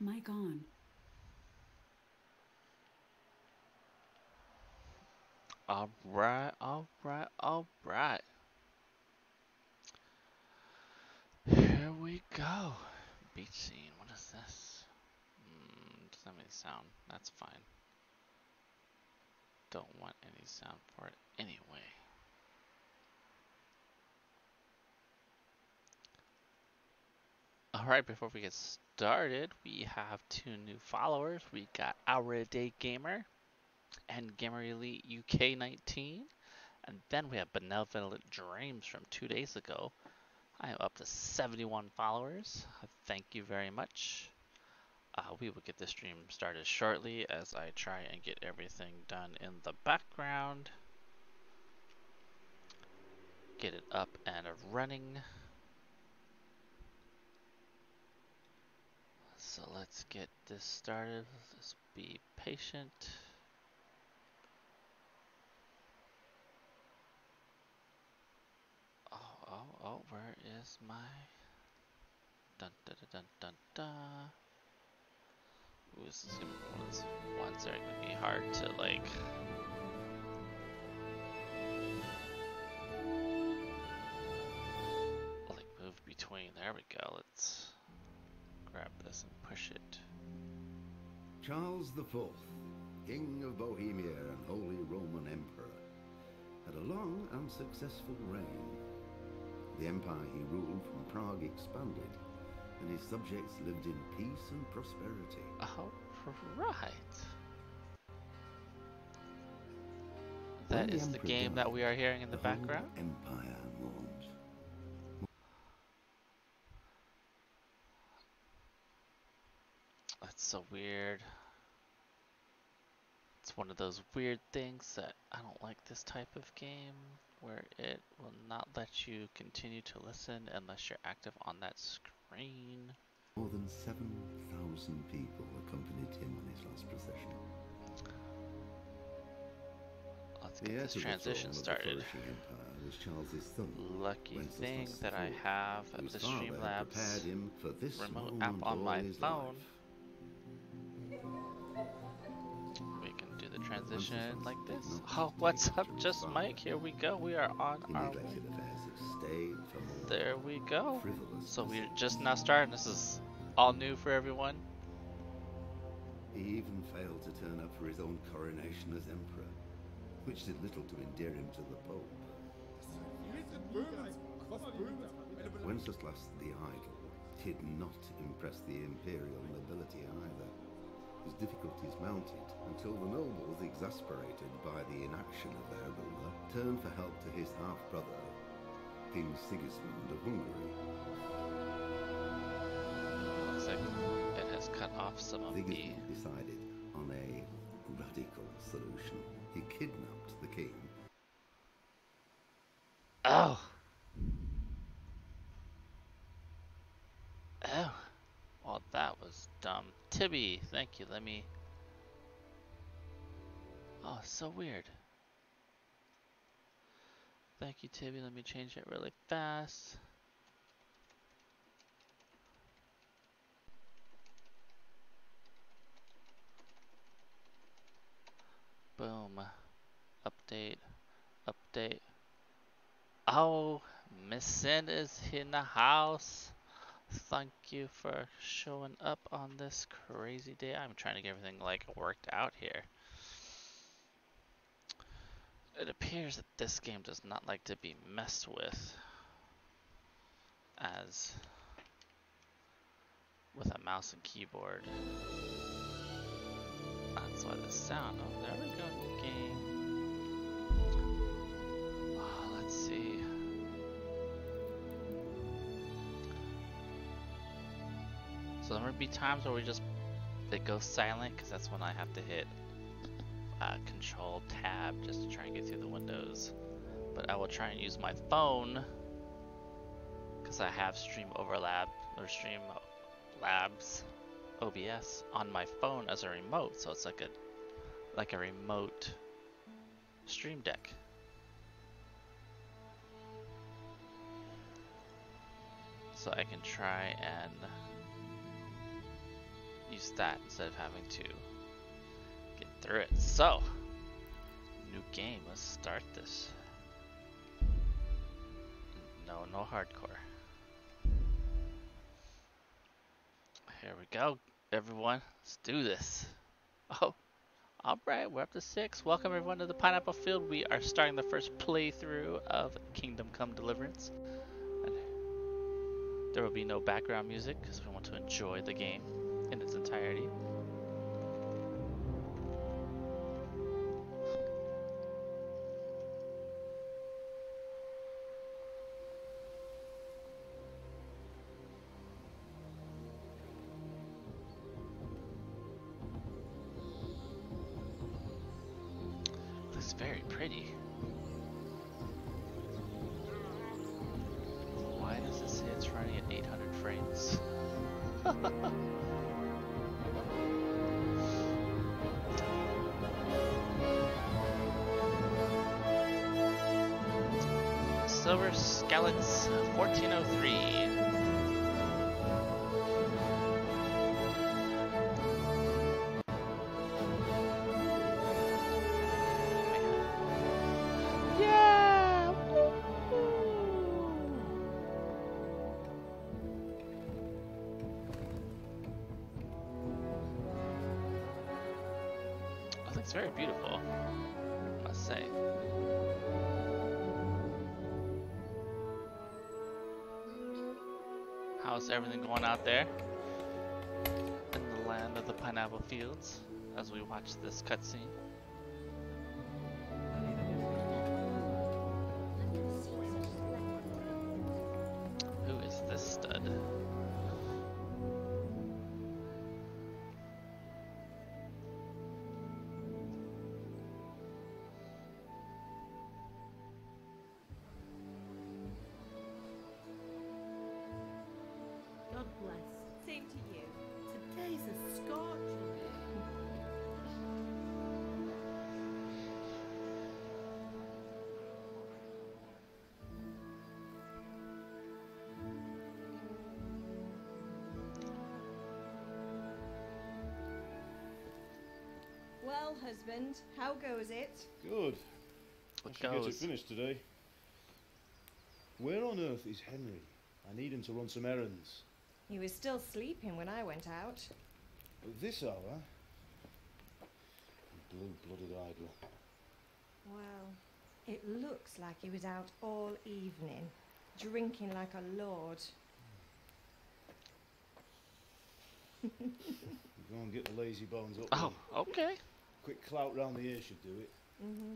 Mic on. All right, all right, all right. Here we go. Beach scene. What is this? Mm, doesn't have any sound. That's fine. Don't want any sound for it anyway. Alright, before we get started, we have two new followers. We got Our Day Gamer and Gamer Elite UK 19. And then we have Benevolent Dreams from two days ago. I am up to 71 followers. Thank you very much. Uh, we will get the stream started shortly as I try and get everything done in the background. Get it up and running. So let's get this started. Let's be patient. Oh, oh, oh, where is my... Dun dun dun dun dun. Ooh, this is gonna ones are gonna be hard to like. Like move between. There we go. Let's grab this and push it. Charles IV, King of Bohemia and Holy Roman Emperor, had a long and successful reign. The empire he ruled from Prague expanded, and his subjects lived in peace and prosperity. Oh, right. That the is the game that we are hearing in the whole background. empire mourned. That's so weird. It's one of those weird things that I don't like this type of game where it will not let you continue to listen unless you're active on that screen. More than 7,000 people accompanied him on his last procession. Let's get heir this transition the started. flourishing empire was Charles's. Lucky thing that I have the prepared Streamlabs him for this remote app on my phone. life. Transition like this. Oh, what's up, just. Mike? Here we go. We are on our way. neglected affairs of state for more There we go. frivolous So we're just now starting. This is all new for everyone. He even failed to turn up for his own coronation as emperor, which did little to endear him to the Pope. Wenceslas the Idle did not impress the imperial nobility either. His difficulties mounted until the nobles, exasperated by the inaction of their ruler, turned for help to his half-brother, King Sigismund of Hungary. Like it has cut off some of the. Sigismund decided on a radical solution. He kidnapped the king Oh. Oh. Well, that was dumb. Tibby, thank you. Let me. Oh, so weird. Thank you, Tibby. Let me change it really fast. Boom. Update. Update. Oh, Miss Sin is in the house. Thank you for showing up on this crazy day. I'm trying to get everything like worked out here. It appears that this game does not like to be messed with as with a mouse and keyboard. That's why the sound. Oh, there we go, game. So there might be times where we just it goes silent because that's when I have to hit uh, Control Tab just to try and get through the windows. But I will try and use my phone because I have Stream Overlap or Stream Labs OBS on my phone as a remote, so it's like a like a remote Stream Deck. So I can try and use that instead of having to get through it. So, new game. Let's start this. No, no hardcore. Here we go, everyone. Let's do this. Oh, alright, we're up to six. Welcome everyone to the Pineapple Field. We are starting the first playthrough of Kingdom Come Deliverance. There will be no background music because we want to enjoy the game in its entirety. Everything going out there in the land of the pineapple fields as we watch this cutscene? Well, how goes it? Good. I It should get it finished today. Where on earth is Henry? I need him to run some errands. He was still sleeping when I went out. At this hour? Blue-blooded idol. Well, it looks like he was out all evening, drinking like a lord. Go and get the lazy bones up. Oh, then. okay. Quick clout round the ear should do it. hmm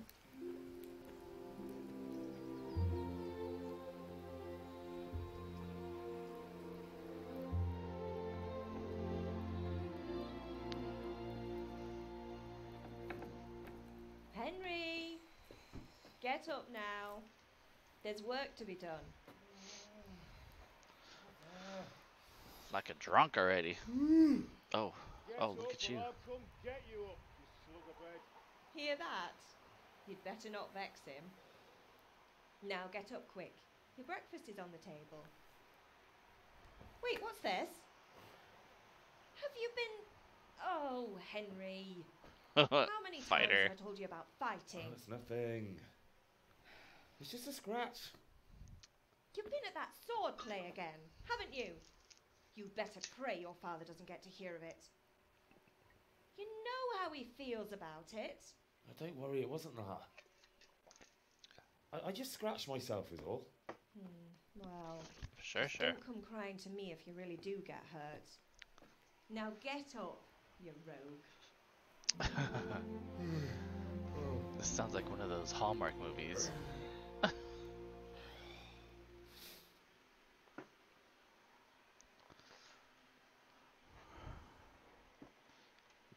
Henry! Get up now. There's work to be done. Like a drunk already. Oh, oh, look at you. come get you up, you slug of bed. Hear that? You'd better not vex him. Now get up quick. Your breakfast is on the table. Wait, what's this? Have you been. Oh, Henry. How many Fighter. times have I told you about fighting? Oh, it's nothing. It's just a scratch. You've been at that sword play again, haven't you? You'd better pray your father doesn't get to hear of it. You know how he feels about it. Oh, don't worry, it wasn't that. I, I just scratched myself, is all. Hmm. Well, Sure, sure. Don't come crying to me if you really do get hurt. Now get up, you rogue. This sounds like one of those Hallmark movies.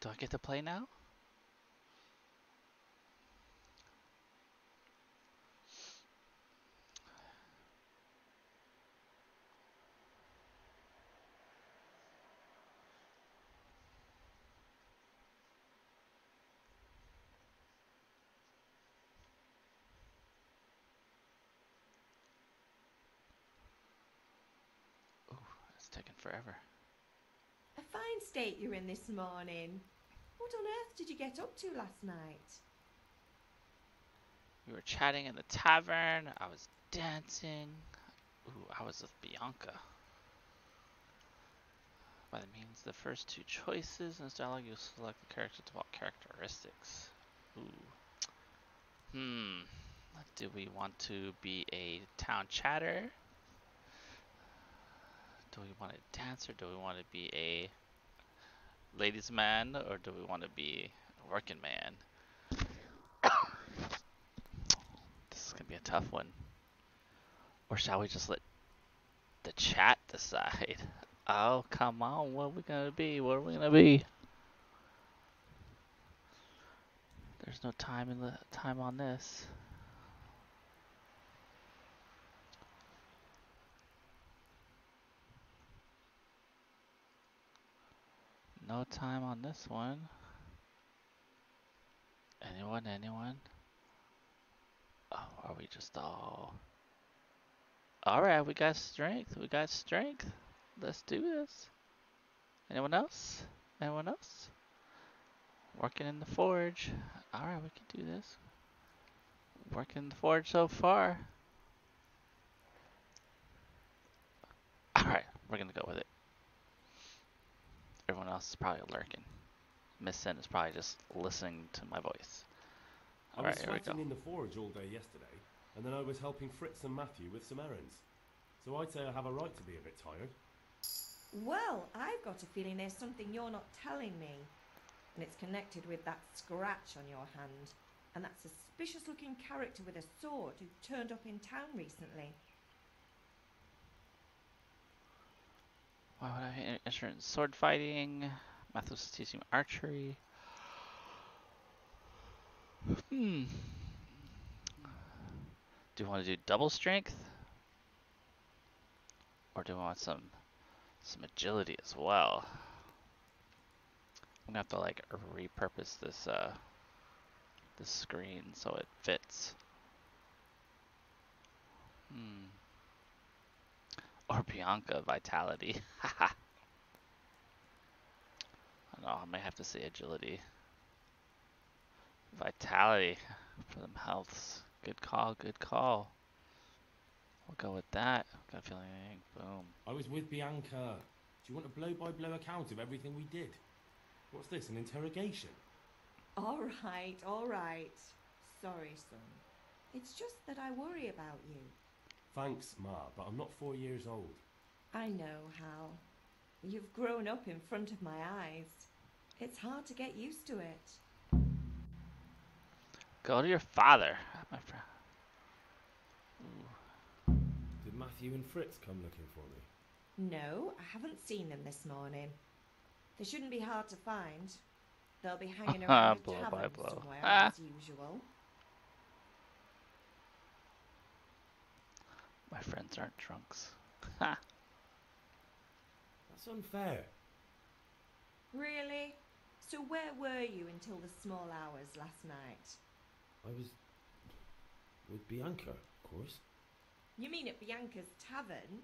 Do I get to play now? Taking forever. A fine state you're in this morning. What on earth did you get up to last night? We were chatting in the tavern. I was dancing. Ooh, I was with Bianca. By the means the first two choices in this dialogue, you select the character to characteristics. Ooh. Hmm. Do we want to be a town chatter? Do we want to dance or do we want to be a ladies man or do we want to be a working man? this is gonna be a tough one. Or shall we just let the chat decide? Oh, come on, what are we gonna be? What are we gonna be? There's no time in the time on this. No time on this one. Anyone, anyone? Oh, are we just all... Alright, we got strength, we got strength. Let's do this. Anyone else? Anyone else? Working in the forge. Alright, we can do this. Working in the forge so far. Alright, we're gonna go with it. Everyone else is probably lurking. Miss Sin is probably just listening to my voice. I Alright, was here we go. sweating in the forge all day yesterday, and then I was helping Fritz and Matthew with some errands. So I'd say I have a right to be a bit tired. Well, I've got a feeling there's something you're not telling me. And it's connected with that scratch on your hand. And that suspicious looking character with a sword who turned up in town recently. Why would I enter in sword fighting? Mathos is teaching archery. Hmm. Do you want to do double strength? Or do we want some some agility as well? I'm gonna have to like repurpose this uh this screen so it fits. Hmm. Or Bianca Vitality. I don't know, I might have to say agility. Vitality for them healths. Good call, good call. We'll go with that. Got a feeling, eh, boom. I was with Bianca. Do you want a blow by blow account of everything we did? What's this, an interrogation? All right, all right. Sorry, son. It's just that I worry about you. Thanks, Ma, but I'm not four years old. I know, Hal. You've grown up in front of my eyes. It's hard to get used to it. Go to your father, my friend. Did Matthew and Fritz come looking for me? No, I haven't seen them this morning. They shouldn't be hard to find. They'll be hanging around a Blow by tavern blow. somewhere, Ah. as usual. My friends aren't drunks. Ha! That's unfair. Really? So where were you until the small hours last night? I was with Bianca, of course. You mean at Bianca's tavern?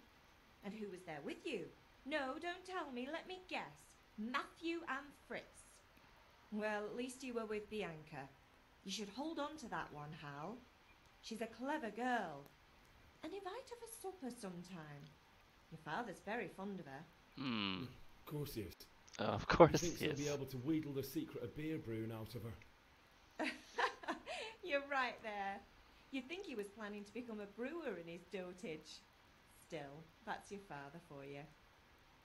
And who was there with you? No, don't tell me. Let me guess. Matthew and Fritz. Well, at least you were with Bianca. You should hold on to that one, Hal. She's a clever girl. And invite her for supper sometime. Your father's very fond of her. Hmm. Of course he is. Oh, of He course thinks he he'll be able to wheedle the secret of beer brewing out of her. You're right there. You'd think he was planning to become a brewer in his dotage. Still, that's your father for you.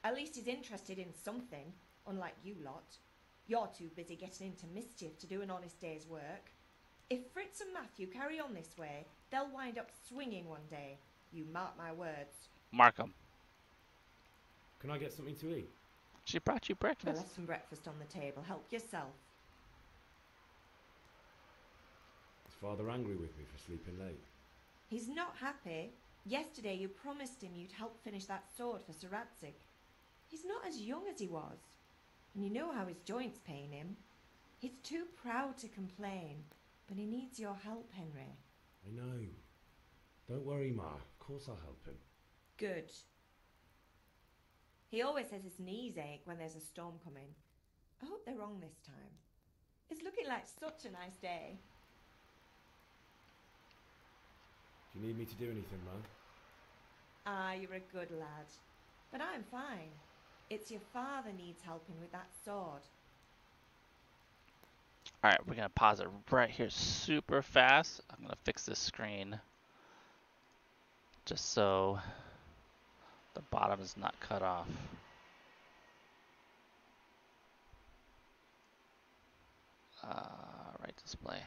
At least he's interested in something, unlike you lot. You're too busy getting into mischief to do an honest day's work. If Fritz and Matthew carry on this way, they'll wind up swinging one day. You mark my words. Markham. Can I get something to eat? She brought you Well, breakfast. left some breakfast on the table. Help yourself. Is father angry with me for sleeping late? He's not happy. Yesterday you promised him you'd help finish that sword for Sir Radzig. He's not as young as he was. And you know how his joints pain him. He's too proud to complain, but he needs your help, Henry. I know. Don't worry, Ma. Of course I'll help him. Good. He always says his knees ache when there's a storm coming. I hope they're wrong this time. It's looking like such a nice day. Do you need me to do anything, man? Ah, you're a good lad. But I'm fine. It's your father needs helping with that sword. Alright, we're gonna pause it right here super fast. I'm gonna fix this screen. Just so the bottom is not cut off. Uh, right display.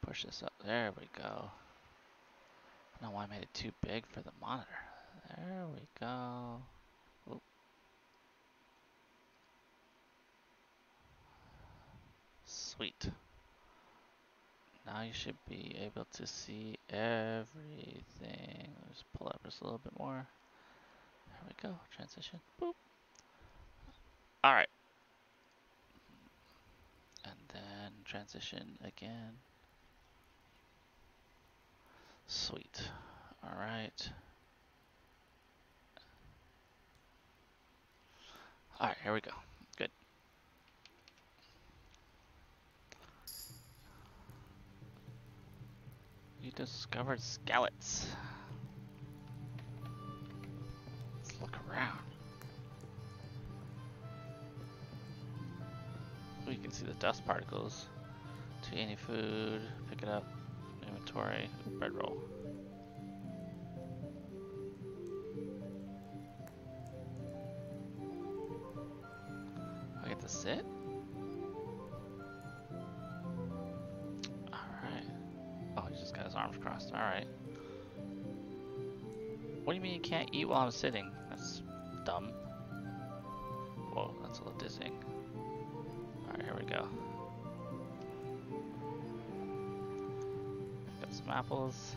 Push this up. There we go. I don't know why I made it too big for the monitor. There we go. Sweet. Now you should be able to see everything. Let's pull up just a little bit more. There we go. Transition. Boop. Alright. And then transition again. Sweet. Alright. Alright, here we go. Good. You discovered skeleton. Let's look around. We can see the dust particles. To any food, pick it up. Inventory, bread roll. I get to sit? Crossed. Alright. What do you mean you can't eat while I'm sitting? That's dumb. Whoa, that's a little dizzying. Alright, here we go. Got some apples.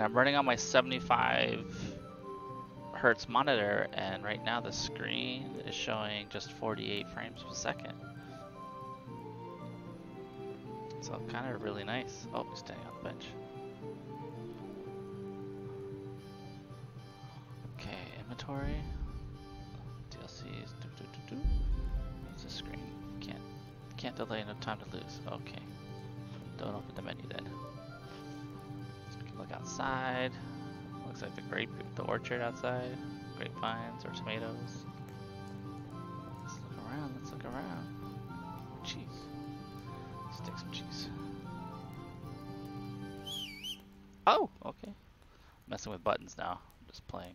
And I'm running on my 75 hertz monitor, and right now the screen is showing just 48 frames per second. So kind of really nice. Oh, he's standing on the bench. Okay, inventory. DLCs. Do, do, do, do. What's the screen? Can't can't delay. No time to lose. Okay. Don't open the menu then. Look outside. Looks like the grape, the orchard outside. Grapevines or tomatoes. Let's look around. Let's look around. Cheese. Let's take some cheese. Oh, okay. Messing with buttons now. I'm just playing.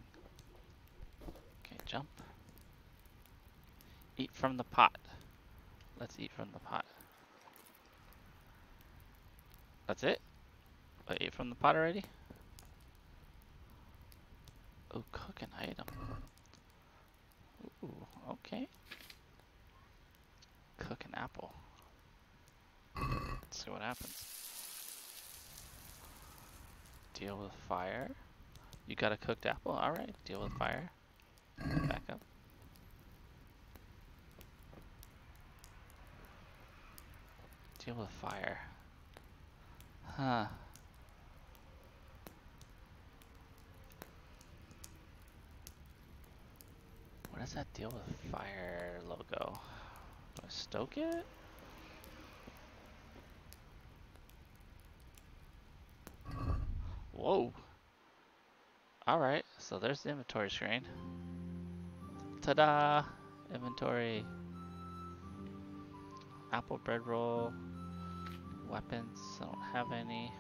Okay, jump. Eat from the pot. Let's eat from the pot. That's it? I ate from the pot already? Oh, cook an item. Ooh, okay. Cook an apple. Let's see what happens. Deal with fire. You got a cooked apple? Alright, deal with fire. Back up. Deal with fire. Huh. What does that deal with fire logo? Do I stoke it? Whoa. Alright, so there's the inventory screen. Ta-da! Inventory. Apple bread roll. Weapons, I don't have any.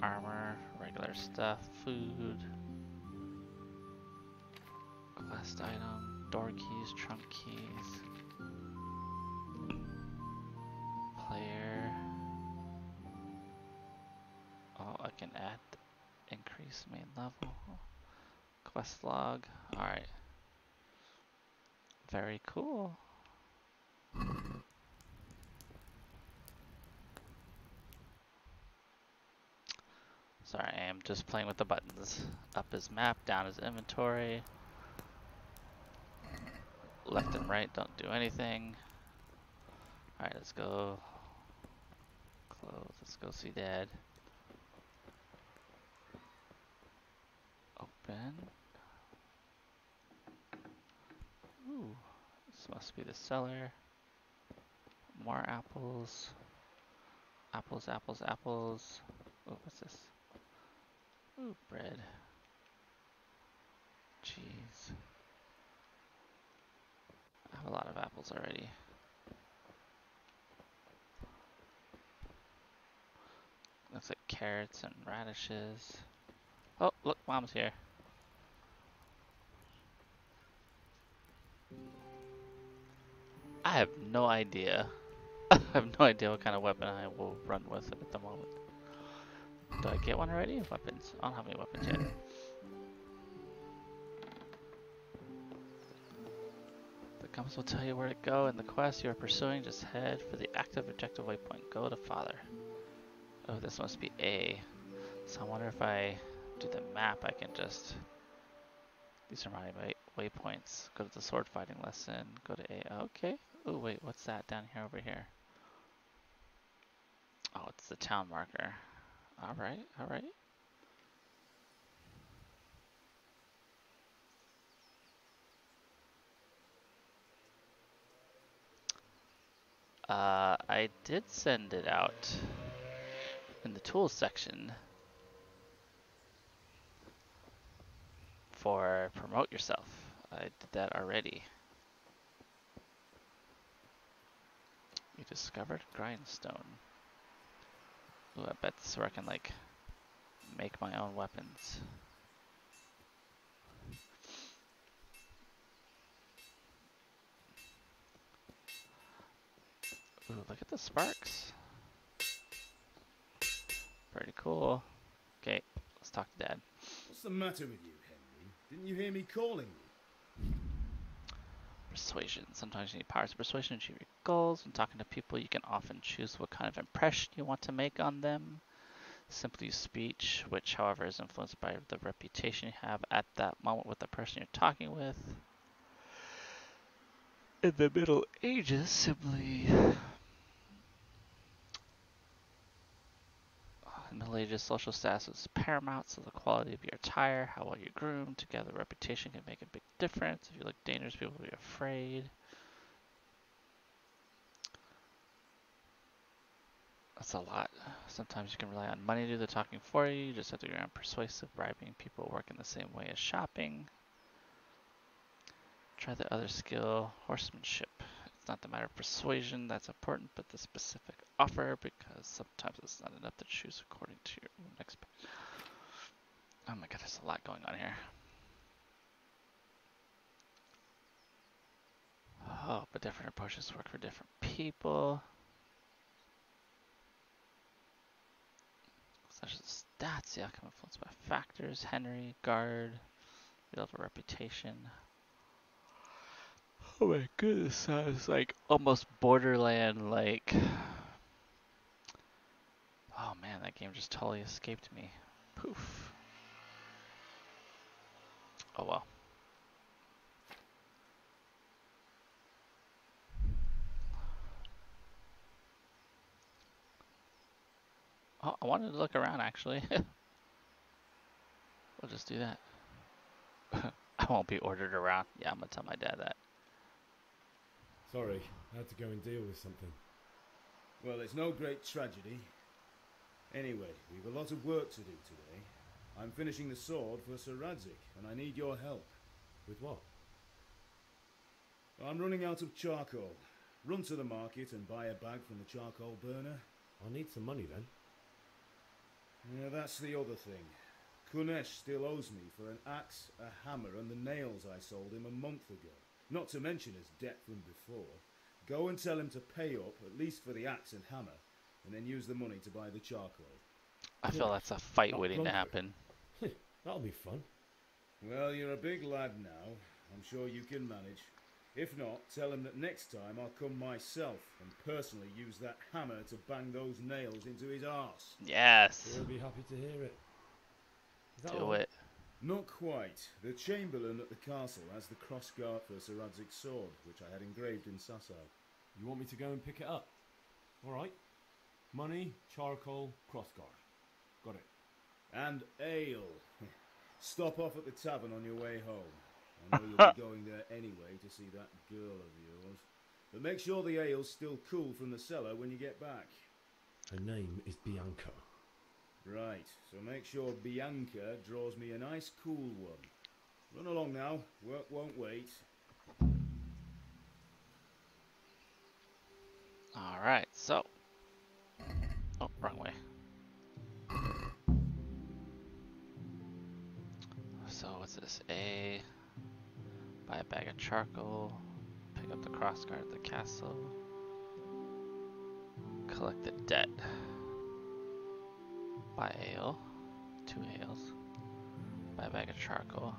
Armor, regular stuff, food. Quest item, door keys, trunk keys. Player. Oh, I can add increase main level. Quest log. Alright. Very cool. Sorry, I am just playing with the buttons. Up is map, down is inventory. Left and right don't do anything. Alright, let's go. Close. Let's go see dad. Open. Ooh, this must be the cellar. More apples. Apples, apples, apples. Oh, what's this? Ooh, bread. Cheese. I have a lot of apples already. Looks like carrots and radishes. Oh, look, mom's here. I have no idea. I have no idea what kind of weapon I will run with at the moment. Do I get one already? Weapons. I don't have any weapons yet. Compass will tell you where to go in the quest you are pursuing. Just head for the active objective waypoint. Go to father. Oh, this must be A. So I wonder if I do the map, I can just... These are my waypoints. Go to the sword fighting lesson. Go to A. Okay. Oh, wait, what's that down here over here? Oh, it's the town marker. Alright, alright. Uh, I did send it out in the tools section for promote yourself. I did that already. You discovered grindstone. Ooh, I bet this where I can like make my own weapons. Ooh, look at the sparks. Pretty cool. Okay, let's talk to Dad. What's the matter with you, Henry? Didn't you hear me calling you? Persuasion. Sometimes you need powers of persuasion to achieve your goals. When talking to people, you can often choose what kind of impression you want to make on them. Simply use speech, which, however, is influenced by the reputation you have at that moment with the person you're talking with. In the Middle Ages, simply Middle Ages, social status is paramount, so the quality of your attire, how well you're groomed, together reputation can make a big difference. If you look dangerous, people will be afraid. That's a lot. Sometimes you can rely on money to do the talking for you. You just have to be around persuasive, bribing people work in the same way as shopping. Try the other skill, horsemanship. It's not the matter of persuasion that's important, but the specific offer, because sometimes it's not enough to choose according to your own expectations. Oh my god, there's a lot going on here. Oh, but different approaches work for different people. Such as stats, yeah, can influenced by factors. Henry, guard, build a reputation. Oh my goodness, that sounds like almost Borderland like. Oh man, that game just totally escaped me. Poof. Oh well. Oh, I wanted to look around actually. we'll just do that. I won't be ordered around. Yeah, I'm gonna tell my dad that. Sorry, I had to go and deal with something. Well, it's no great tragedy. Anyway, we've a lot of work to do today. I'm finishing the sword for Sir Radzig, and I need your help. With what? I'm running out of charcoal. Run to the market and buy a bag from the charcoal burner. I'll need some money then. Yeah, that's the other thing. Kunesh still owes me for an axe, a hammer, and the nails I sold him a month ago. Not to mention his debt from before. Go and tell him to pay up, at least for the axe and hammer, and then use the money to buy the charcoal. I feel that's a fight Not waiting to happen. That'll be fun. Well, you're a big lad now. I'm sure you can manage. If not, tell him that next time I'll come myself and personally use that hammer to bang those nails into his arse. Yes. He'll be happy to hear it. Is that Do all? it. Not quite. The Chamberlain at the castle has the crossguard for Sir Radzig's sword, which I had engraved in Sasau. You want me to go and pick it up? All right. Money, charcoal, crossguard. Got it. And ale. Stop off at the tavern on your way home. I know you'll be going there anyway to see that girl of yours. But make sure the ale's still cool from the cellar when you get back. Her name is Bianca. Right, so make sure Bianca draws me a nice cool one. Run along now, work won't wait. Alright, so. Oh, wrong way. So, what's this? A. Buy a bag of charcoal. Pick up the crossguard at the castle. Collect the debt. Buy ale. Two ales. Buy a bag of charcoal.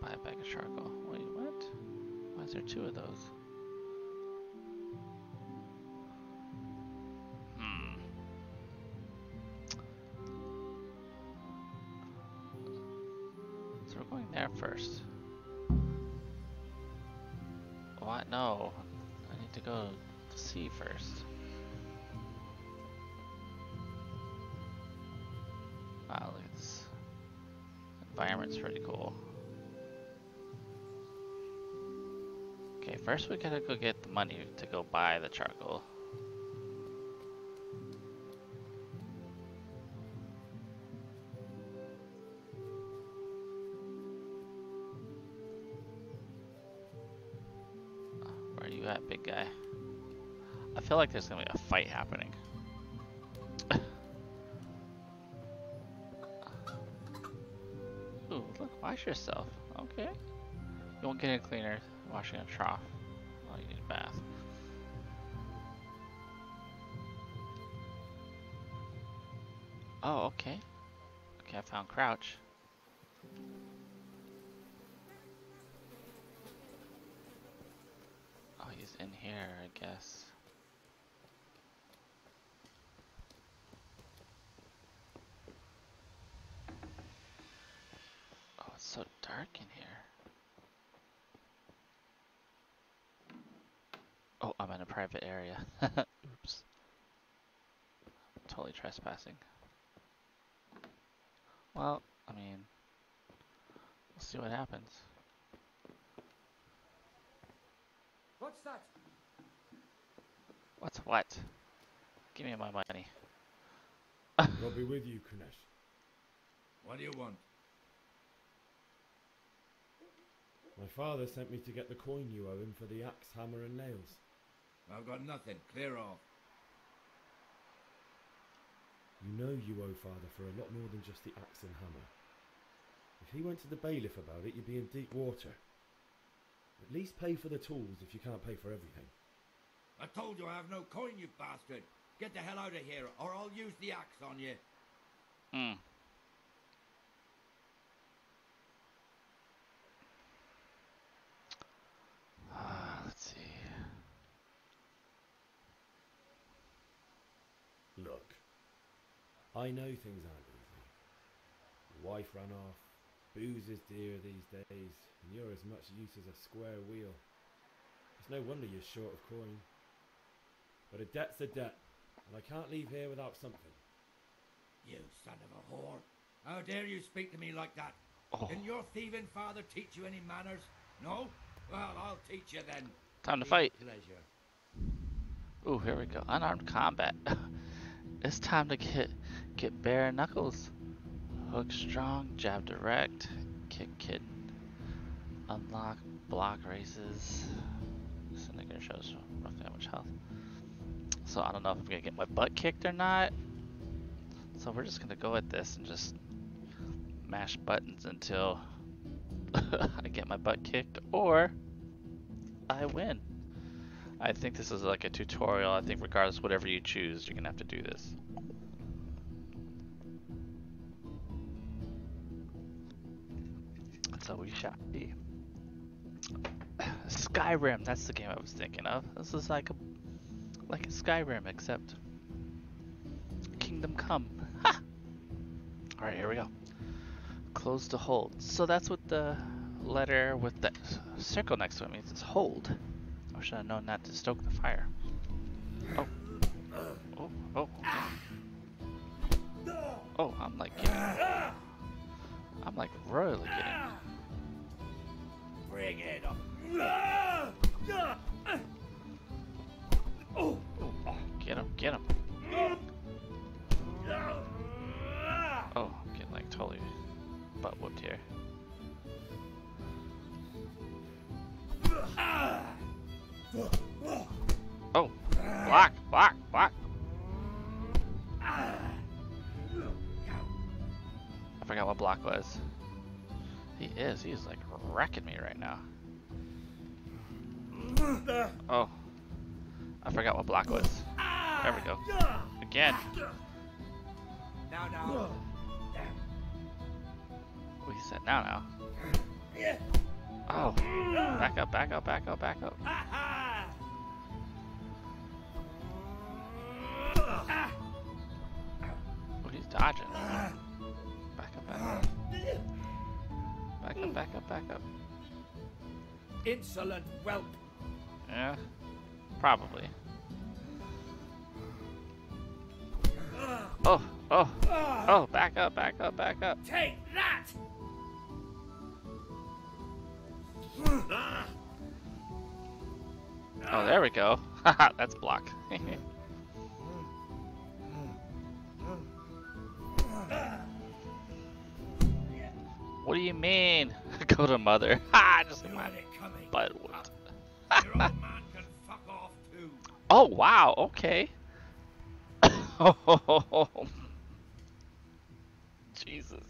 Buy a bag of charcoal. Wait, what? Why is there two of those? Hmm. So we're going there first. What? No. I need to go to sea first. This. Environment's pretty cool. Okay, first we gotta go get the money to go buy the charcoal. Where are you at, big guy? I feel like there's gonna be a fight happening. Wash yourself. Okay. You won't get any cleaner washing a trough. Oh, you need a bath. Oh, okay. Okay, I found Crouch. Oh, he's in here, I guess. Oh, it's so dark in here. Oh, I'm in a private area. Oops. Totally trespassing. Well, I mean, we'll see what happens. What's that? What's what? Give me my money. I'll be with you, Kunesh. What do you want? My father sent me to get the coin you owe him for the axe, hammer, and nails. I've got nothing. Clear off. You know you owe father for a lot more than just the axe and hammer. If he went to the bailiff about it, you'd be in deep water. At least pay for the tools if you can't pay for everything. I told you I have no coin, you bastard. Get the hell out of here, or I'll use the axe on you. Hmm. Ah, let's see. Look, I know things aren't easy. Your wife ran off, booze is dear these days, and you're as much use as a square wheel. It's no wonder you're short of coin. But a debt's a debt, and I can't leave here without something. You son of a whore. How dare you speak to me like that? Oh, Didn't your thieving father teach you any manners? No? Well, I'll teach you then. time to With fight. Pleasure. Ooh, here we go. Unarmed combat. it's time to get get bare knuckles. Hook strong, jab direct, kick kid, unlock, block races. Syndicate shows roughly how much health. So I don't know if I'm gonna get my butt kicked or not. So we're just gonna go at this and just mash buttons until I get my butt kicked or I win. I think this is like a tutorial. I think regardless whatever you choose, you're gonna have to do this. So we shall be. Skyrim, that's the game I was thinking of. This is like a like a Skyrim except Kingdom Come. Ha! Alright, here we go. Close to hold. So that's what the letter with the circle next to it means. It's hold. I should have known not to stoke the fire. Oh. Oh, oh. Oh, I'm like getting... I'm like royally getting... Bring it up. Oh, get him, get him. Oh, I'm getting like totally butt whooped here. Oh, block, block, block. I forgot what block was. He is, he's like wrecking me right now. Oh, I forgot what block was. There we go. Again. Now, now. What he said now now. Oh, back up, back up, back up, back up. Dodging. Back up, back up. Back up, back up, back up. Insolent whelp. Yeah, probably. Oh, oh, oh, back up, back up, back up. Take that! Oh, there we go. Haha, that's block. what do you mean? Go to mother. Ha! Just get my Feel it coming. butt whooped. Your old man can fuck off too. Oh wow, okay. Jesus.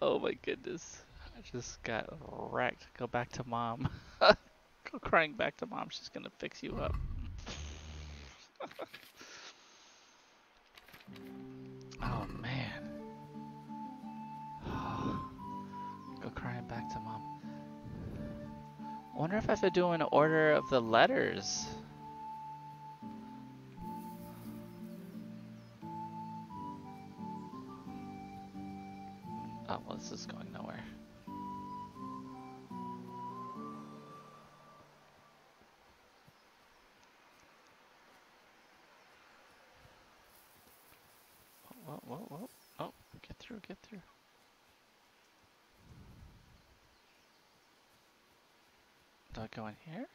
Oh my goodness. I just got wrecked. Go back to mom. Go crying back to mom. She's gonna fix you up. oh man. Wonder if I have to do an order of the letters. Do I go in here?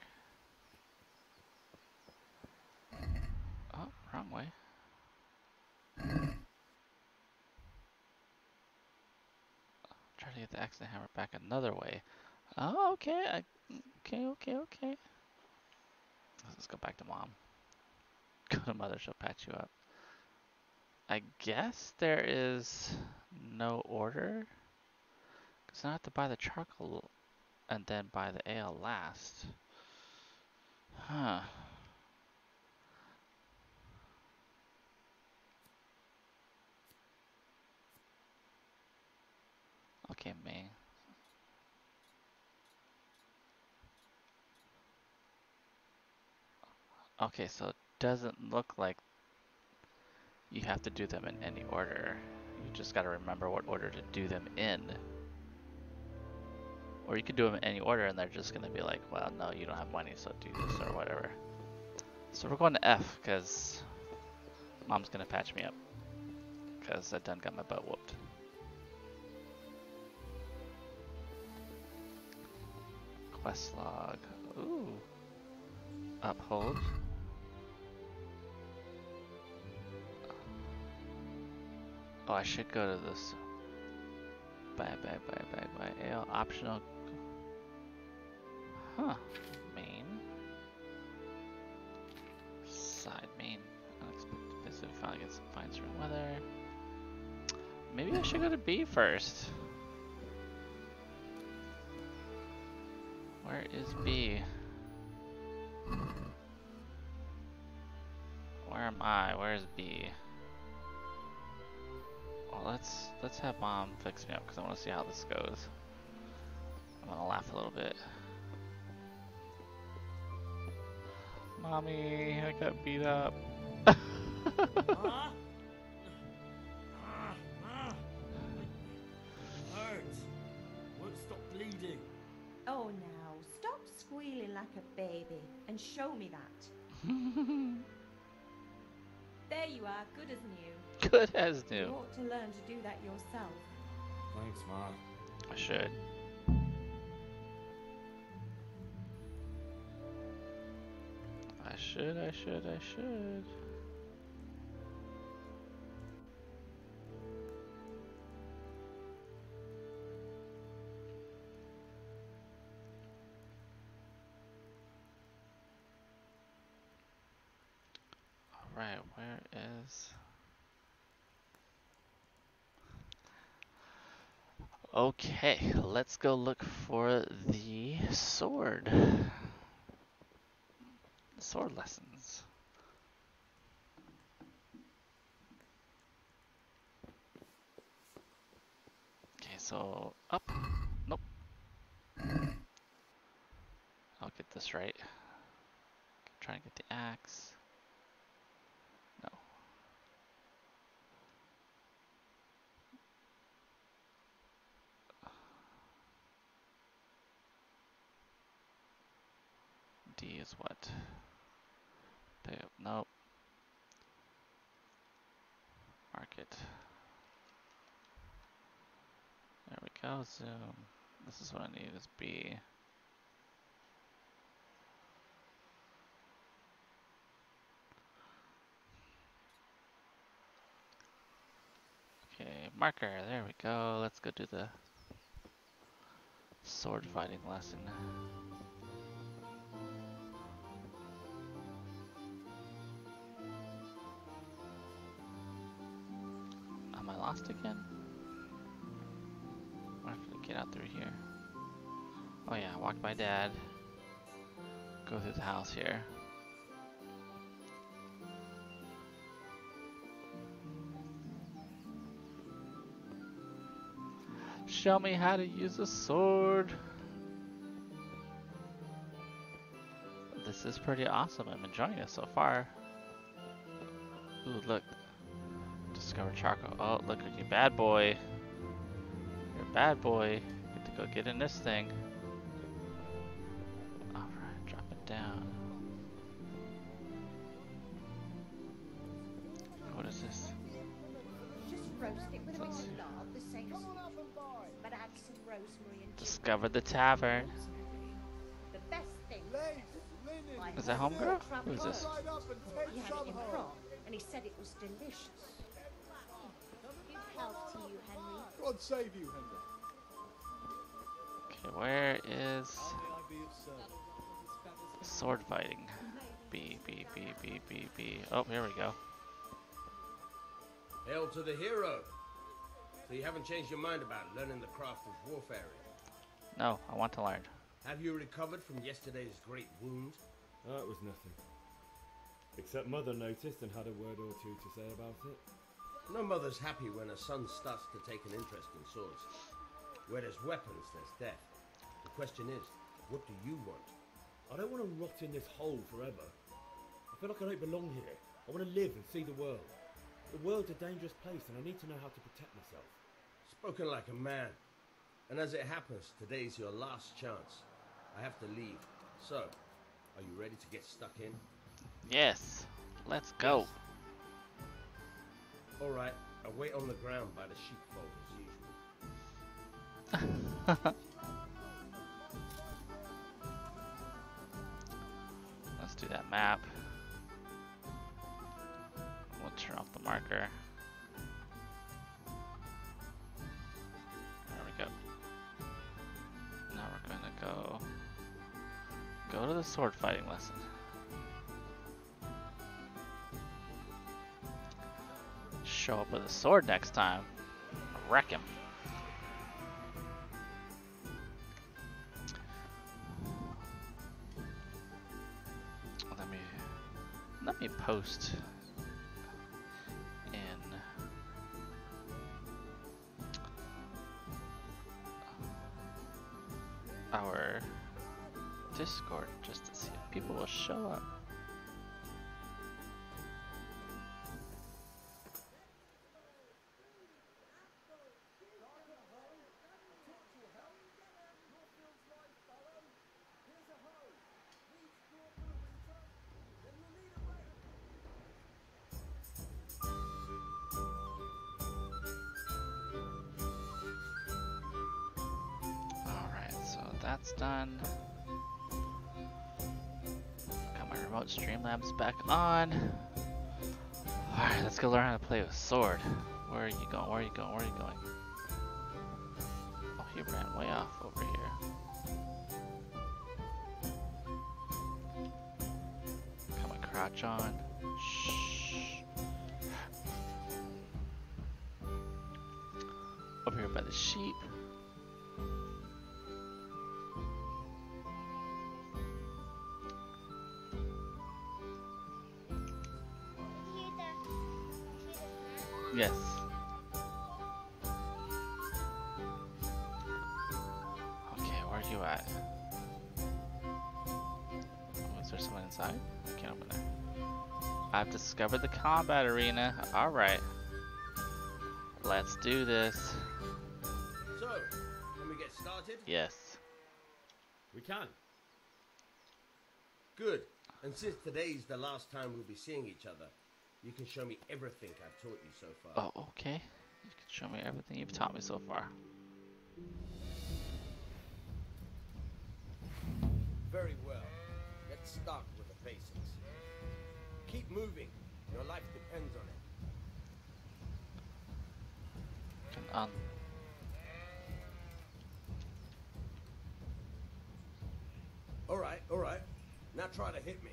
Oh, wrong way. Try to get the axe and hammer back another way. Oh, okay. I, okay, okay, okay. Let's go back to mom. Go to mother, she'll patch you up. I guess there is no order. Because I have to buy the charcoal and then buy the ale last. Huh. Okay, me. Okay, so it doesn't look like you have to do them in any order. You just gotta remember what order to do them in. Or you could do them in any order and they're just gonna be like, well, no, you don't have money, so do this or whatever. So we're going to F, because mom's gonna patch me up. Because I done got my butt whooped. Quest log. Ooh. Uphold. Oh, I should go to this. Buy, buy, buy, buy, buy. Ale optional. Huh. Main. Side main. Unexpected visit. Finally get some fine spring weather. Maybe I should go to B first. Where is B? Where am I? Where's B? Well, let's let's have mom fix me up because I want to see how this goes. I'm gonna laugh a little bit. Mommy, I got beat up. Hurts. Won't stop bleeding. Oh, now, stop squealing like a baby and show me that. there you are, good as new. Good as new. You ought to learn to do that yourself. Thanks, Mom. I should. Should, I should, I should. Alright, where is. Okay, let's go look for the sword. Sword lessons. Okay, so up. Nope. I'll get this right. Try and get the axe. No. D is what? Pay. Market. There we go. Zoom. This is what I need is B. Okay, marker. There we go. Let's go do the sword fighting lesson. Lost again? I have to get out through here. Oh yeah, walk my dad. Go through the house here. Show me how to use a sword. This is pretty awesome. I'm enjoying it so far. Ooh, look. Discover charcoal. Oh, look at you, bad boy. You're a bad boy. Get to go get in this thing. Alright, drop it down. What is this? Just roast it with a bit of see. lard, the same as but add some rosemary and. Discover the tavern. The best thing. Is that homegirl? Who is this? world. He had it in Prague, and he said it was delicious. God save you, Henry. Okay, where is May I be of service? sword fighting? B, B, B, B, B, B. Oh, here we go. Hail to the hero. So you haven't changed your mind about learning the craft of warfare? No, I want to learn. Have you recovered from yesterday's great wound? Ah, that was nothing. Except Mother noticed and had a word or two to say about it. No mother's happy when a son starts to take an interest in swords. Where there's weapons, there's death. The question is, what do you want? I don't want to rot in this hole forever. I feel like I don't belong here. I want to live and see the world. The world's a dangerous place and I need to know how to protect myself. Spoken like a man. And as it happens, today's your last chance. I have to leave. So, are you ready to get stuck in? Yes, let's go. All right, I'll wait on the ground by the sheepfold as usual. Let's do that map. We'll turn off the marker. There we go. Now we're gonna go go to the sword fighting lesson. Show up with a sword next time. Wreck him. Let me let me post in our Discord just to see if people will show up. Back on. Alright, let's go learn how to play with sword. Where are you going? Where are you going? Where are you going? Oh, he ran way off over here. Got my crouch on. Shh. Over here by the sheep. Combat arena. Alright. Let's do this. So, can we get started? Yes. We can. Good. And since today's the last time we'll be seeing each other, you can show me everything I've taught you so far. Oh, okay. You can show me everything you've taught me so far. Very well. Let's start with the basics. Keep moving. Your life depends on it. Um. Un Alright, alright. Now try to hit me.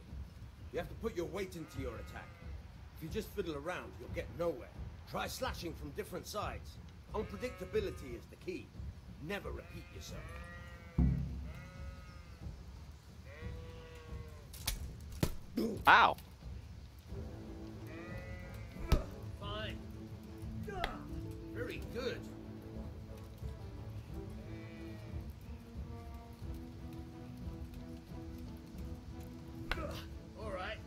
You have to put your weight into your attack. If you just fiddle around, you'll get nowhere. Try slashing from different sides. Unpredictability is the key. Never repeat yourself. Ow! Very good. All right.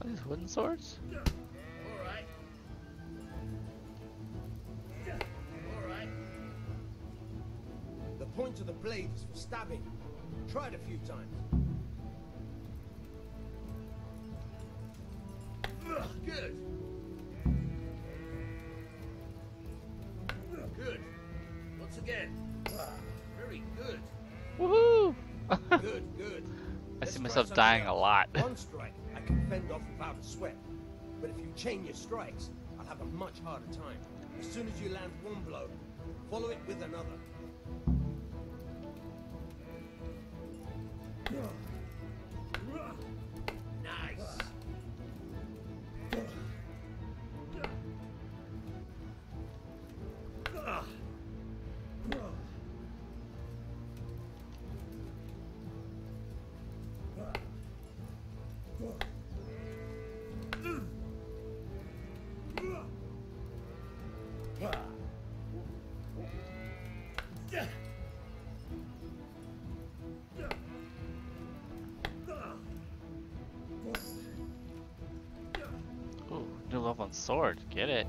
Are these wooden swords? All right. All right. The point of the blade is for stabbing. Try it a few times. Good. Good. See myself dying a lot. One strike, I can fend off without a sweat. But if you chain your strikes, I'll have a much harder time. As soon as you land one blow, follow it with another. Sword. Get it.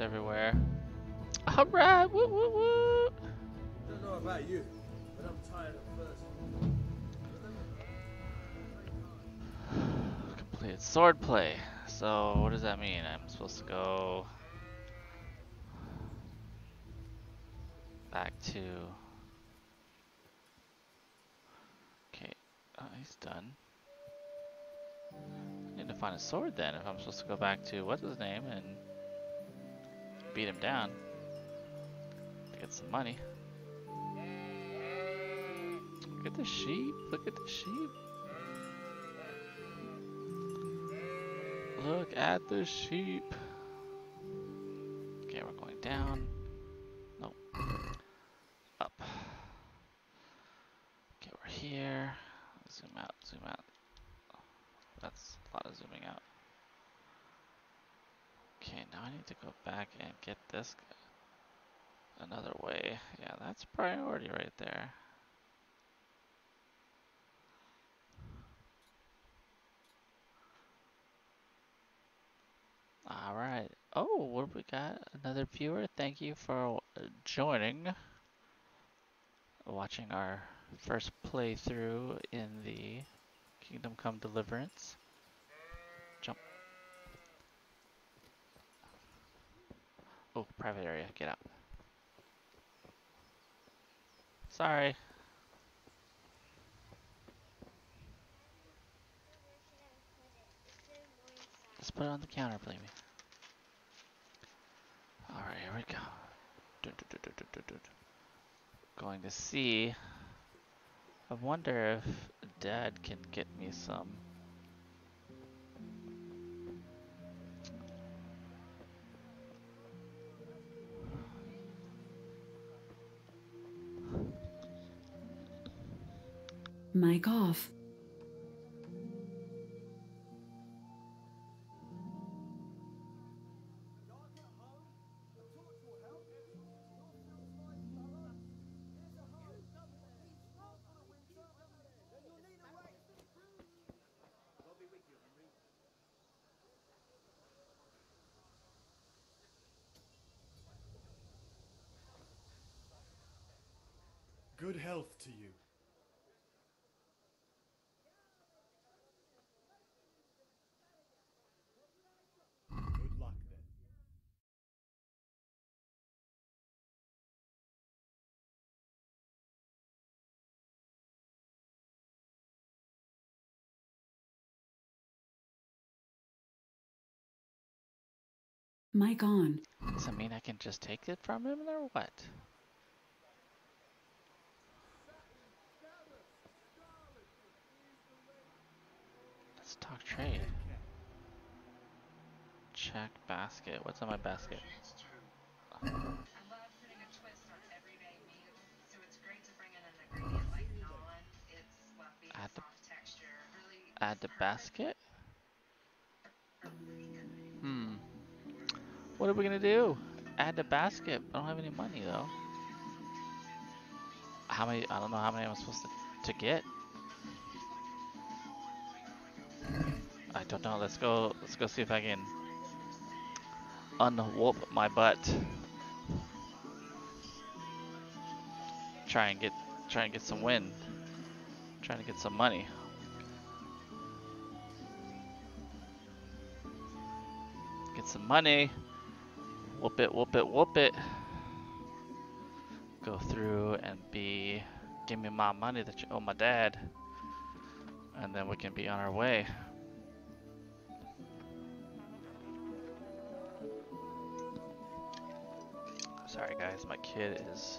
Everywhere. Alright, woo woo woo! Don't know about you, but I'm tired at first. Completed sword play. So, what does that mean? I'm supposed to go back to. Okay, uh, he's done. I need to find a sword then if I'm supposed to go back to what's his name and beat him down. Get some money. Look at the sheep. Look at the sheep. Look at the sheep. Okay, we're going down. This another way. Yeah, that's priority right there. All right. Oh, what we got? Another viewer. Thank you for uh, joining. Watching our first playthrough in the Kingdom Come Deliverance. Oh, private area. Get out. Sorry. Let's put it on the counter, believe me. Alright, here we go. Going to see. I wonder if Dad can get me some. Mic off. Good health to you. Mic on. Does that mean I can just take it from him or what? Let's talk trade. Check basket. What's in my basket? On Add the- Add to basket? What are we gonna do? Add to basket. I don't have any money though. How many? I don't know how many I'm supposed to, to get. I don't know. Let's go. Let's go see if I can unwhoop my butt. Try and get, try and get some win. Trying to get some money. Get some money. Whoop it, whoop it, whoop it. Go through and be. Give me my money that you owe my dad. And then we can be on our way. Sorry, guys, my kid is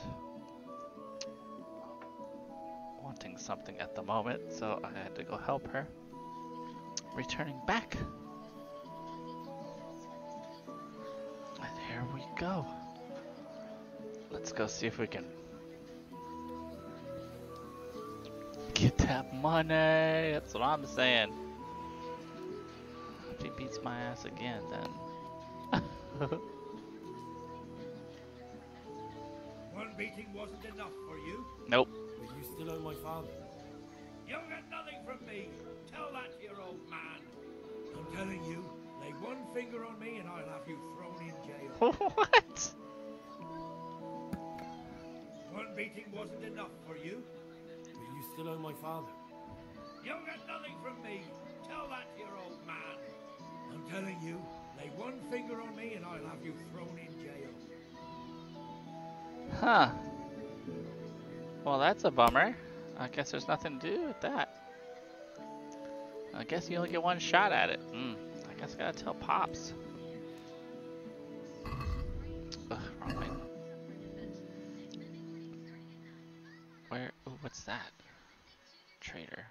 wanting something at the moment, so I had to go help her. Returning back. Go. Let's go see if we can get that money. That's what I'm saying. If he beats my ass again, then. One beating wasn't enough for you. nope. But you still owe my father. You'll get nothing from me. Tell that to your old man. I'm telling you, lay one finger on me and I'll have you thrown in jail. what? One beating wasn't enough for you. But you still owe my father. You'll get nothing from me. Tell that to your old man. I'm telling you, lay one finger on me and I'll have you thrown in jail. Huh. Well, that's a bummer. I guess there's nothing to do with that. I guess you only get one shot at it. Hmm. I guess I gotta tell Pops. Ugh, wrong way. Where? Ooh, what's that? Trader.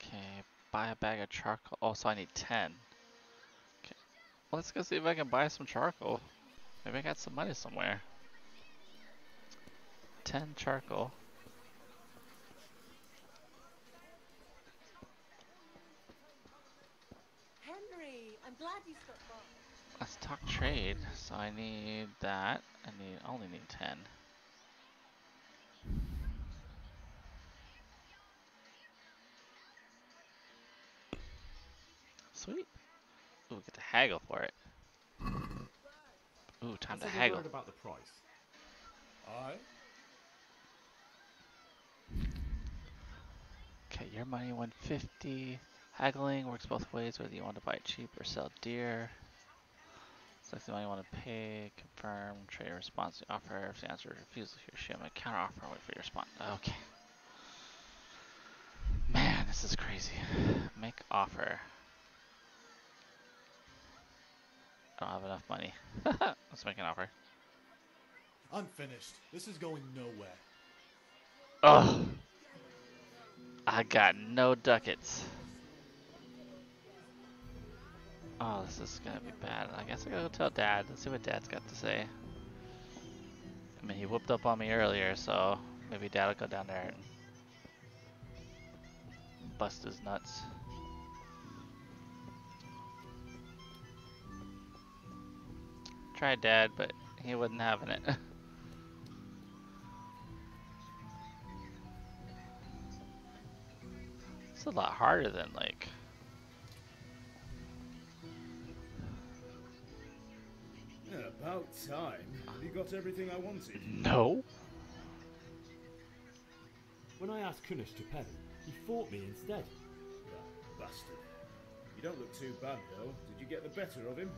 Okay, buy a bag of charcoal. Oh, so I need 10. Okay. Let's go see if I can buy some charcoal. Maybe I got some money somewhere. 10 charcoal. Henry, I'm glad you stopped by. Let's talk trade. So I need that. I need only need 10. Sweet. Ooh, get to haggle for it. Ooh, time Let's to have a haggle. word about the price. Aye? Okay, your money 150. Haggling works both ways, whether you want to buy cheap or sell dear. Select the money you want to pay, confirm, trade response to offer. If the answer is refusal, here show my counter offer and wait for your response. Okay. Man, this is crazy. Make offer. I don't have enough money. Let's make an offer. I'm finished. This is going nowhere. Ugh. I got no ducats. Oh, this is gonna be bad. I guess I gotta go tell Dad. Let's see what Dad's got to say. I mean, he whooped up on me earlier, so maybe Dad will go down there and bust his nuts. Tried Dad, but he wasn't having it. It's a lot harder than like. About time. Have you got everything I wanted? No. When I asked Kunesh to pay he fought me instead. That bastard. You don't look too bad, though. Did you get the better of him?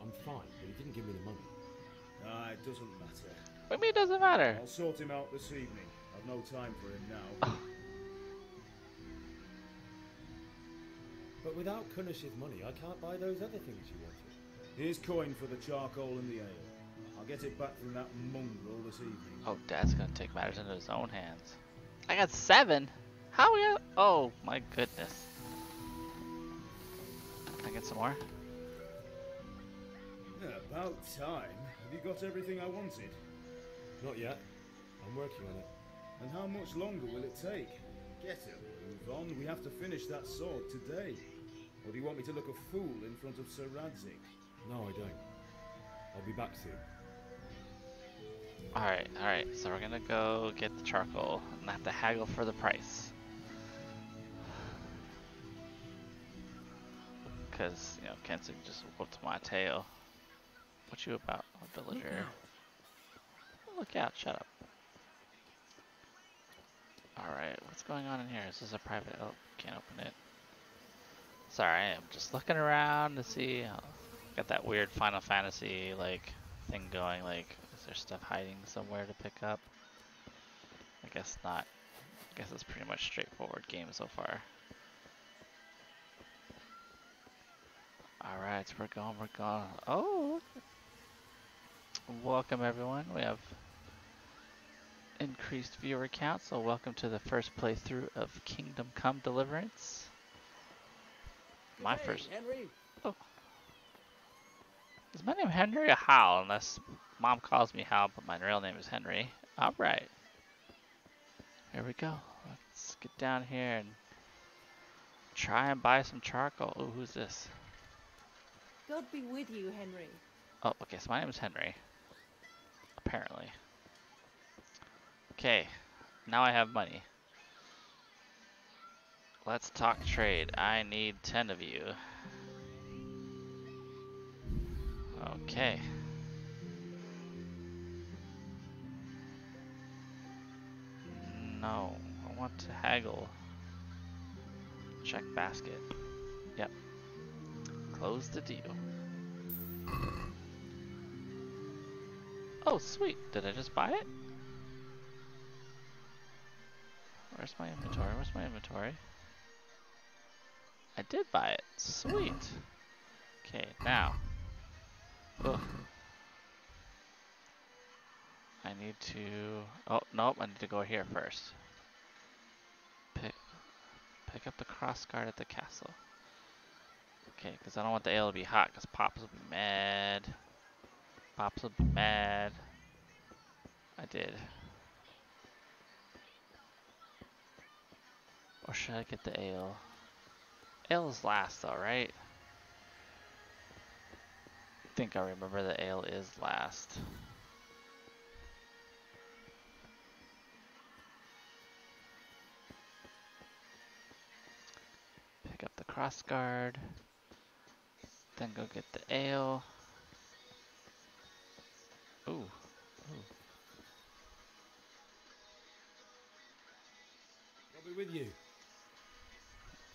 I'm fine, but he didn't give me the money. Ah, it doesn't matter. What do you mean it doesn't matter? I'll sort him out this evening. I've no time for him now. But without Kunesh's money, I can't buy those other things you wanted. Here's coin for the charcoal and the ale. I'll get it back from that mongrel this evening. Oh, Dad's gonna take matters into his own hands. I got seven. How we got? Oh my goodness. Can I get some more? Yeah, about time. Have you got everything I wanted? Not yet. I'm working on it. And how much longer will it take? Get it, move on. We have to finish that sword today. Or do you want me to look a fool in front of Sir Radzig? No, I don't. I'll be back soon. Alright, alright. So we're gonna go get the charcoal and have to haggle for the price. Cause, you know, Kensuke just whooped my tail. What you about, a villager? Look out, shut up. Alright, what's going on in here? Is this a private? Oh, can't open it. Sorry, I'm just looking around to see. Got that weird Final Fantasy like thing going. Like, is there stuff hiding somewhere to pick up? I guess not. I guess it's pretty much straightforward game so far. Alright, so we're going, we're going. Oh! Welcome everyone. We have increased viewer count, so welcome to the first playthrough of Kingdom Come Deliverance. My first. Henry. Oh. Is my name Henry or Hal? Unless mom calls me Hal, but my real name is Henry. Alright. Here we go. Let's get down here and try and buy some charcoal. Oh, who's this? God be with you, Henry. Oh, okay, so my name is Henry. Apparently. Okay, now I have money. Let's talk trade. I need 10 of you. Okay. No, I want to haggle. Check basket. Yep. Close the deal. Oh, sweet. Did I just buy it? Where's my inventory? Where's my inventory? I did buy it. Sweet. Okay, now. I need to... Oh, nope, I need to go here first. Pick, pick Pick up the cross guard at the castle. Okay, because I don't want the ale to be hot, because Pops will be mad. Pops will be mad. I did. Or should I get the ale? Ale's last though, right? I think I remember the ale is last. Pick up the cross guard. Then go get the ale. Ooh. Ooh. I'll be with you.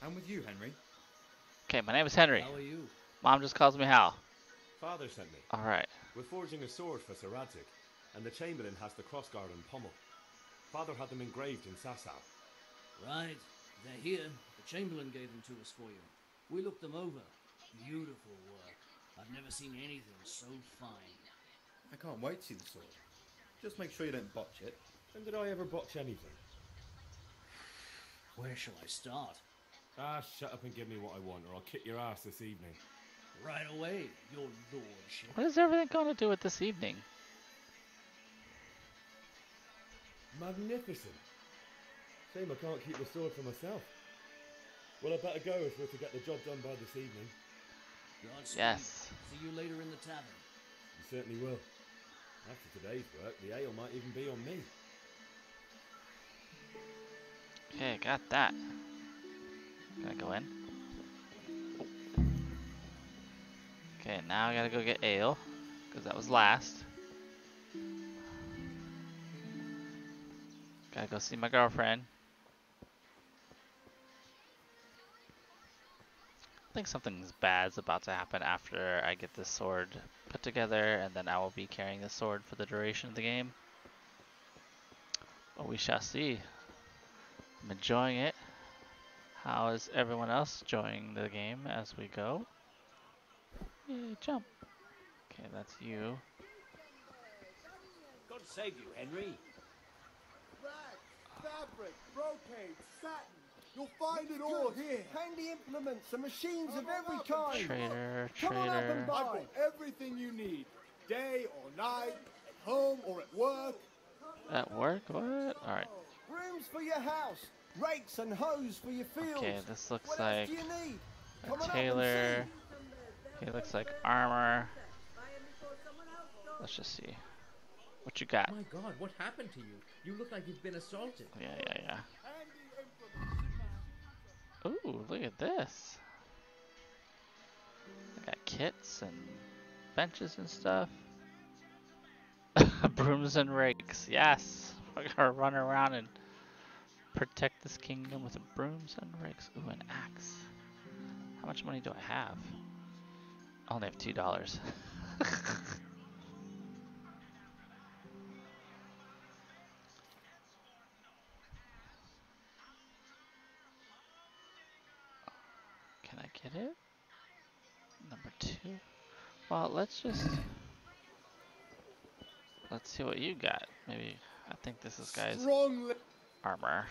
I'm with you, Henry. Okay, my name is Henry. How are you? Mom just calls me Hal. Father sent me. Alright. We're forging a sword for Sir and the Chamberlain has the crossguard and pommel. Father had them engraved in Sasau. Right, they're here. The Chamberlain gave them to us for you. We looked them over. Beautiful work. I've never seen anything so fine. I can't wait to see the sword. Just make sure you don't botch it. When did I ever botch anything? Where shall I start? Ah, shut up and give me what I want, or I'll kick your ass this evening. Right away, your lordship. What is everything going to do with this evening? Magnificent. Shame I can't keep the sword for myself. Well, I better go if we're to get the job done by this evening. Godspeed. Yes. See you later in the tavern. You certainly will. After today's work, the ale might even be on me. Okay, got that. Can I go in? Okay, now I gotta go get ale, because that was last. Gotta go see my girlfriend. I think something bad's about to happen after I get this sword put together, and then I will be carrying the sword for the duration of the game. But we shall see. I'm enjoying it. How is everyone else enjoying the game as we go? Yay, jump. Okay, that's you. God save you, Henry. Rags, fabric, brocade, satin. You'll find it all here. Handy implements and machines of every kind. Trader, Come on up and buy. I've got everything you need. Day or night, at home or at work. At work? What? Alright. Brooms for your house. Rakes and hoes for your fields. Okay, this looks what like else you need? a Come on up and tailor. He looks like armor. Let's just see. What you got? My God, what happened to you? You look like you've been assaulted. Yeah, yeah, yeah. Ooh, look at this. I got kits and benches and stuff. Brooms and rakes, yes. We're gonna run around and protect this kingdom with brooms and rakes. Ooh, an axe. How much money do I have? I only have two dollars. Can I get it? Number two. Well, let's just let's see what you got. Maybe I think this is guy's Strongly. armor.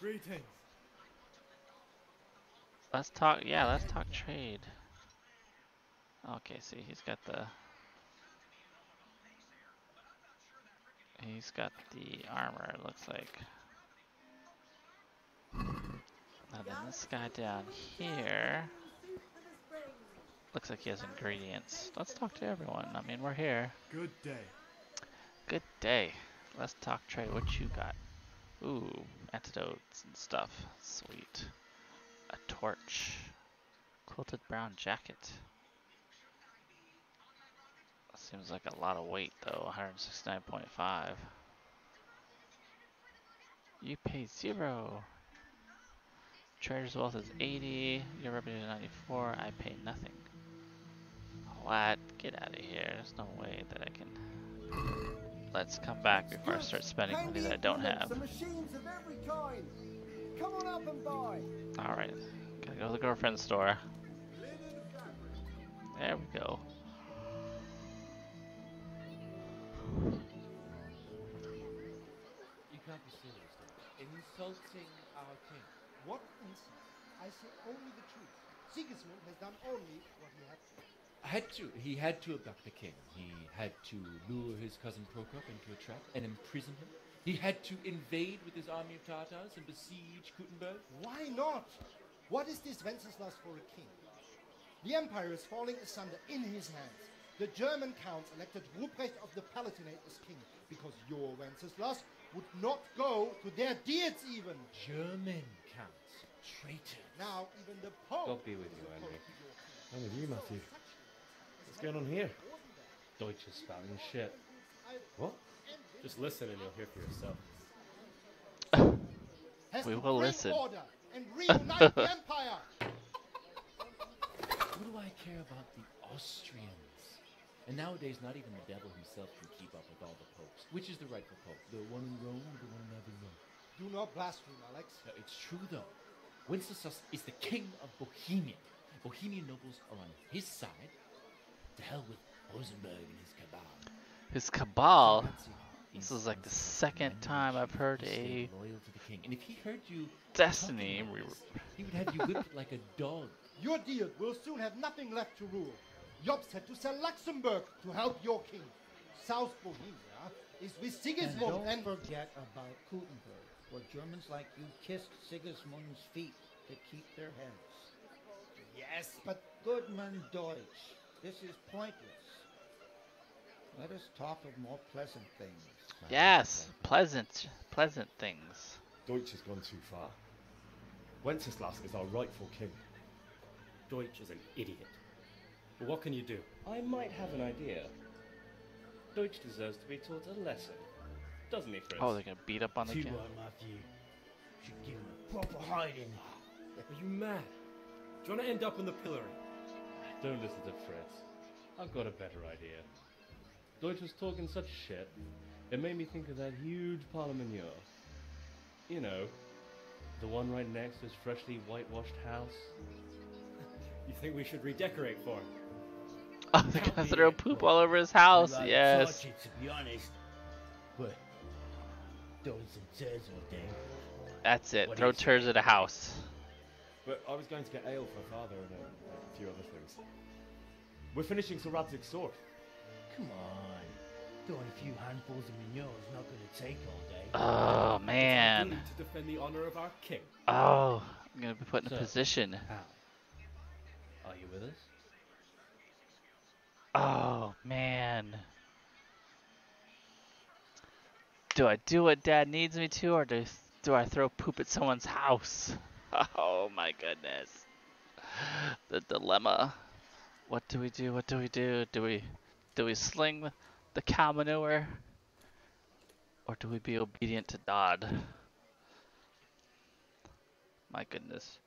Greetings. Let's talk. Yeah, let's talk trade. Okay, see, he's got the. He's got the armor. It looks like. And then this guy down here. Looks like he has ingredients. Let's talk to everyone. I mean, we're here. Good day. Good day. Let's talk trade. What you got? Ooh, antidotes and stuff. Sweet. A torch. Quilted brown jacket. Seems like a lot of weight though. 169.5. You pay zero. Trader's wealth is 80. Your revenue is 94. I pay nothing. What? Get out of here. There's no way that I can. Let's come back before I start spending money that I don't have. machines of every kind. Come on up and buy. Alright. Gotta go to the girlfriend's store. There we go. Insulting our king. What incident? I say only the truth. Sigismund has done only what he had to. Had to. He had to abduct the king. He had to lure his cousin Prokop into a trap and imprison him. He had to invade with his army of Tartars and besiege Kuttenberg. Why not? What is this Wenceslas for a king? The empire is falling asunder in his hands. The German counts elected Ruprecht of the Palatinate as king because your Wenceslas would not go to their deeds even. German counts. Traitor. Now even the Pope. God be with you, Henry. I'm with you, Matthew. What's going on here? Deutsch is spouting shit. What? Just listen and you'll hear for yourself. We will listen. order and reunite the empire. What do I care about the Austrians? And nowadays, not even the devil himself can keep up with all the popes. Which is the rightful pope? The one in Rome or the one in Avignon? Do not blaspheme, Alex. No, it's true though. Wenceslas is the king of Bohemia. Bohemian nobles are on his side. To hell with Rosenberg and his cabal. His cabal. This is like the second time I've heard a Loyal to the king. And if he heard you Destiny. talking re- about this, he would have you whipped like a dog. Your deal will soon have nothing left to rule. Jobst had to sell Luxembourg to help your king. South Bohemia is with And Sigismund don't and forget about Kuttenberg, where Germans like you kissed Sigismund's feet to keep their heads. Yes, but Goodman Deutsch, this is pointless. Let us talk of more pleasant things. Yes, pleasant, pleasant things. Deutsch has gone too far. Wenceslas is our rightful king. Deutsch is an idiot. But what can you do? I might have an idea. Deutsch deserves to be taught a lesson. Doesn't he, Fritz? Oh, they're gonna beat up on the Too king. right, Matthew. Should give him a proper hiding. Are you mad? Do you want to end up in the pillory? Don't listen to Fritz. I've got a better idea. Deutsch was talking such shit, it made me think of that huge parliament yard. You know, the one right next to his freshly whitewashed house. you think we should redecorate for him? Oh, they're gonna throw poop all over his house. I'd Yes. touch it, to be honest. But throwing some turds all day. That's it. What Throw turds at a house. But I was going to get ale for father and a, a few other things. We're finishing Sir Radzig's sword. Come on. Throwing a few handfuls of manure is not going to take all day. Oh It's our man. to defend the honor of our king. Oh, I'm gonna be put in a So, position. Are you with us? Oh man. Do I do what dad needs me to, or do, do I throw poop at someone's house? Oh my goodness. The dilemma. What do we do? What do we do? Do we do we sling the- the cow manure? Or do we be obedient to Dodd? My goodness.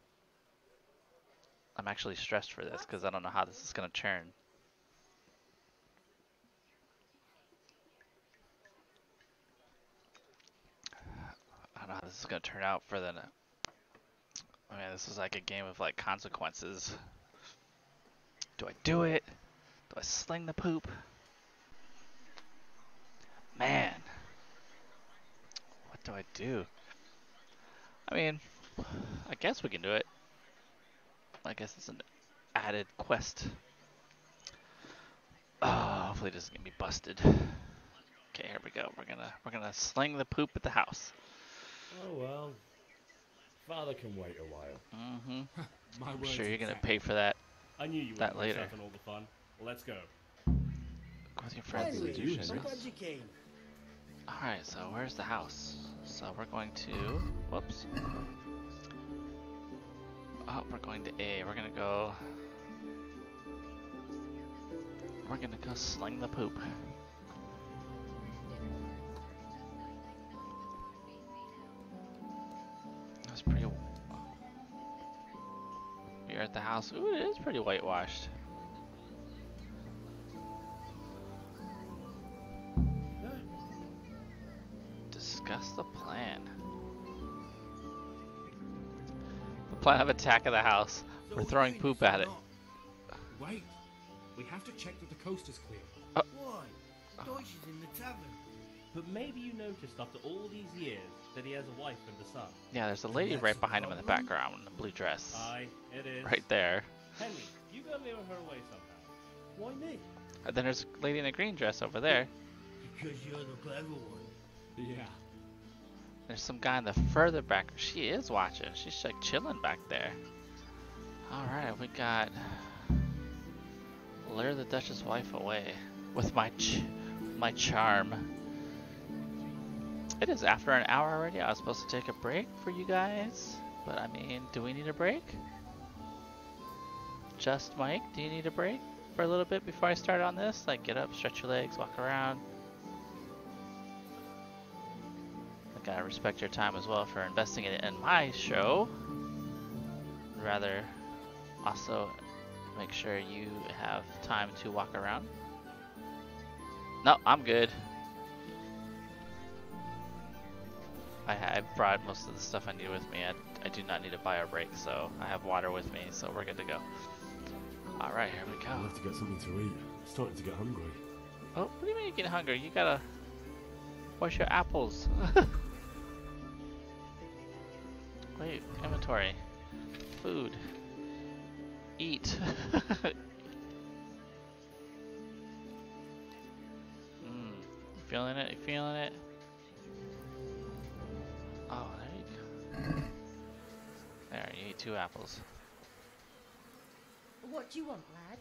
I'm actually stressed for this because I don't know how this is going to turn. I don't know how this is to turn out for the. I mean, this is like a game of like consequences. Do I do it? Do I sling the poop? Man. What do I do? I mean, I guess we can do it. I guess it's an added quest. Oh, hopefully it doesn't get me busted. Okay, here we go. We're gonna we're gonna sling the poop at the house. Oh well. Father can wait a while. Mm-hmm. My I'm sure you're gonna pay for that. I knew you that later. on all the fun. Let's go. Go with your friends. Finally, and do you, shit. Henry. came. Alright, so where's the house? So we're going to. Whoops. Oh, we're going to A. We're gonna go. We're gonna go sling the poop. Pretty. You're at the house. Ooh, it is pretty whitewashed. Discuss the plan. The plan of attack of the house. So We're throwing poop at it. Wait. We have to check that the coast is clear. Uh, Why? Deutsch is in the tavern. But maybe you noticed after all these years that he has a wife and a son. Yeah, there's a lady right behind him in the background in the blue dress. Aye, it is. Right there. Henry, you go lure her away somehow. Why me? And then there's a lady in a green dress over there. Because you're the clever one. Yeah. There's some guy in the further back. She is watching. She's like chilling back there. Alright, we got lure the Deutsch's wife away with my ch my charm. It is after an hour already. I was supposed to take a break for you guys, but I mean, do we need a break? Just Mike, do you need a break for a little bit before I start on this? Like get up, stretch your legs, walk around. I gotta respect your time as well for investing it in my show. Rather also make sure you have time to walk around. No, I'm good. I, I brought most of the stuff I need with me. I, I do not need to buy a break, so I have water with me, so we're good to go. Alright, here we go. I'll have to get something to eat. I'm starting to get hungry. Oh, what do you mean you get hungry? You gotta... wash your apples? Wait, inventory. Food. Eat. mm, feeling it? You feeling it? There, you eat two apples. What do you want, lad?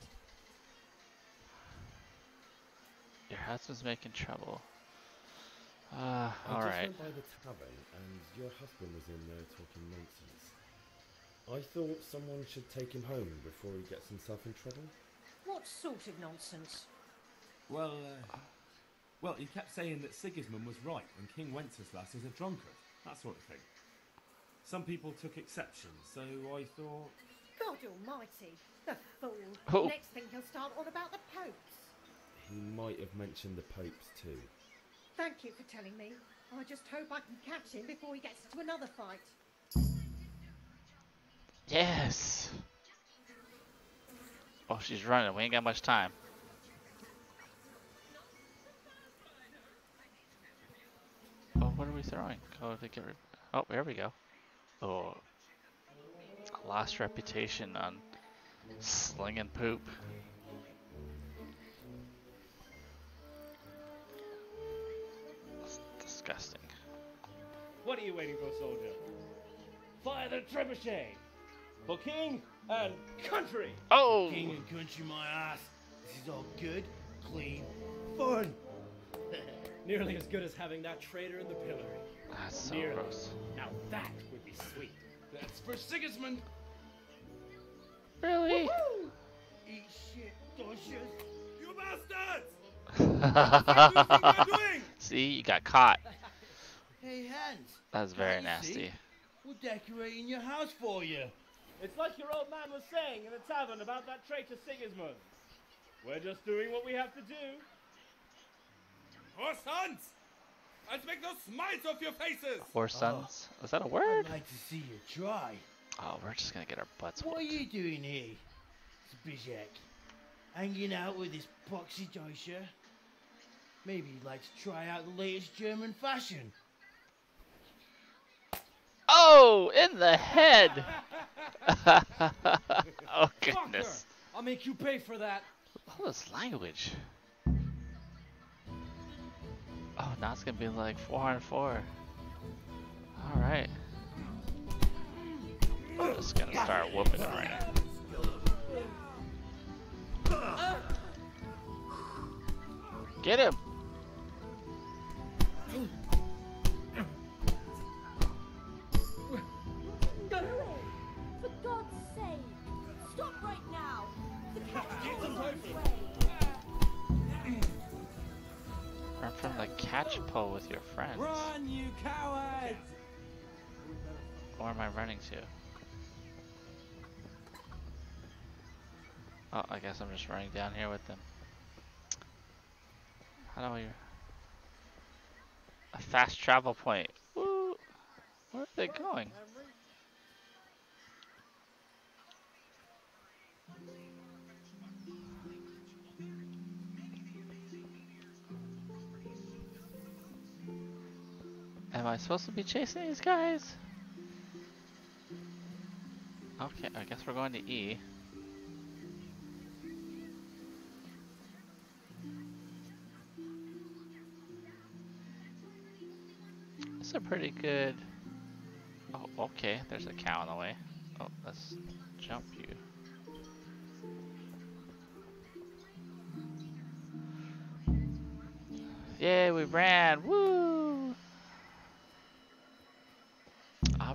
Your husband's making trouble. Uh, I just alright. went by the tavern and your husband was in there talking nonsense. I thought someone should take him home before he gets himself in trouble. What sort of nonsense? Well, uh, well, he kept saying that Sigismund was right and King Wenceslas is a drunkard, that sort of thing. Some people took exception, so I thought. God almighty, the fool. Oh. Next thing he'll start on about the popes. He might have mentioned the popes too. Thank you for telling me. I just hope I can catch him before he gets into another fight. Yes! Oh, she's running. We ain't got much time. Oh, what are we throwing? Oh, to get rid. Oh, there we go. Oh, lost reputation on slinging poop. That's disgusting. What are you waiting for, soldier? Fire the trebuchet! For king and country! Oh! King and country, my ass. This is all good, clean, fun. Nearly as good as having that traitor in the pillory. That's so Nearly. gross. Now that would be sweet. That's for Sigismund. Really? Eat shit, Duchess. You bastards! See, you got caught. Hey, Hans. That was very nasty. We're decorating your house for you. It's like your old man was saying in the tavern about that traitor Sigismund. We're just doing what we have to do. Or sons! Let's make those smiles off your faces! Or oh. sons. Is that a word? I'd like to see you try. Oh, we're just gonna get our butts What are you doing here, Zbizek? Hanging out with this poxy Deutscher? Maybe you'd like to try out the latest German fashion. Oh, in the head! oh goodness. I'll make you pay for that. What was language? Now it's gonna be like four on four. Alright. I'm just gonna start whooping him right now. Get him! For God's sake, stop right now. The cat's on its way. Run from the catch pole with your friends. Run, you cowards! Where am I running to? Oh, I guess I'm just running down here with them. How do I... A fast travel point. Woo! Where are they going? Am I supposed to be chasing these guys? Okay, I guess we're going to E. It's a pretty good... Oh, okay, there's a cow in the way. Oh, let's jump you. Yay, we ran! Woo!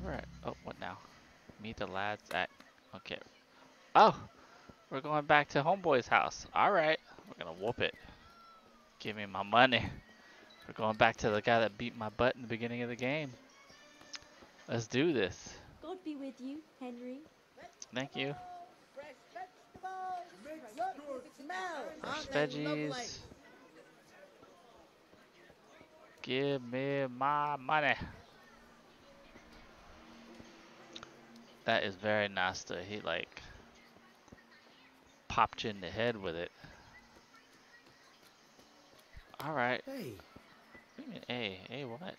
Alright. Oh, what now? Meet the lads at... Okay. Oh! We're going back to Homeboy's house. Alright. We're gonna whoop it. Give me my money. We're going back to the guy that beat my butt in the beginning of the game. Let's do this. God be with you, Henry. Thank you. Fresh Aren't they lovely? veggies. Give me my money. That is very nasty. He like popped you in the head with it. Alright. Hey. What do you mean A? A what?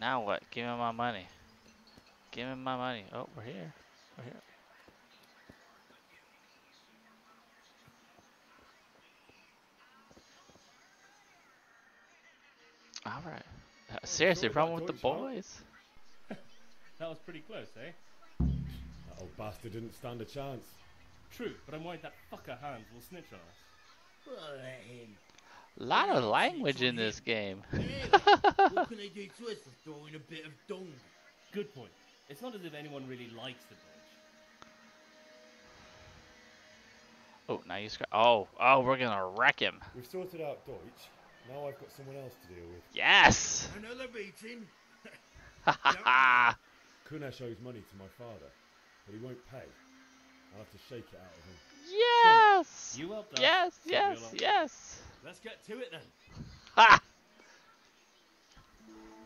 Now what? Give me my money. Give me my money. Oh, we're here. We're here. Alright. Uh, seriously, Sorry problem with the boys? That was pretty close, eh? That old bastard didn't stand a chance. True, but I'm worried that fucker Hans will snitch on us. Well, let him. lot of language in this game. what can they do to us for throwing a bit of dung? Good point. It's not as if anyone really likes the bridge. oh, now you scratch. Oh, oh, we're gonna wreck him. We've sorted out Deutsch. Now I've got someone else to deal with. Yes! Another beating? Ha ha ha! Kunesh owes money to my father, but he won't pay. I'll have to shake it out of him. Yes! You helped us, Yes, so yes, we'll help you. yes! Let's get to it then. Ha!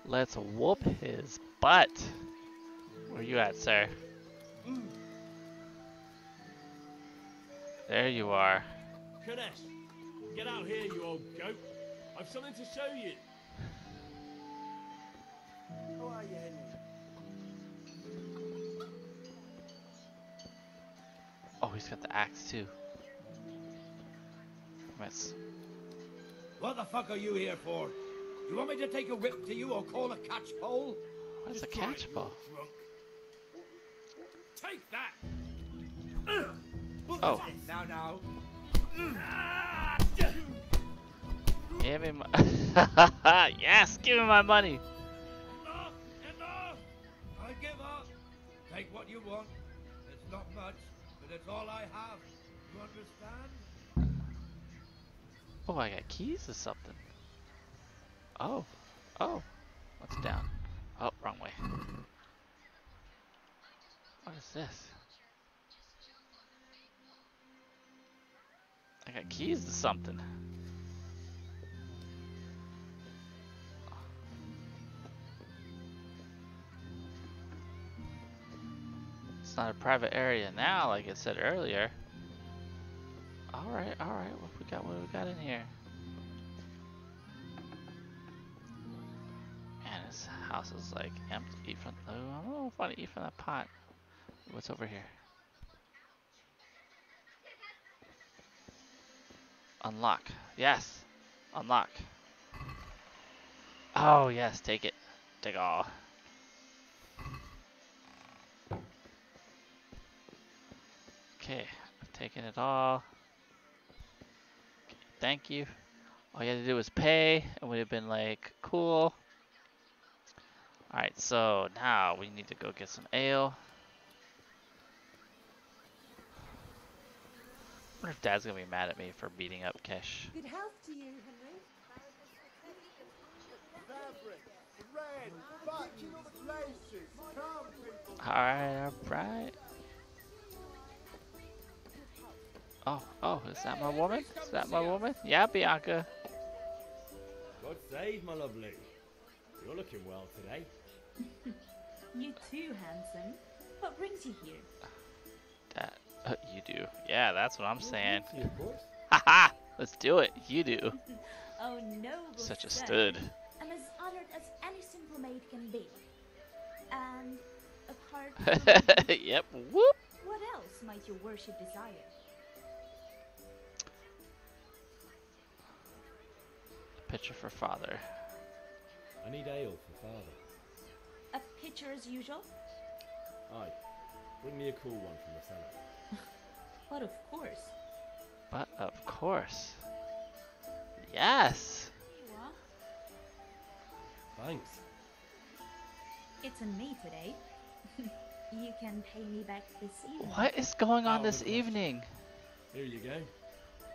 Let's whoop his butt. Where you at, sir? There you are. Kunesh, get out here, you old goat. I've something to show you. How are you, Henry? Oh, he's got the axe too. Miss. What the fuck are you here for? Do you want me to take a whip to you or call a catch pole? What's a catch ball? Take that! Oh. Now, now. Ah! Give me my. yes, give me my money. Enough! Enough! I give up. Take what you want. It's not much, but it's all I have. You understand? Oh, I got keys or something. Oh, oh, what's down? Oh, wrong way. What is this? I got keys to something. Not a private area now, like it said earlier. Alright, alright, what we got, what we got in here? Man, this house is like empty. From, oh, I don't know if I want to eat from that pot. What's over here? Unlock. Yes. Unlock. Oh, yes, take it. Take all. Okay, I've taken it all. Okay, thank you. All you had to do was pay, and we'd have been like, cool. Alright, so now we need to go get some ale. I wonder if Dad's gonna be mad at me for beating up Kesh. Good health to you, Henry. Fabric, red, matching up laces. Come, people. Alright, alright. Oh, oh, is that my woman? Is that my woman? Yeah, Bianca. God save my lovely. You're looking well today. You too, handsome. What brings you here? That uh, you do. Yeah, that's what I'm saying. Fancy, of. Haha! Let's do it. You do. oh, noble Such a stud. I'm as honored as any simple maid can be. And apart from yep. Whoop. what else might your worship desire? Picture for father. I need ale for father. A pitcher as usual? Aye. Bring me a cool one from the cellar. But of course. But of course. Yes. Thanks. It's on me today. you can pay me back this evening. What is going on Out this evening? Here you go.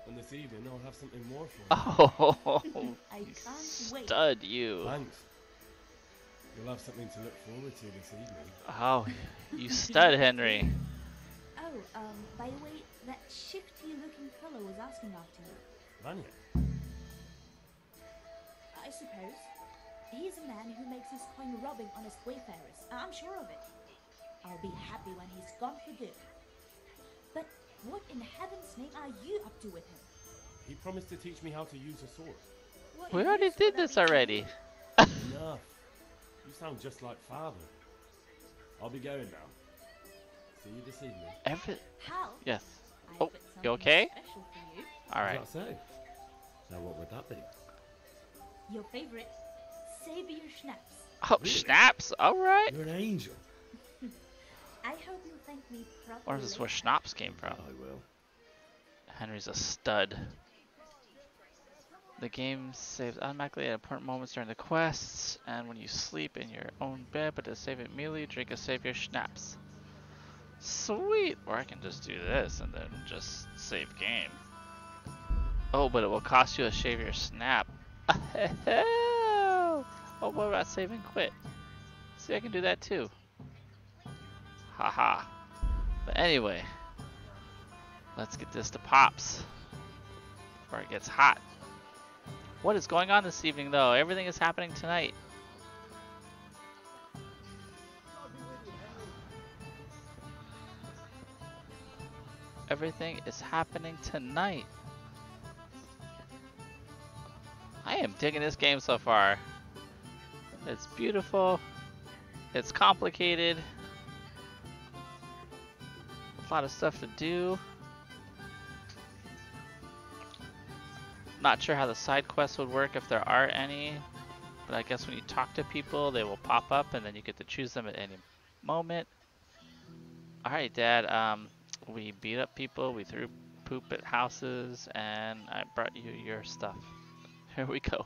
And this evening I'll have something more for you. Oh, I can't wait. stud you. Thanks. You'll have something to look forward to this evening. Oh, you stud, Henry. Oh, um, by the way, that shifty looking fellow was asking after you. Vanya. I suppose. He's a man who makes his coin robbing honest wayfarers. I'm sure of it. I'll be happy when he's gone for good. But what in heaven's name are you up to with him? He promised to teach me how to use a sword. What We already did this already. Enough. You sound just like father. I'll be going now. See you this evening. Every Hal, yes. I Oh, you something okay? You. All right. So? Now what would that be? Your favorite, Savior Schnapps. Oh, schnapps. All right. You're an angel. I hope you'll thank me properly. Or is this where schnapps came from? I will. Henry's a stud. The game saves automatically at important moments during the quests, and when you sleep in your own bed, but to save it immediately, drink a savior schnapps. Sweet! Or I can just do this and then just save game. Oh, but it will cost you a savior snap. oh, what about save and quit? See, I can do that too. Haha. But anyway, let's get this to Pops before it gets hot. What is going on this evening, though? Everything is happening tonight. Everything is happening tonight. I am digging this game so far. It's beautiful. It's complicated. A lot of stuff to do. Not sure how the side quests would work if there are any, but I guess when you talk to people, they will pop up and then you get to choose them at any moment. Alright, Dad, um, we beat up people, we threw poop at houses, and I brought you your stuff. Here we go.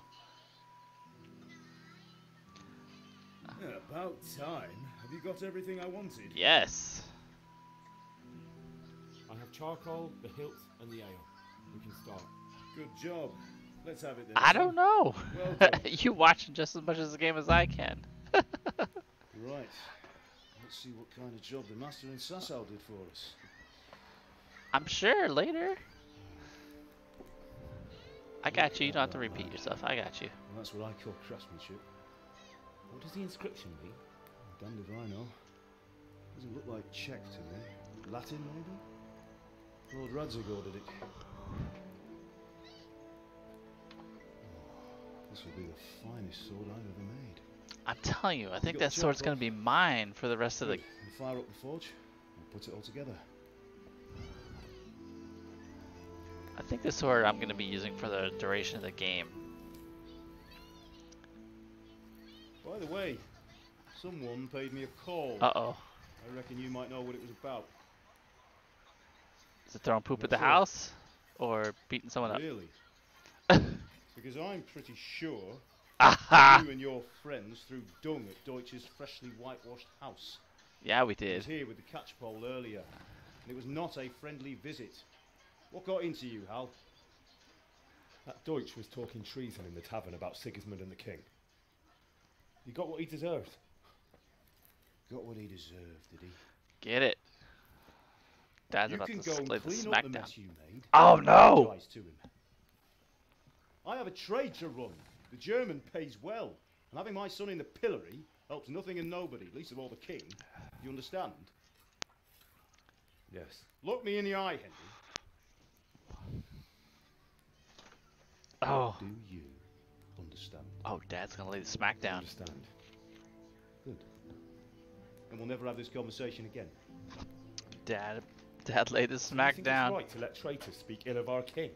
About time. Have you got everything I wanted? Yes. I have charcoal, the hilt, and the ale. We can start. Good job. Let's have it then. I don't know. Well you watch just as much as the game as I can. Right. Let's see what kind of job the master in Sasau did for us. I'm sure later. I got you. You don't have to repeat yourself. I got you. Well, that's what I call craftsmanship. What does the inscription mean? Damned if I know. Doesn't look like Czech to me. Latin, maybe? Lord Radzig ordered it. Oh, this will be the finest sword I've ever made. I'm telling you, I think that sword's gonna be mine for the rest of the. We'll fire up the forge and put it all together. I think the sword I'm gonna be using for the duration of the game. By the way, someone paid me a call. Uh oh. I reckon you might know what it was about. Is it throwing poop at the What's up? house, or beating someone up? Really? because I'm pretty sure you and your friends threw dung at Deutsch's freshly whitewashed house. Yeah, we did. I did. was here with the catchpole earlier, and it was not a friendly visit. What got into you, Hal? That Deutsch was talking treason in the tavern about Sigismund and the king. He got what he deserved. Got what he deserved, did he? Get it. Dad's you about can to go and play the clean up the smackdown. mess you made. Oh no! to him. I have a trade to run. The German pays well, and having my son in the pillory helps nothing and nobody, least of all the king. You understand? Yes. Look me in the eye, Henry. Oh. Do you understand? Oh, Dad's gonna lay the smack down. Understand. Good. And we'll never have this conversation again. Dad, Dad laid the smack down. It's right to let traitors speak ill of our king.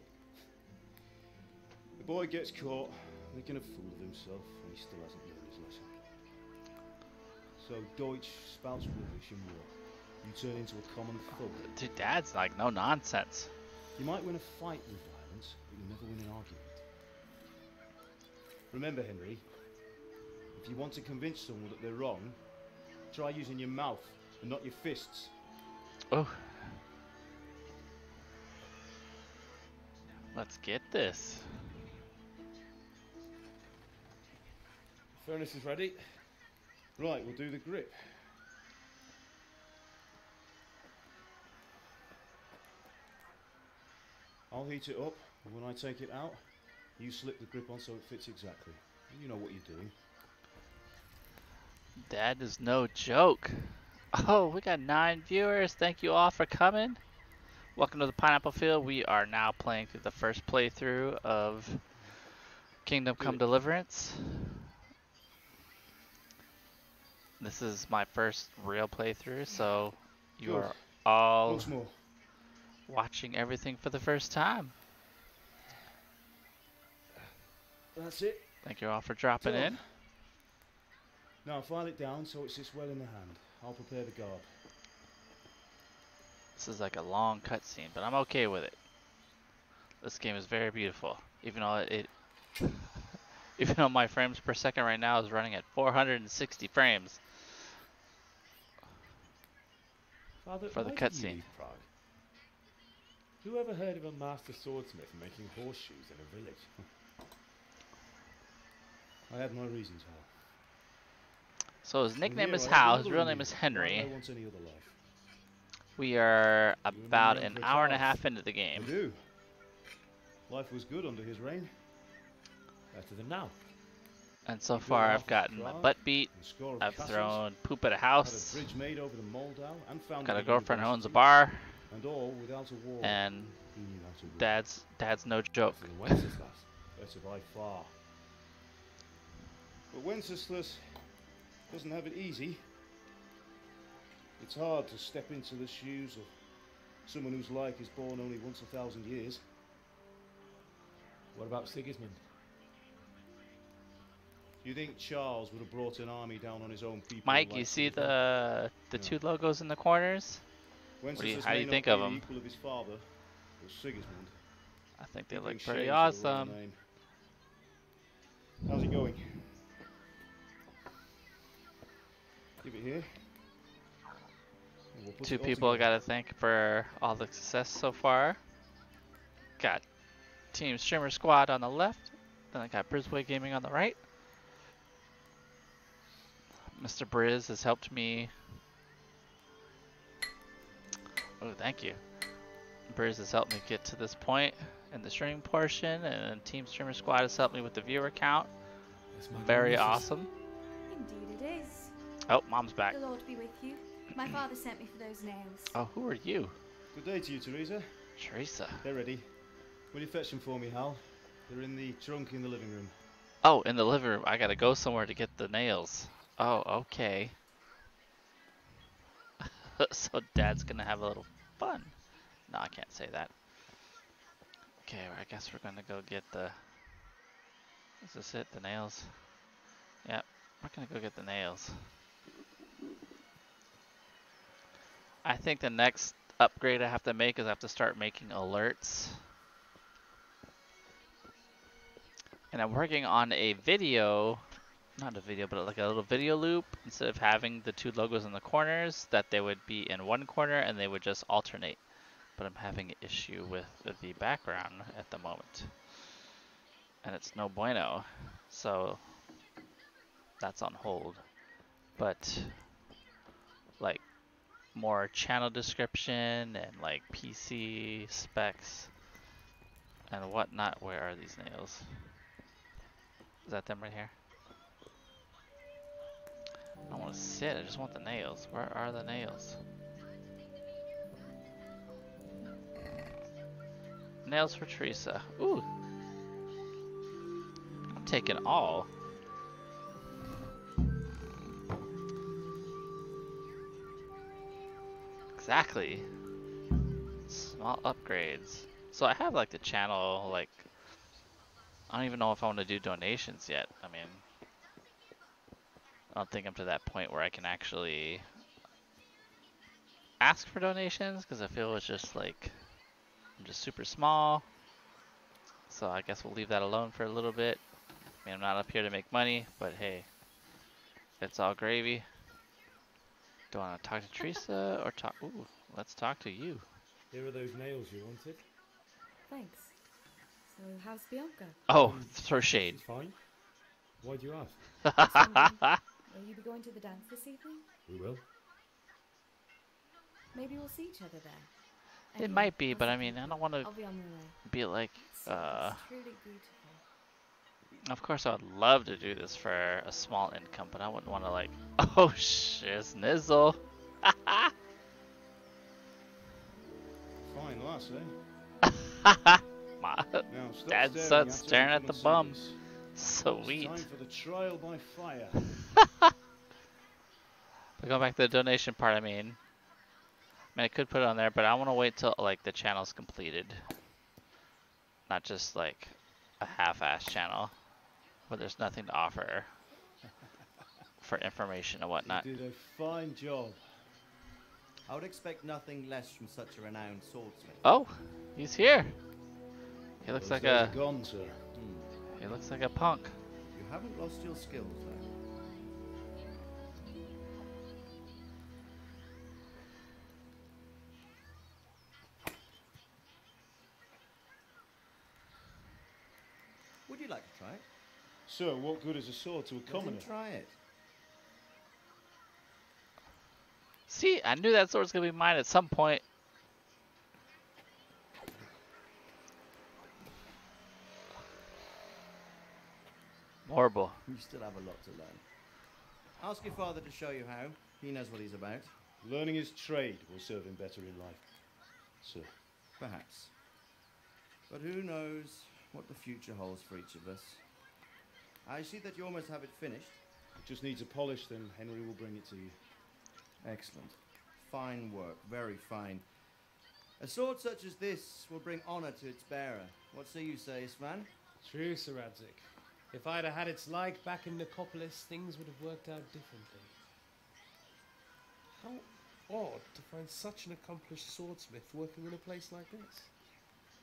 The boy gets caught, making a fool of himself, and he still hasn't learned his lesson. So Deutsch spouts rubbish and war. You turn into a common thug. Uh, dude, Dad's like no nonsense. You might win a fight with violence, but you'll never win an argument. Remember, Henry, if you want to convince someone that they're wrong, try using your mouth and not your fists. Oh. Let's get this. Furnace is ready. Right, we'll do the grip. I'll heat it up, and when I take it out, you slip the grip on so it fits exactly. You know what you're doing. That is no joke. Oh, we got nine viewers. Thank you all for coming. Welcome to the Pineapple Field. We are now playing through the first playthrough of Kingdom Come Deliverance. This is my first real playthrough, so you are all watching everything for the first time. That's it. Thank you all for dropping in. Now file it down so it sits well in the hand. I'll prepare the guard. This is like a long cutscene, but I'm okay with it. This game is very beautiful, even though it, even though my frames per second right now is running at 460 frames Father, for the why did you cutscene. Who ever heard of a master swordsmith making horseshoes in a village? I have my reasons, Hal. So his nickname is Hal. His real name is Henry. I want any other life. We are about an hour and a half into the I game. do. Life was good under his reign. Better than now. And so far, I've gotten my butt beat. a I've thrown poop at a a house. bridge made over the Moldau and founded Got a a girlfriend who owns a bar. And all without a war. And He knew how to rule. dad's dad's no joke. Better by far. But Wenceslas doesn't have it easy. It's hard to step into the shoes of someone whose like is born only once a thousand years. What about Sigismund? Do you think Charles would have brought an army down on his own people? Mike, like you see Sigismund? the the Yeah. two logos in the corners? What do you, how do you think of them? equal of his father, Sigismund. I think they look pretty shame to a royal awesome. How's it going? Give it here. And we'll Two people I gotta thank for all the success so far. Got Team Streamer Squad on the left, then I got Brisway Gaming on the right. Mr. Briz has helped me. Oh, thank you. Briz has helped me get to this point in the streaming portion, and Team Streamer Squad has helped me with the viewer count. Very awesome. Indeed it is. Oh, mom's back. The Lord be with you. My father sent me for those nails. Oh, who are you? Good day to you, Theresa. Theresa. They're ready. Will you fetch them for me, Hal? They're in the trunk in the living room. Oh, in the living room. I gotta go somewhere to get the nails. Oh, okay. so dad's gonna have a little fun. No, I can't say that. Okay, I guess we're gonna go get the. Is this it? The nails? Yep, we're gonna go get the nails. I think the next upgrade I have to make is I have to start making alerts. And I'm working on a video, not a video, but like a little video loop. Instead of having the two logos in the corners, that they would be in one corner and they would just alternate. But I'm having an issue with the background at the moment. And it's no bueno. So that's on hold. But like more channel description and like PC specs and whatnot. Where are these nails? Is that them right here? I don't want to sit, I just want the nails. Where are the nails? Nails for Theresa. Ooh. I'm taking all. Exactly. Small upgrades. So I have like the channel, like, I don't even know if I want to do donations yet. I mean, I don't think I'm to that point where I can actually ask for donations because I feel it's just like, I'm just super small. So I guess we'll leave that alone for a little bit. I mean, I'm not up here to make money, but hey, it's all gravy. Do I want to talk to Theresa or talk? Ooh, let's talk to you. Here are those nails you wanted. Thanks. So, how's Bianca? Oh, throw shade. It's fine. Why do you ask? Will you be going to the dance this evening? We will. Maybe we'll see each other there. It Anyway, might be, but I mean, I don't want to be on my way. be like, uh, it's truly beautiful. Of course I would love to do this for a small income, but I wouldn't want to like, oh shit, it's Nizzle. Fine lass, eh? My Now, stop dad staring starts at staring at the bum. and see us. Sweet. It's time for the trial by fire. But going back to the donation part, I mean, I mean, I could put it on there, but I want to wait till like the channel's completed, not just like a half-ass channel where there's nothing to offer for information and whatnot. You did a fine job. I would expect nothing less from such a renowned swordsman. Oh, he's here. He looks Those like a gone, sir. Hmm. he looks like a punk. You haven't lost your skills, Sir, what good is a sword to a commoner? try it. See, I knew that sword was gonna be mine at some point. Horrible. You still have a lot to learn. Ask your father to show you how. He knows what he's about. Learning his trade will serve him better in life, sir. Perhaps. But who knows what the future holds for each of us. I see that you almost have it finished. It just needs a polish, then Henry will bring it to you. Excellent. Fine work, very fine. A sword such as this will bring honor to its bearer. What say you, say, Svan? True, Sir Radzig. If I'd have had its like back in Nicopolis, things would have worked out differently. How odd to find such an accomplished swordsmith working in a place like this.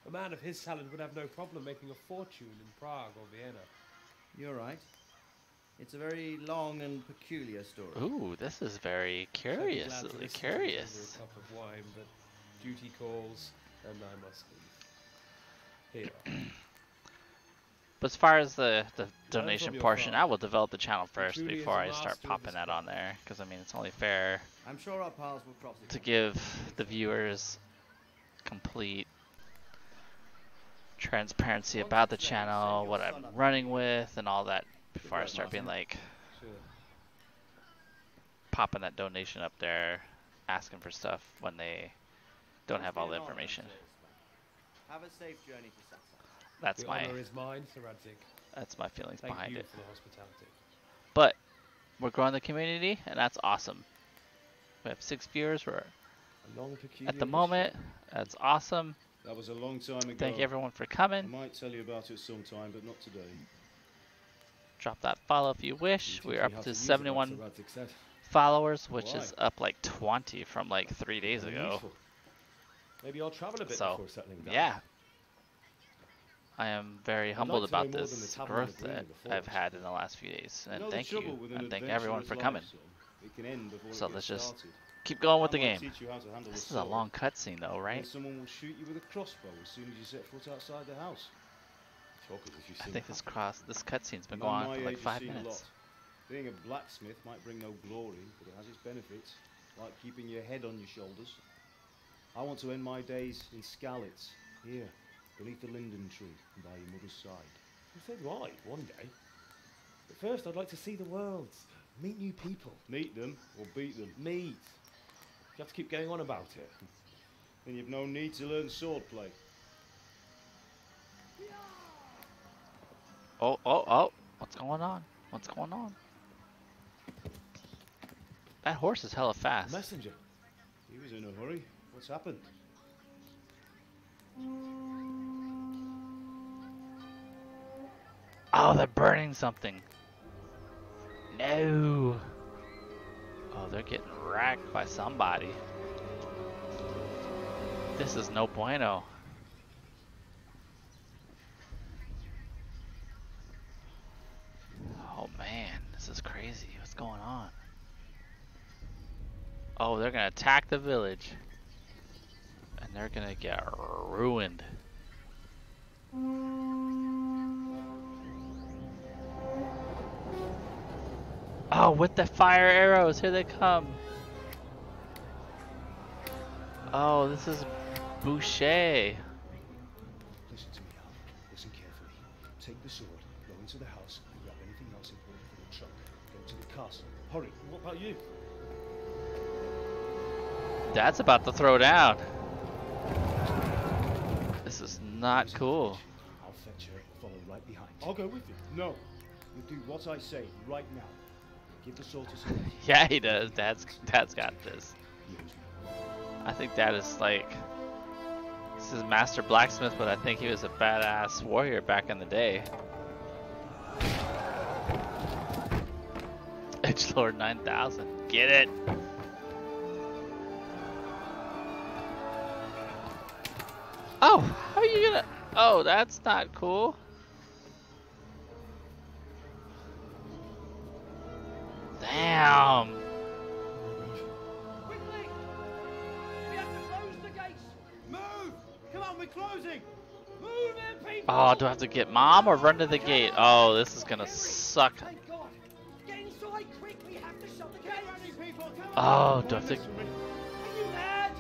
A man of his talent would have no problem making a fortune in Prague or Vienna. You're right. It's a very long and peculiar story. Ooh, this is very I'd glad to curiously listen to it curious. A cup of wine, but duty calls, and I must leave. Here. But as far as the, the donation your portion, father. I will develop the channel first truly before I start popping that on there. Because I mean, it's only fair I'm sure our pals will cross to give the viewers complete transparency about the channel, what I'm running with, and all that before I start being like popping that donation up there, asking for stuff when they don't have all the information. Have a safe journey to Saxa. That's the my is mine, that's my feelings Thank behind you it. for the hospitality. But we're growing the community, and that's awesome. We have six viewers. We're A long, at the moment. That's awesome. That was a long time ago. Thank you everyone for I coming. might tell you about it sometime, but not today. Drop that follow if you wish. We're up to to use it, 71 Dr. Radzig said. followers, which is up like 20 from like three days ago. Maybe I'll travel a bit So, before settling down. yeah. I am very humbled like about more than the this tavern on the growth that I've had in the last few days. You And know thank you. And thank everyone for coming. life, son? It can end before So let's just started. Keep going with the game. teach you how to handle This is a a long cutscene though, Then right? someone will shoot you with a crossbow as soon as you set foot outside the house. Talk if you've I think this cross, this cutscene's been going on for like five minutes. lot. Being a blacksmith might bring no glory, but it has its benefits, like keeping your head on your shoulders. I want to end my days in Skalitz, here, beneath the linden tree, and by your mother's side. You said do I, one day. But first, I'd like to see the world, meet new people. Meet them or beat them. Meet. You have to keep going on about it. Then you've no need to learn swordplay. Oh, oh, oh. What's going on? What's going on? That horse is hella fast. Messenger. He was in a hurry. What's happened? Oh, they're burning something. No. Oh, they're getting racked by somebody. This is no bueno. Oh man, this is crazy. What's going on? Oh, they're gonna attack the village. And they're gonna get ruined. Oh, with the fire arrows, here they come. Oh, this is Boucher. Listen to me, Al. Listen carefully. Take the sword, go into the house, and grab anything else important for the trunk. Go to the castle. Hurry. What about you? Dad's about to throw down. This is not cool. I'll fetch her. Follow right behind. I'll go with you. No. You do what I say right now. Yeah, he does. Dad's Dad's got this. I think Dad is like this is Master Blacksmith, but I think he was a badass warrior back in the day. Edge Lord 9000. Get it? Oh, how are you gonna? Oh, that's not cool. Damn. Quickly! We have to close the gates! Move! Come on, we're closing! Move them people! Oh, do I have to get mom or run to the gate? Oh, this is gonna suck. Thank God! Get inside quick! We have to shut the gates! Running people, come Oh, do I have to? Are you mad?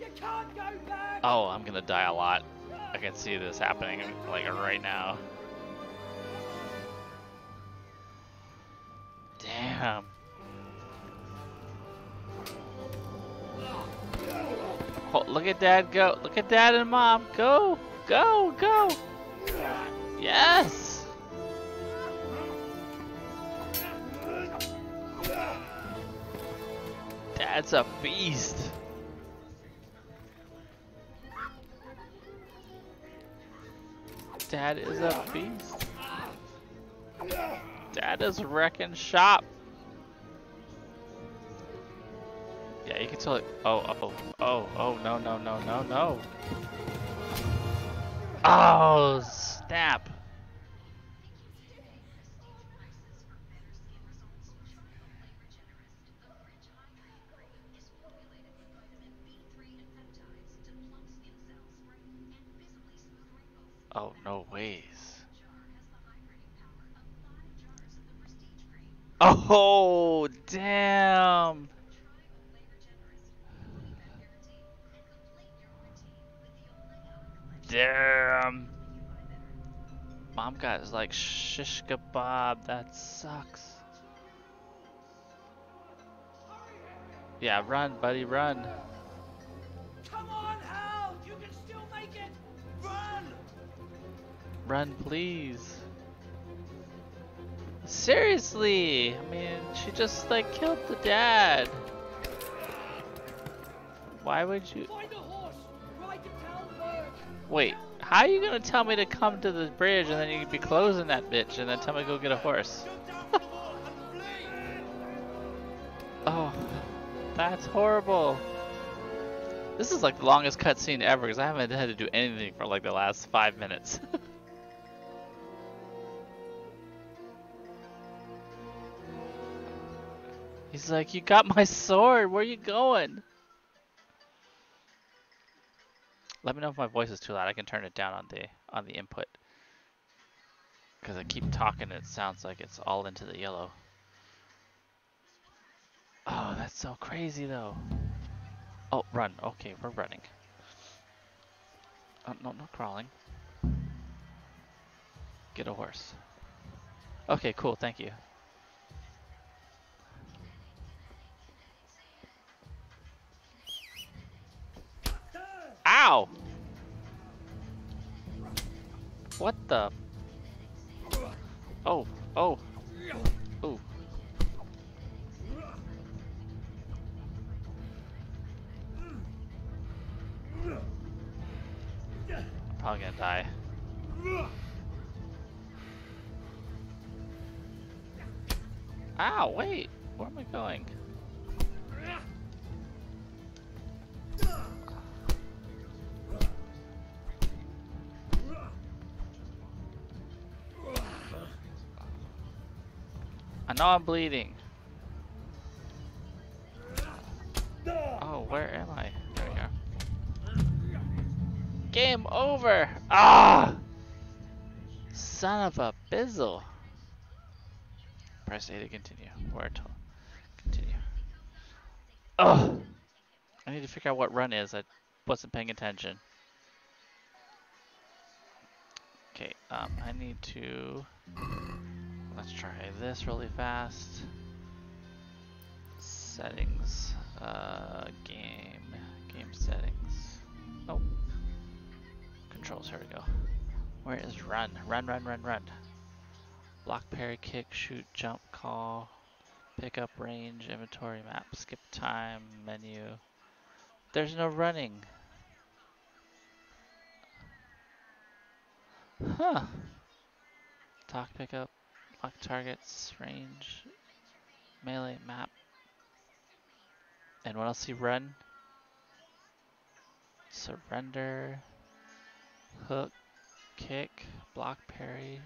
You can't go back! Oh, I'm gonna die a lot. I can see this happening like right now. Damn. Oh, look at dad go. Look at dad and mom. Go. Go. Go. Yes. Dad's a beast. Dad is a beast. Dad is wrecking shop. Yeah, you can tell it. Oh, oh, oh, oh, no, no, no, no, no. Oh, snap. Oh, no ways. Oh, damn. Damn. Mom got is like shish kebab. That sucks. Yeah, run, buddy, run. Come on! You can still make it! Run! Run, please. Seriously, I mean, she just like killed the dad. Why would you? Find a horse! Ride to Talmberg! Wait, how are you gonna tell me to come to the bridge and then you be closing that bitch and then tell me to go get a horse? oh, that's horrible. This is like the longest cutscene ever because I haven't had to do anything for like the last five minutes. He's like, you got my sword. Where are you going? Let me know if my voice is too loud. I can turn it down on the on the input. Because I keep talking it sounds like it's all into the yellow. Oh, that's so crazy though. Oh, run. Okay, we're running. Oh, no, no crawling. Get a horse. Okay, cool. Thank you. Ow! What the? Oh, oh. Ooh. Probably gonna die. Ow, wait! Where am I going? I know I'm bleeding. Oh, where am I? There we go. Game over! Ah! Son of a bizzle. Press A to continue. Where to continue. Ugh! I need to figure out what run is. I wasn't paying attention. Okay, um, I need to... Let's try this really fast. Settings. Uh, game. Game settings. Oh. Controls, here we go. Where is run? Run, run, run, run. Block, parry, kick, shoot, jump, call, pick up range, inventory map, skip time, menu. There's no running. Huh. Talk pickup, lock targets, range, melee map. And what else? See run, surrender, hook, kick, block parry.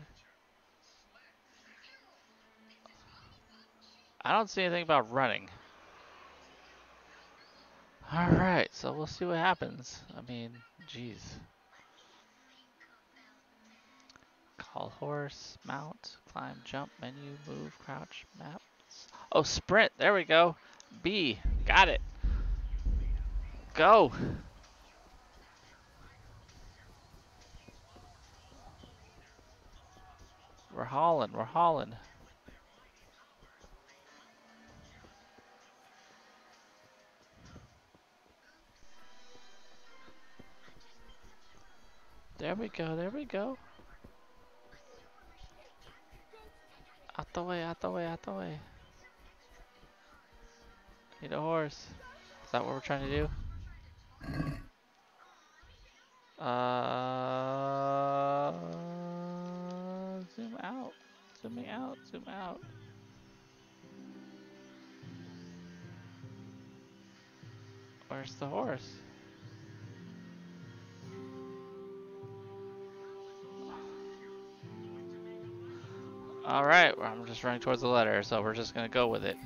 I don't see anything about running. Alright, so we'll see what happens. I mean, jeez. Call horse, mount, climb, jump, menu, move, crouch, maps. Oh, sprint. There we go. B. Got it. Go. We're hauling. We're hauling. There we go. There we go. Out the way, out the way, out the way. Need a horse. Is that what we're trying to do? Uh, zoom out. Zooming out, zoom out. Where's the horse? Alright, I'm just running towards the letter, so we're just gonna go with it.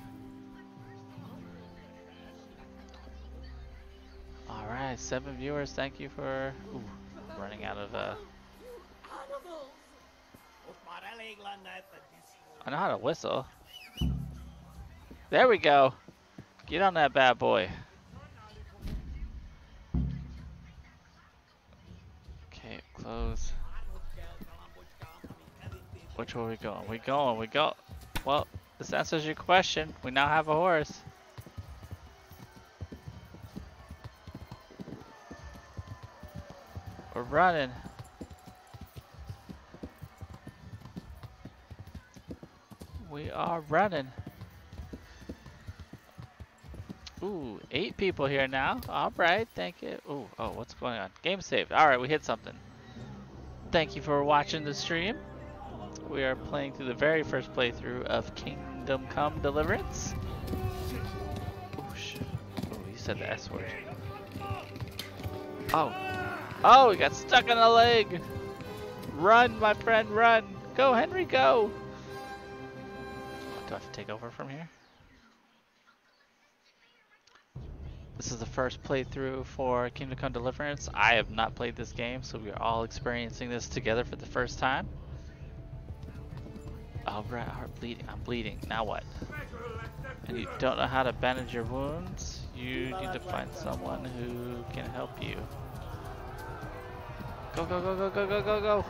Alright, seven viewers, thank you for... Ooh, running out of, uh... I know how to whistle. There we go! Get on that bad boy. Okay, close. Which way we going? We going, we go. Well, this answers your question. We now have a horse. We're running. We are running. Ooh, eight people here now. Alright, thank you. Ooh, oh, what's going on? Game saved. Alright, we hit something. Thank you for watching the stream. We are playing through the very first playthrough of Kingdom Come Deliverance. Oh, shit. Oh, he said the S word. Oh. Oh, we got stuck on a leg. Run, my friend, run. Go, Henry, go. Oh, do I have to take over from here? This is the first playthrough for Kingdom Come Deliverance. I have not played this game, so we are all experiencing this together for the first time. Oh, Alright, heart bleeding. I'm bleeding. Now what? And you don't know how to bandage your wounds? You need to find someone who can help you. Go, go, go, go, go, go, go, go!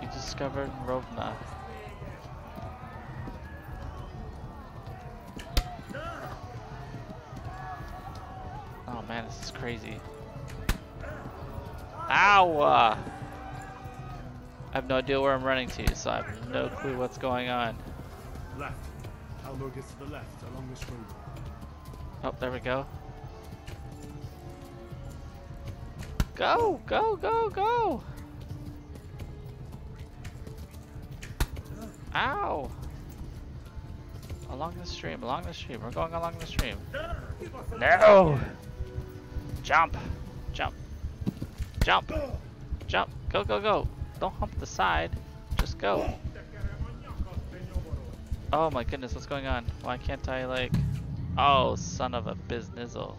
You discovered Rovna. Oh man, this is crazy. Ow! I have no idea where I'm running to, so I have no clue what's going on. Left. Halmur gets to the left, along the stream. Oh, there we go. Go, go, go, go! Ow! Along the stream, along the stream. We're going along the stream. No! Jump! Jump! Jump! Jump! Go, go, go! Don't hump the side. Just go. Oh my goodness, what's going on? Why can't I, like... Oh, son of a biznizzle.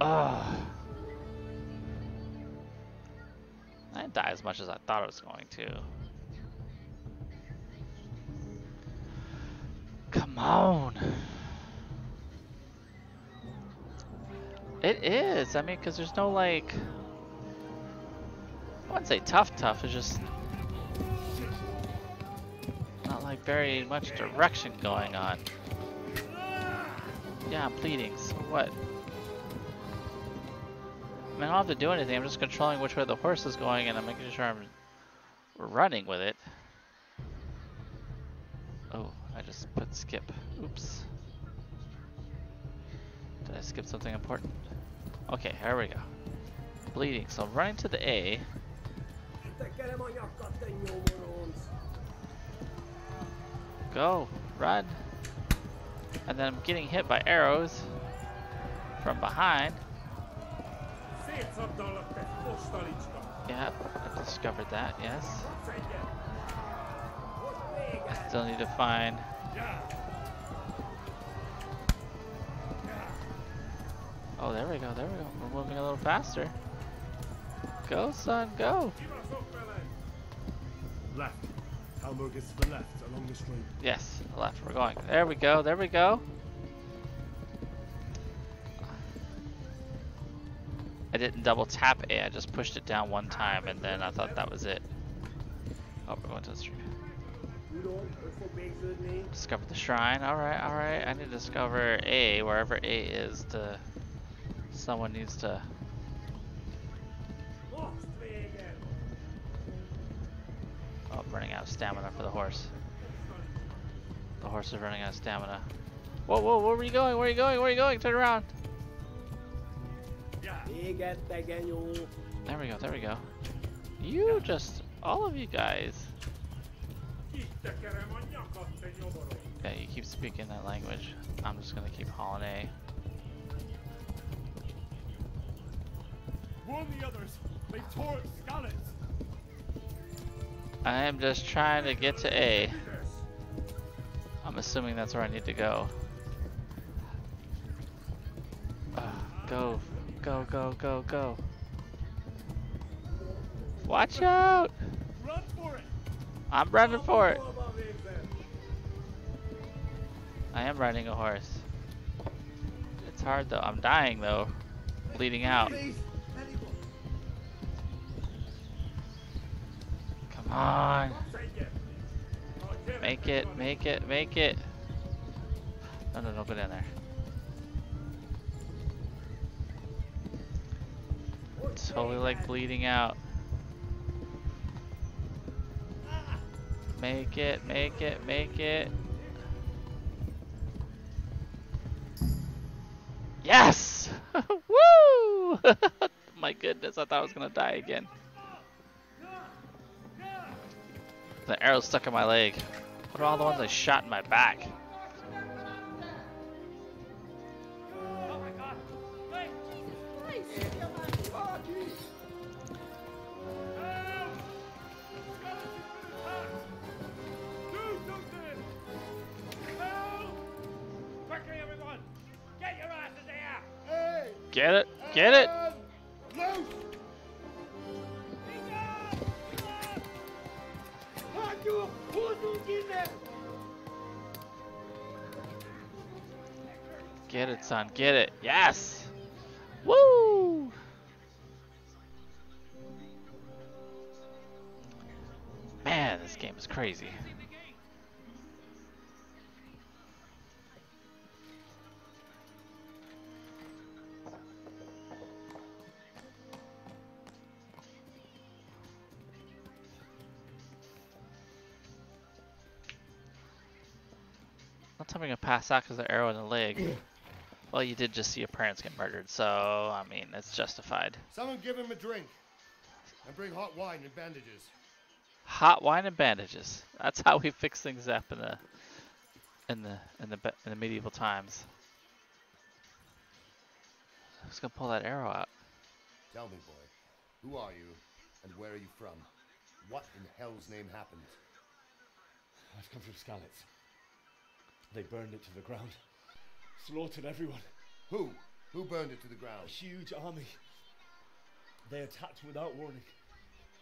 Ugh. I didn't die as much as I thought I was going to. Come on. It is. I mean, because there's no like. I wouldn't say tough, tough. It's just not like very much direction going on. Yeah, I'm bleeding. So what? I mean, I don't have to do anything. I'm just controlling which way the horse is going, and I'm making sure I'm running with it. Oh, I just put skip. Oops. Did I skip something important? Okay, here we go. Bleeding. So I'm running to the A. Go, run. And then I'm getting hit by arrows from behind. Yeah, I discovered that, yes. I still need to find... Oh, there we go, there we go. We're moving a little faster. Go, son, go! Left. Halmur gets to the left, along the stream. Yes, left, we're going. There we go, there we go. I didn't double tap A, I just pushed it down one time and then I thought that was it. Oh, we're going to the stream. Discover the shrine. Alright, alright. I need to discover A, wherever A is to... Someone needs to... Oh, running out of stamina for the horse. The horse is running out of stamina. Whoa, whoa, where are you going? Where are you going? Where are you going? Turn around. There we go, there we go. You just, all of you guys. Yeah, you keep speaking that language. I'm just gonna keep hauling Warn the others. They tore Scarlet. I am just trying to get to A. I'm assuming that's where I need to go. Uh, go, go, go, go, go. Watch out! Run for it. I'm running for it. I am riding a horse. It's hard though. I'm dying though. Bleeding out. On. Make it, make it, make it. No, no, no, go down there. Totally like bleeding out. Make it, make it, make it. Yes! Woo! My goodness, I thought I was gonna die again. The arrow stuck in my leg. What are all the ones I shot in my back? Get it! Get it? Get it? Get it, son. Get it. Yes! Woo! Man, this game is crazy. Tell me gonna pass out because of the arrow in the leg. well, you did just see your parents get murdered, so I mean, it's justified. Someone give him a drink. And bring hot wine and bandages. Hot wine and bandages. That's how we fix things up in the in the in the in the medieval times. Who's gonna pull that arrow out? Tell me, boy, who are you and where are you from? What in hell's name happened? I've come from Skalitz. They burned it to the ground. Slaughtered everyone. Who? Who burned it to the ground? A huge army. They attacked without warning.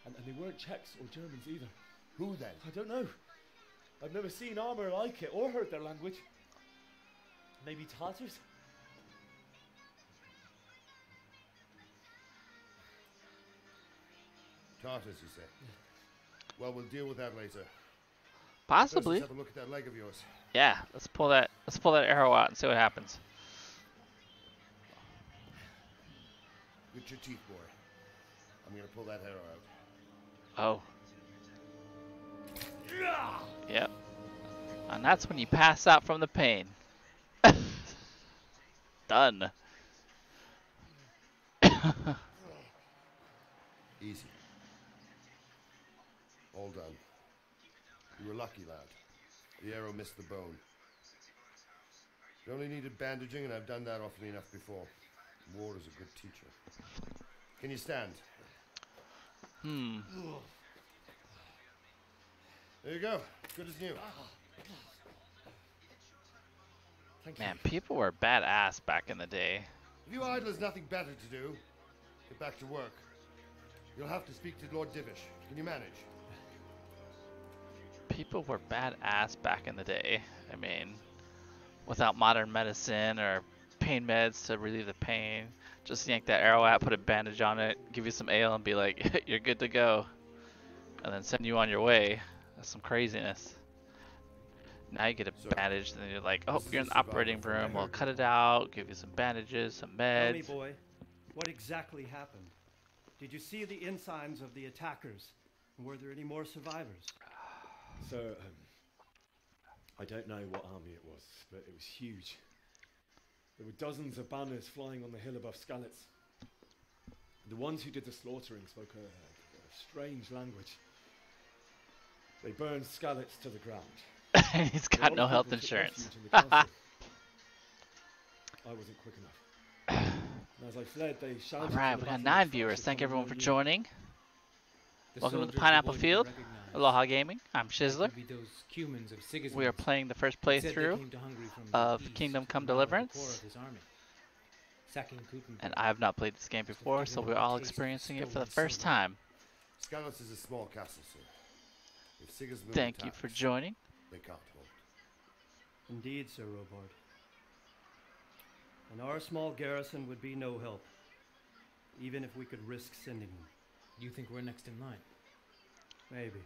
And, and they weren't Czechs or Germans either. Who then? I don't know. I've never seen armor like it or heard their language. Maybe Tartars? Tartars, you say? Well, we'll deal with that later. Possibly. let's have a look at that leg of yours. Yeah, let's pull that let's pull that arrow out and see what happens. Get your teeth, boy. I'm gonna pull that arrow out. Oh. Yep. And that's when you pass out from the pain. Done. Easy. All done. You were lucky, lad. The arrow missed the bone. You only needed bandaging, and I've done that often enough before. War is a good teacher. Can you stand? Hmm. There you go. Good as new. Thank Man, people were badass back in the day. If you idlers nothing better to do, get back to work. You'll have to speak to Lord Divish. Can you manage? People were badass back in the day. I mean, without modern medicine or pain meds to relieve the pain, just yank that arrow out, put a bandage on it, give you some ale, and be like, "You're good to go," and then send you on your way. That's some craziness. Now you get a bandage, and then you're like, "Oh, you're in the operating room. We'll cut it out, give you some bandages, some Tell me, meds." boy, what exactly happened? Did you see the ensigns of the attackers? Were there any more survivors? So, um, I don't know what army it was, but it was huge. There were dozens of banners flying on the hill above Skalitz. The ones who did the slaughtering spoke a, a strange language. They burned Skalitz to the ground. He's got no health insurance. in. I wasn't quick enough. And as I fled, they shouted. All right, we got nine viewers. Thank everyone for joining. The Welcome to the Pineapple Field. Recognize Aloha Gaming. I'm Shizzler. Be those Cumans of Sigismund. We are playing the first He said they playthrough came to Hungary from the of east Kingdom Come round out the core Deliverance. army. And I have not played this game before, so we're all experiencing it for the first time. Is a small castle, sir. If Sigismund Thank you for joining. They can't hold. Indeed, Sir Robard. And our small garrison would be no help, even if we could risk sending them. You think we're next in line? Maybe.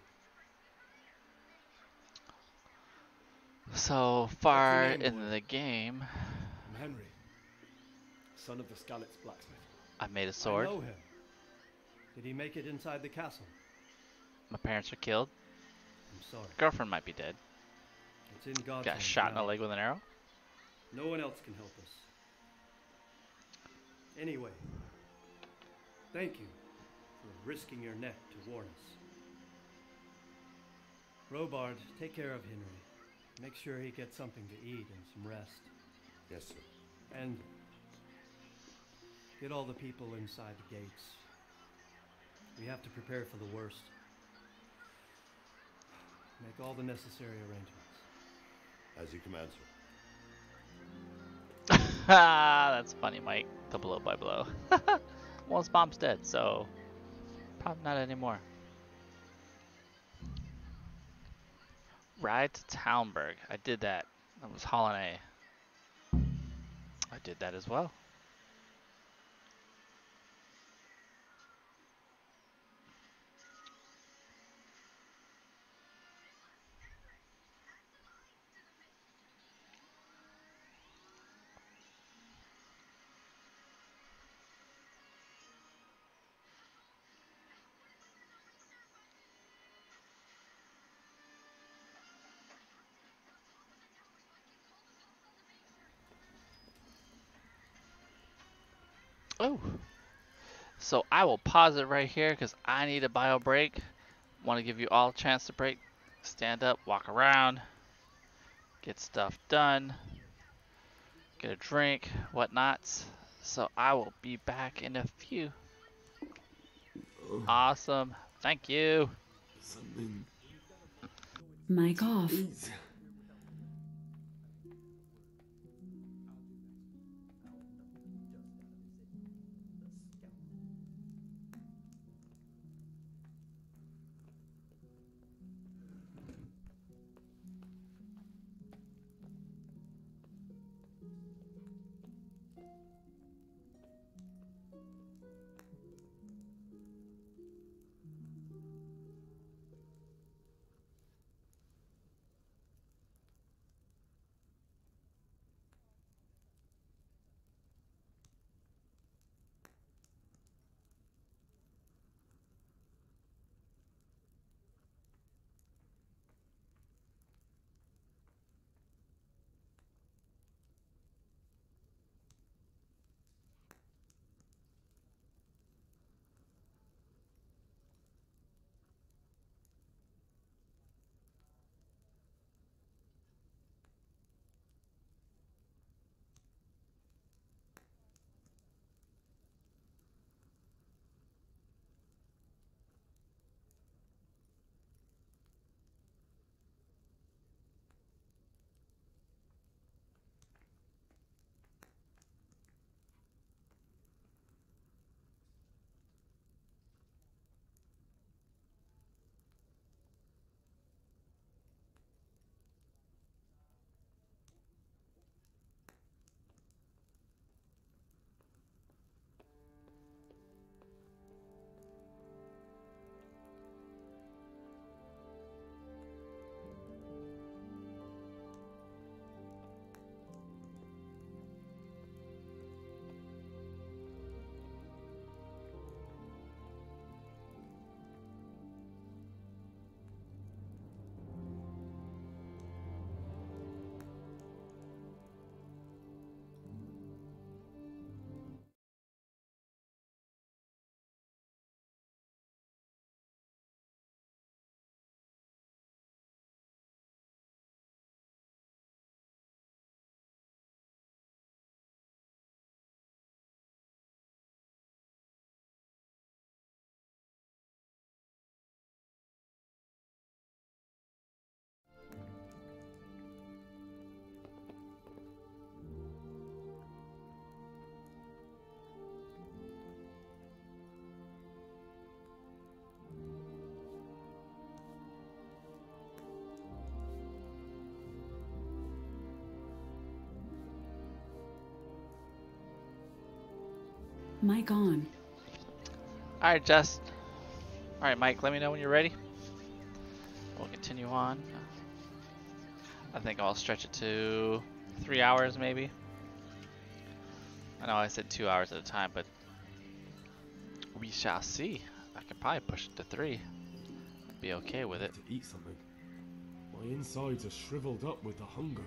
So far name, in the game, I'm Henry, son of the Skalitz blacksmith. I made a sword. I know him. Did he make it inside the castle? My parents are killed. I'm sorry. Girlfriend might be dead. It's in God's Got shot in the leg with an arrow. No one else can help us. Anyway, thank you for risking your neck to warn us. Robard, take care of Henry. Make sure he gets something to eat and some rest. Yes, sir. And get all the people inside the gates. We have to prepare for the worst. Make all the necessary arrangements. As you command, sir. That's funny, Mike. The blow by blow. well, his mom's dead, so probably not anymore. Ride to Talmberg. I did that. That was Holland A. I did that as well. So I will pause it right here because I need a bio break. Want to give you all a chance to break. Stand up, walk around, get stuff done, get a drink, whatnots. So I will be back in a few. Awesome. Thank you. Something. Mic off. Mic on. Alright, Jess. Alright, Mike, let me know when you're ready. We'll continue on. I think I'll stretch it to three hours, maybe. I know I said two hours at a time, but we shall see. I could probably push it to three. Be okay with it. To eat something. My insides are shriveled up with the hunger.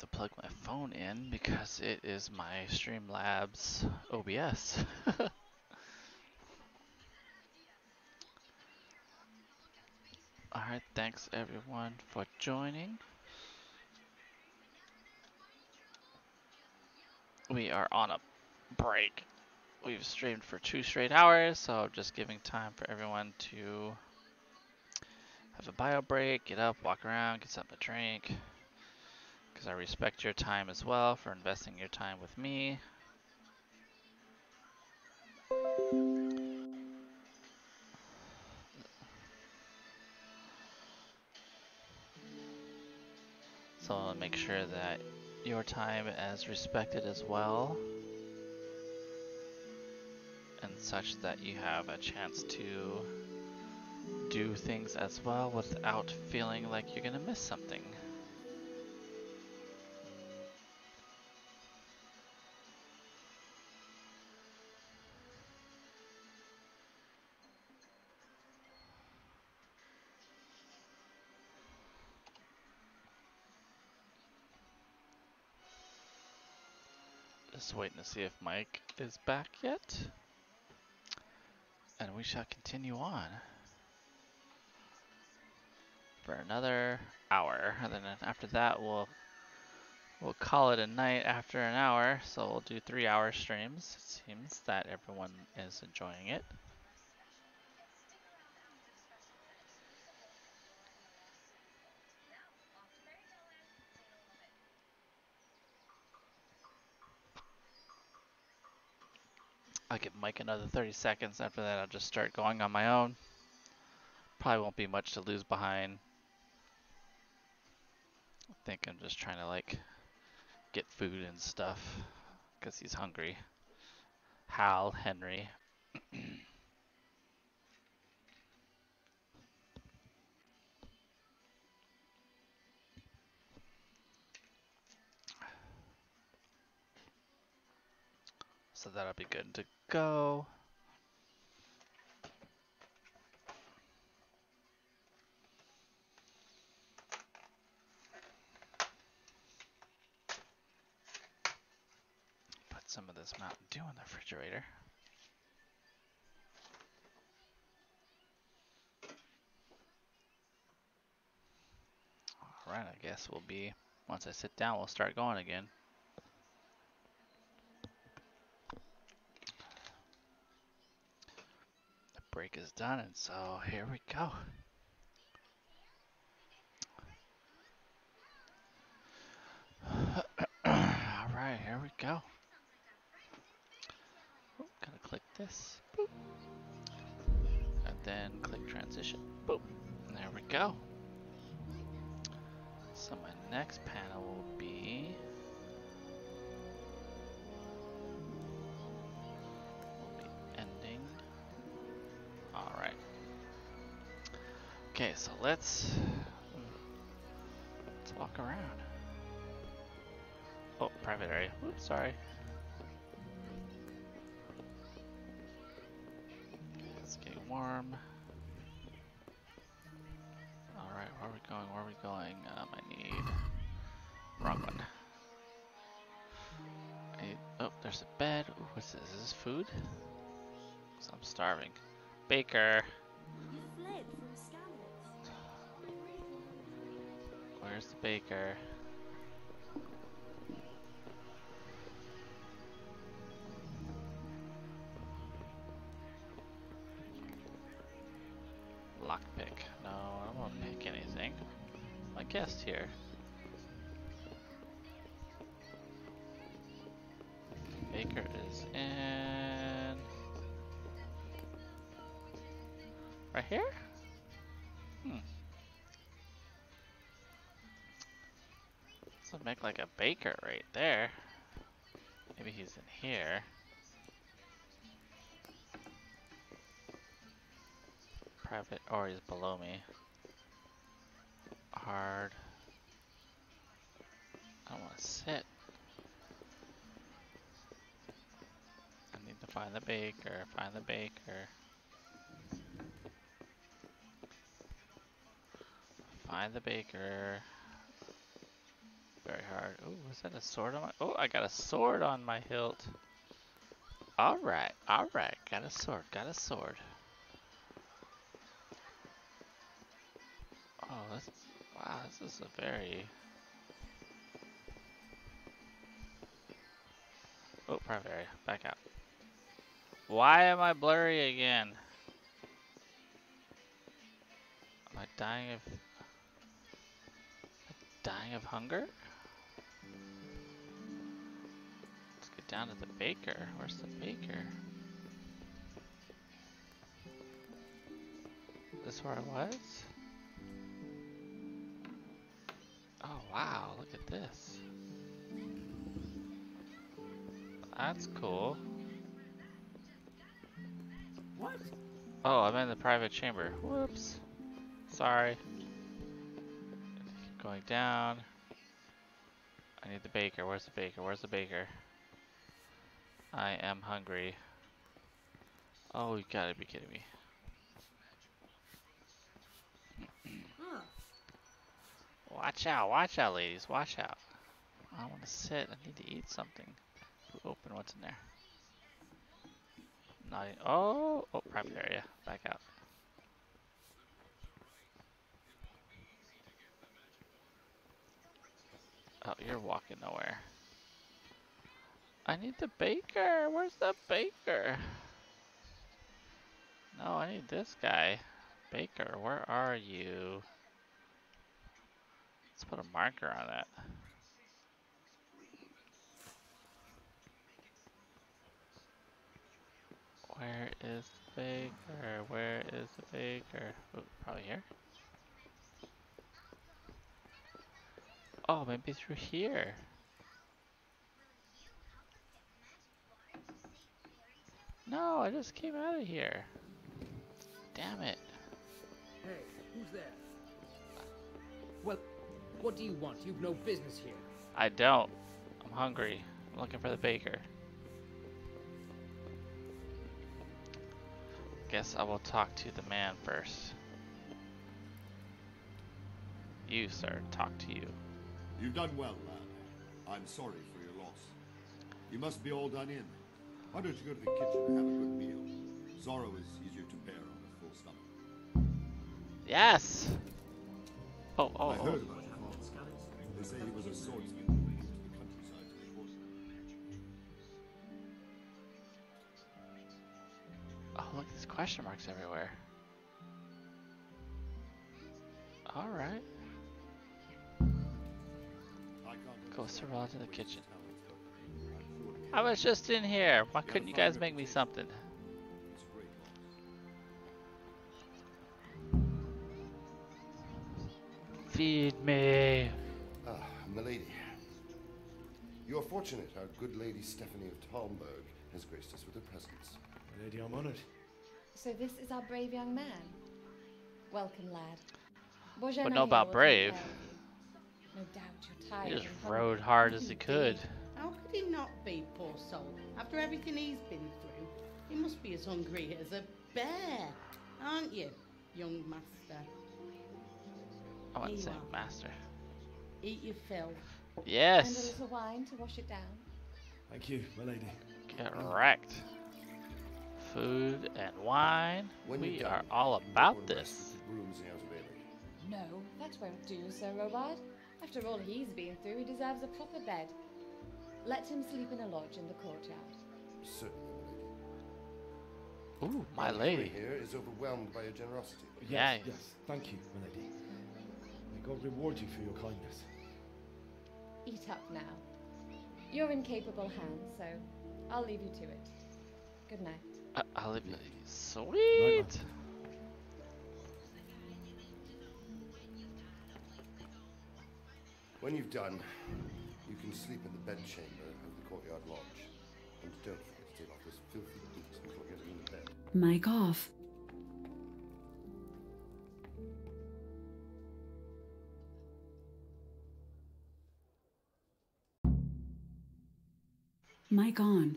To plug my phone in because it is my Streamlabs OBS. Alright, thanks everyone for joining. We are on a break. We've streamed for two straight hours, so I'm just giving time for everyone to have a bio break, get up, walk around, get something to drink, Because I respect your time as well for investing your time with me. So I'll make sure that your time is respected as well. And such that you have a chance to do things as well without feeling like you're gonna miss something. Waiting to see if Mike is back yet. And we shall continue on for another hour. And then after that we'll we'll call it a night after an hour. So we'll do three hour streams. It seems that everyone is enjoying it. I'll another 30 seconds. After that, I'll just start going on my own. Probably won't be much to lose behind. I think I'm just trying to like get food and stuff because he's hungry. Hal, Henry. so that'll be good to go. Put some of this Mountain Dew in the refrigerator. Alright, I guess we'll be, once I sit down, we'll start going again. Break is done, and so here we go. Alright, here we go. Oh, gotta click this. Boop. And then click transition. Boom. And there we go. So my next panel will be Okay, so let's let's walk around. Oh, private area. Oops, sorry. It's getting warm. Alright, where are we going? Where are we going? Um, I need... Wrong one. Need... Oh, there's a bed. Ooh, what's this? Is this food? 'Cause I'm starving. Baker! Where's the baker? Lockpick. No, I to pick anything. My guest here. Make like a baker right there. Maybe he's in here. Private, or he's below me. Hard. I don't want to sit. I need to find the baker, find the baker. Find the baker. Very hard. Oh, was that a sword on my? Oh, I got a sword on my hilt. All right, all right. Got a sword. Got a sword. Oh, this wow. This is a very. Oh, private area. Back out. Why am I blurry again? Am I dying of dying of hunger? Down to the baker. Where's the baker? This where I was? Oh wow, look at this. That's cool. What? Oh, I'm in the private chamber. Whoops. Sorry. Keep going down. I need the baker. Where's the baker? Where's the baker? I am hungry. Oh, you gotta be kidding me. Huh. Watch out, watch out, ladies, watch out. I want to sit. I need to eat something. Open what's in there. Not oh, oh, private area. Back out. Oh, you're walking nowhere. I need the baker. Where's the baker? No, I need this guy. Baker, where are you? Let's put a marker on that. Where is the baker? Where is the baker? Ooh, probably here. Oh, maybe through here. No, I just came out of here. Damn it. Hey, who's there? Well, what do you want? You've no business here. I don't. I'm hungry. I'm looking for the baker. Guess I will talk to the man first. You, sir, talk to you. You've done well, lad. I'm sorry for your loss. You must be all done in. Why don't you go to the kitchen and have a good meal? Sorrow is easier to bear on a full stomach. Yes! Oh, oh, I oh. heard about. They say he was a swordsman who went into the countryside to make horsemen. Oh, look, there's question marks everywhere. Alright. Go surround to the kitchen. I was just in here. Why couldn't you guys make me something? Feed me. Ah, milady. You are fortunate our good lady Stephanie of Talmberg has graced us with her presence. Lady, I'm honored. So this is our brave young man. Welcome, lad. Bourgeois But Mahill know about brave. care of you. No doubt you're tired. He just rode hard as he could. How could he not be, poor soul? After everything he's been through, he must be as hungry as a bear, aren't you, young master? Oh, I want Here to say are. master. Eat your fill. Yes. And a little wine to wash it down. Thank you, my lady. Get wrecked. Food and wine. When we you're done, all about go and rest this. with the grooms in the outer bailey. No, that won't do, Sir Robard. After all he's been through, he deserves a proper bed. Let him sleep in a lodge in the courtyard. Certainly, my lady. Ooh, my lady. Here is overwhelmed by your generosity. Yeah. Yes, yes. Thank you, my lady. May God reward you for your kindness. Eat up now. You're in capable hands, so I'll leave you to it. Good night. Uh, I'll leave you. Sweet! When you've done, you can sleep in the bedchamber of the courtyard lodge. And don't forget to take off those filthy boots before getting into bed. Mic off. Mic on.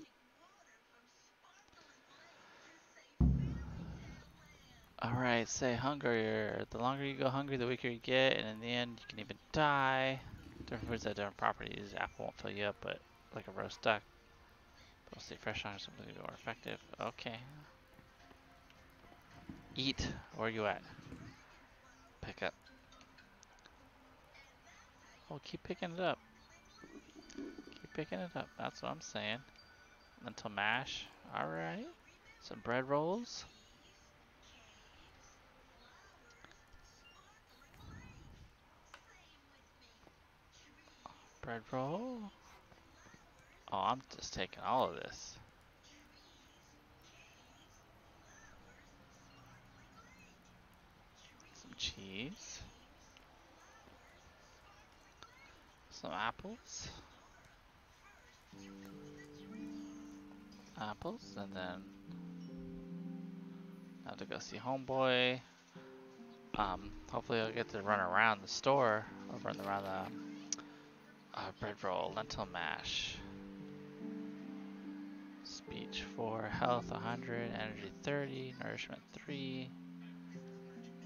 Alright, say hungrier. The longer you go hungry, the weaker you get, and in the end, you can even die. Different foods have different properties. Apple won't fill you up, but like a roast duck. Will stay fresh on something more effective. Okay. Eat. Where are you at? Pick up. Oh, keep picking it up. Keep picking it up. That's what I'm saying. Lentil mash. Alright. Some bread rolls. Bread roll. Oh, I'm just taking all of this. Some cheese. Some apples. Apples, and then I have to go see Homeboy. Um, hopefully I'll get to run around the store. I'll run around the uh, bread roll, lentil mash. Speech 4, health 100, energy 30, nourishment 3.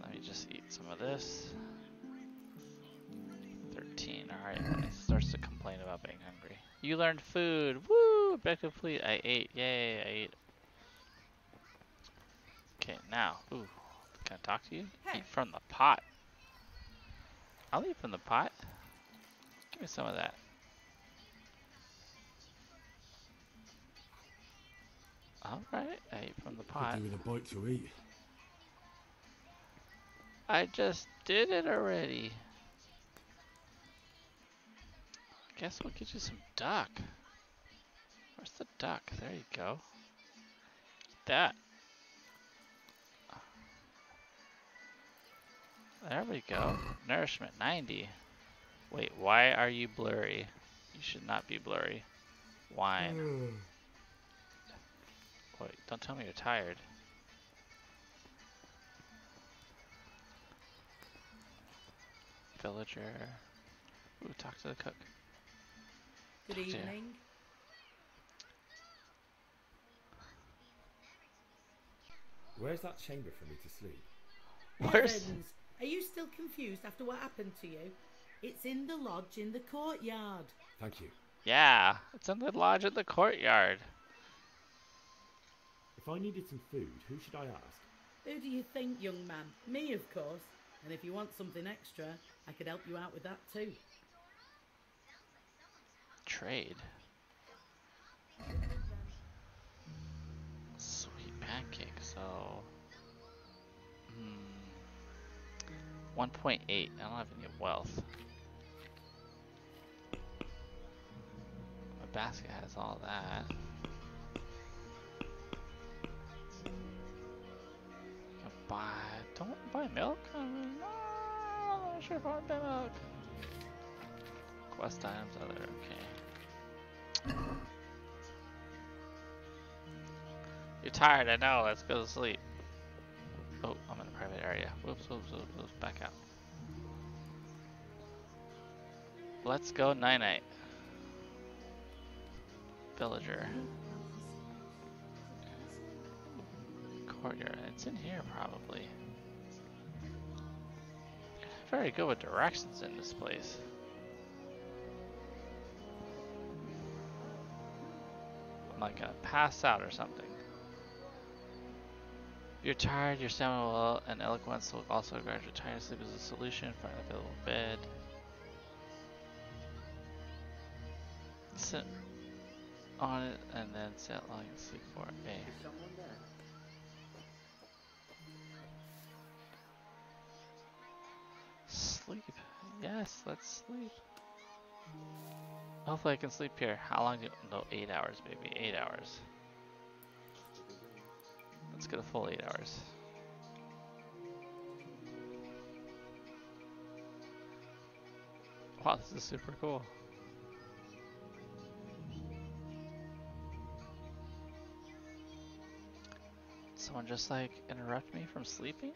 Let me just eat some of this. 13, alright, it starts to complain about being hungry. You learned food! Woo! Objective complete. I ate. Yay, I ate. Okay, now. Ooh. Can I talk to you? Eat from the pot. I'll eat from the pot. Give me some of that. Alright, I ate from the pot. Give it a bite to eat. I just did it already. Guess we'll get you some duck. Where's the duck? There you go. That. There we go. Nourishment 90. Wait, why are you blurry? You should not be blurry. Wine. Hmm. Wait, don't tell me you're tired. Villager. Ooh, talk to the cook. Good Talk evening. Where's that chamber for me to sleep? Where's Heavens, Are you still confused after what happened to you? It's in the lodge in the courtyard. Thank you. Yeah, it's in the lodge in the courtyard. If I needed some food, who should I ask? Who do you think, young man? Me, of course. And if you want something extra, I could help you out with that too. Trade. Sweet pancake, so. Hmm. 1.8. I don't have any wealth. Basket has all that. Buy. Don't buy milk? I'm not sure if I want to buy milk. Quest items, other, okay. You're tired, I know, let's go to sleep. Oh, I'm in a private area. Whoops, whoops, whoops, whoops, back out. Let's go night night. Villager. Courtyard, it's in here probably. Very good with directions in this place. I'm not gonna pass out or something. If you're tired, your stamina will, and eloquence will also your tired sleep is a solution. Find an available bed. Sit on it and then sit long and sleep for. Hey. Sleep. Yes, let's sleep. Hopefully I can sleep here. How long do no eight hours maybe. Eight hours. Let's get a full eight hours. Wow, this is super cool. Someone just like interrupt me from sleeping?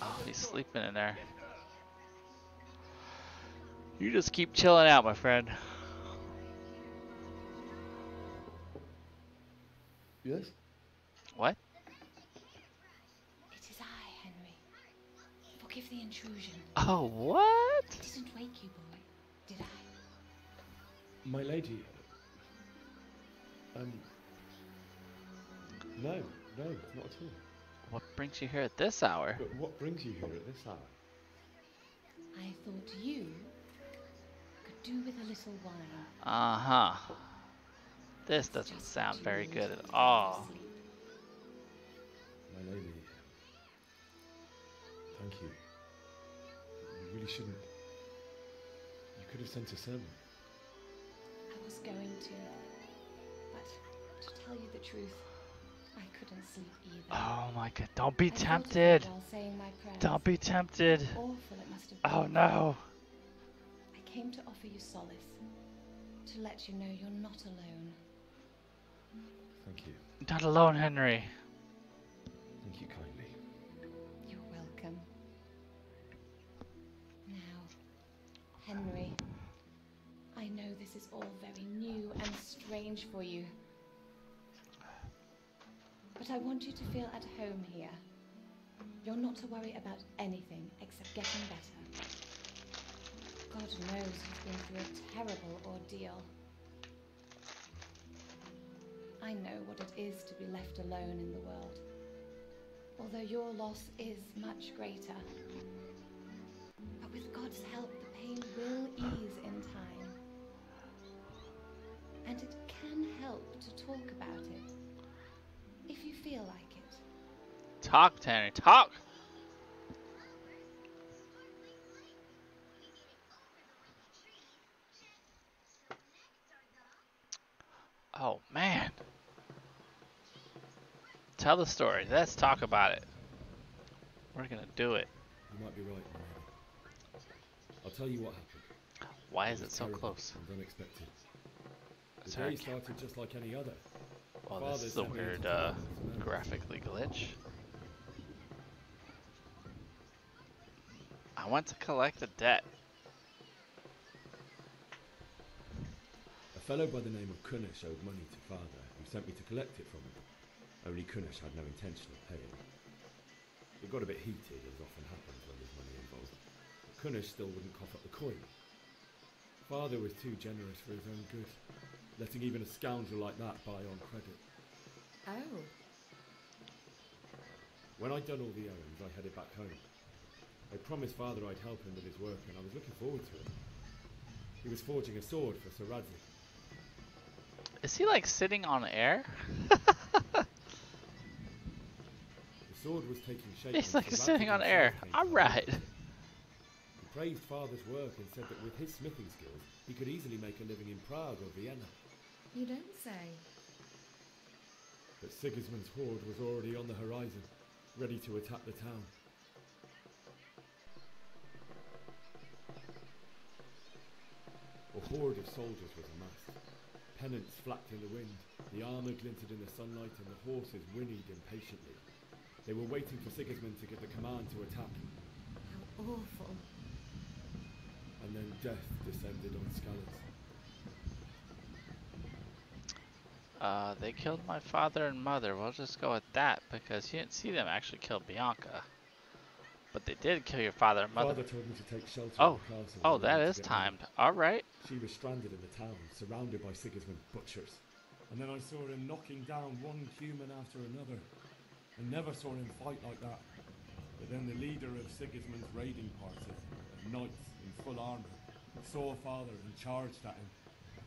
Oh, he's sleeping in there. You just keep chilling out, my friend. Yes? The intrusion. Oh, what? I didn't wake you, boy, did I? My lady. Um. No, no, not at all. What brings you here at this hour? But what brings you here at this hour? I thought you could do with a little wine. Uh huh. This doesn't sound very good at all. My lady, thank you. You really shouldn't. You could have sent a servant. I was going to. But to tell you the truth, I couldn't sleep either. Oh my god, don't be I thought of you tempted. my. Don't be tempted. Awful it must have oh been. Oh no. I came to offer you solace. To let you know you're not alone. Thank you. Not alone, Henry. Thank you kindly. Henry, I know this is all very new and strange for you. But I want you to feel at home here. You're not to worry about anything except getting better. God knows you've been through a terrible ordeal. I know what it is to be left alone in the world. Although your loss is much greater. But with God's help, pain will ease in time. And it can help to talk about it. If you feel like it. Talk, Henry, talk. Oh man. Tell the story. Let's talk about it. We're gonna do it. You might be right, my lady. I'll tell you what happened. Why is was it so terrible close? And unexpected. The a day started just like any other. Well, Father this is a sent me to weird uh, him his man. graphically glitch. I went to collect a debt. A fellow by the name of Kunesh owed money to father, who sent me to collect it from him. Only Kunesh had no intention of paying. It got a bit heated, as often happens But still wouldn't cough up the coin. Father was too generous for his own good, letting even a scoundrel like that buy on credit. Oh. When I'd done all the errands, I headed back home. I promised father I'd help him with his work, and I was looking forward to it. He was forging a sword for Sir Radzig. Is he like sitting on air? The sword was taking shape. He's like Sir sitting Radzig on air. came to Alright. Praised father's work and said that with his smithing skills, he could easily make a living in Prague or Vienna. You don't say. But Sigismund's horde was already on the horizon, ready to attack the town. A horde of soldiers was amassed. Pennants flapped in the wind, the armour glinted in the sunlight, and the horses whinnied impatiently. They were waiting for Sigismund to give the command to attack, How awful. And then death descended on Skalitz. Uh, they killed my father and mother. We'll just go with that because you didn't see them actually kill Bianca. But they did kill your father and mother. Father told me to take shelter Oh, at the castle. oh, that is timed. All right. She was stranded in the town, surrounded by Sigismund butchers. And then I saw him knocking down one human after another. I never saw him fight like that. But then the leader of Sigismund's raiding party, of knights in full armour, saw a father and charged at him.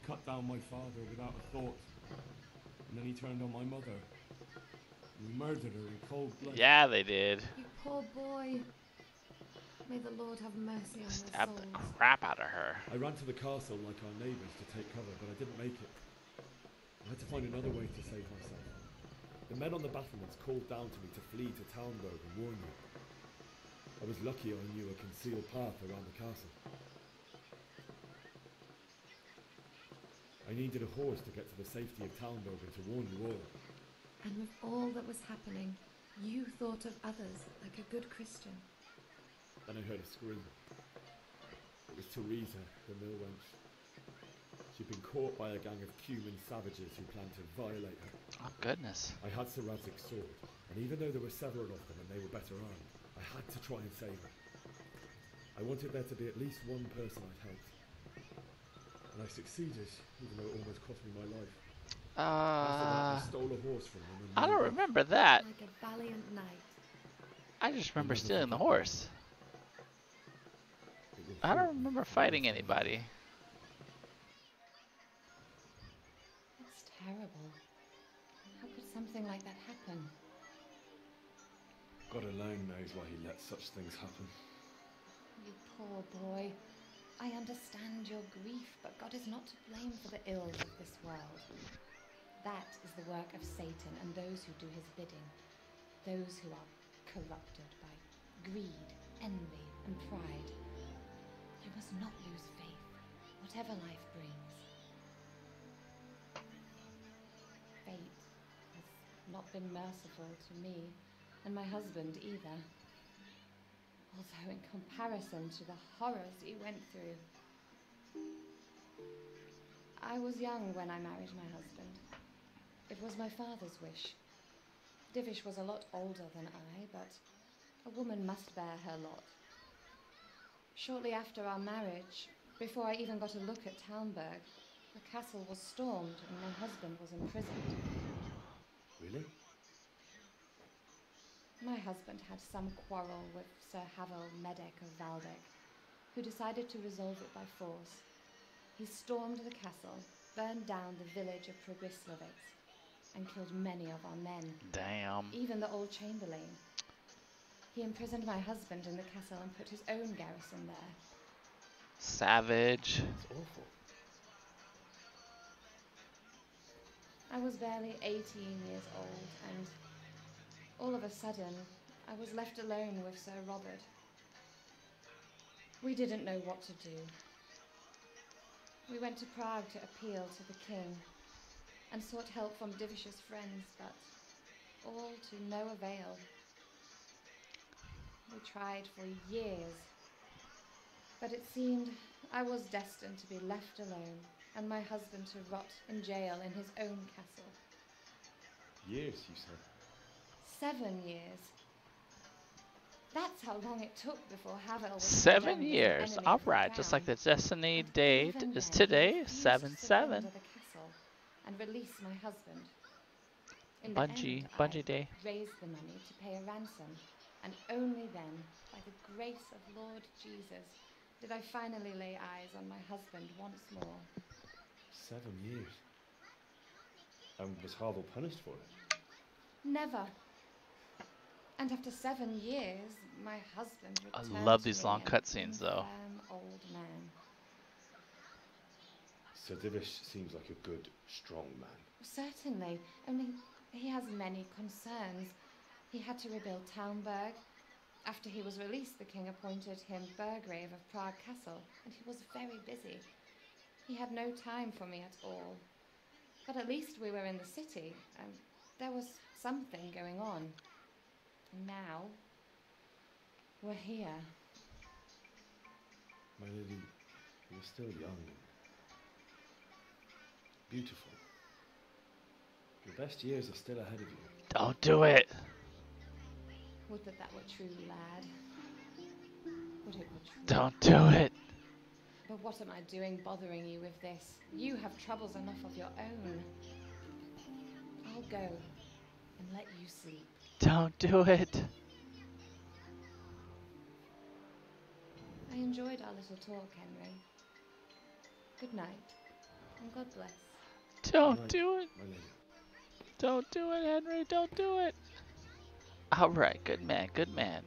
Cut down my father without a thought. And then he turned on my mother. We murdered her in cold blood. Yeah, they did. You poor boy. May the Lord have mercy on their Stabbed the crap out of her. I ran to the castle like our neighbours to take cover, but I didn't make it. I had to find another way to save myself. The men on the battlements called down to me to flee to Talmberg and warn you. I was lucky I knew a concealed path around the castle. I needed a horse to get to the safety of Talmberg and to warn you all. And with all that was happening, you thought of others like a good Christian. Then I heard a scream. It was Theresa, the mill wench. She'd been caught by a gang of Cuman savages who planned to violate her. Oh, goodness. I had Sir Radzig's sword, and even though there were several of them and they were better armed, I had to try and save her. I wanted there to be at least one person I'd helped. And I succeeded, even though it almost cost me my life. After that, Uh, I stole a horse from them. And I don't rode off. remember that. Like a valiant knight. I just remember never stealing the horse. I don't remember fighting anybody. of. It's terrible. How could something like that happen? God alone knows why he lets such things happen. You poor boy. I understand your grief, but God is not to blame for the ills of this world. That is the work of Satan and those who do his bidding, those who are corrupted by greed, envy, and pride. You must not lose faith, whatever life brings. Fate has not been merciful to me, and my husband either. Although, in comparison to the horrors he went through, I was young when I married my husband. It was my father's wish. Divish was a lot older than I, but a woman must bear her lot. Shortly after our marriage, before I even got a look at Talmberg, the castle was stormed and my husband was imprisoned. Really? My husband had some quarrel with Sir Havel Medek of Valdek, who decided to resolve it by force. He stormed the castle, burned down the village of Pribyslavitz, and killed many of our men. Damn. Even the old chamberlain. He imprisoned my husband in the castle and put his own garrison there. Savage. It's awful. I was barely 18 years old, and all of a sudden, I was left alone with Sir Robard. We didn't know what to do. We went to Prague to appeal to the king and sought help from Divish's friends, but all to no avail. We tried for years, but it seemed I was destined to be left alone and my husband to rot in jail in his own castle. Years, you said. Seven years. That's how long it took before Havel was Seven condemned as an years. enemy All of the right, just like the destiny date Even is today, 7-7. the castle and release my husband. In the Bungee, end, bungee I day. raised the money to pay a ransom, and only then, by the grace of Lord Jesus, did I finally lay eyes on my husband once more. Seven years. And was Havel punished for it? Never. And after seven years, my husband I love these long an cutscenes, though. infirm old man. Sir Divish seems like a good, strong man. Certainly, only he has many concerns. He had to rebuild Talmberg. After he was released, the king appointed him Burgrave of Prague Castle, and he was very busy. He had no time for me at all. But at least we were in the city, and there was something going on. And now, we're here. My lady, you're still young. Beautiful. Your best years are still ahead of you. Don't do it. Would that that were true, lad. Would it were true. Don't do it. But what am I doing bothering you with this? You have troubles enough of your own. I'll go and let you sleep. Don't do it. I enjoyed our little talk, Henry. Good night, and God bless. Don't Right, do it. Don't do it, Henry. Don't do it. All right, good man. Good man.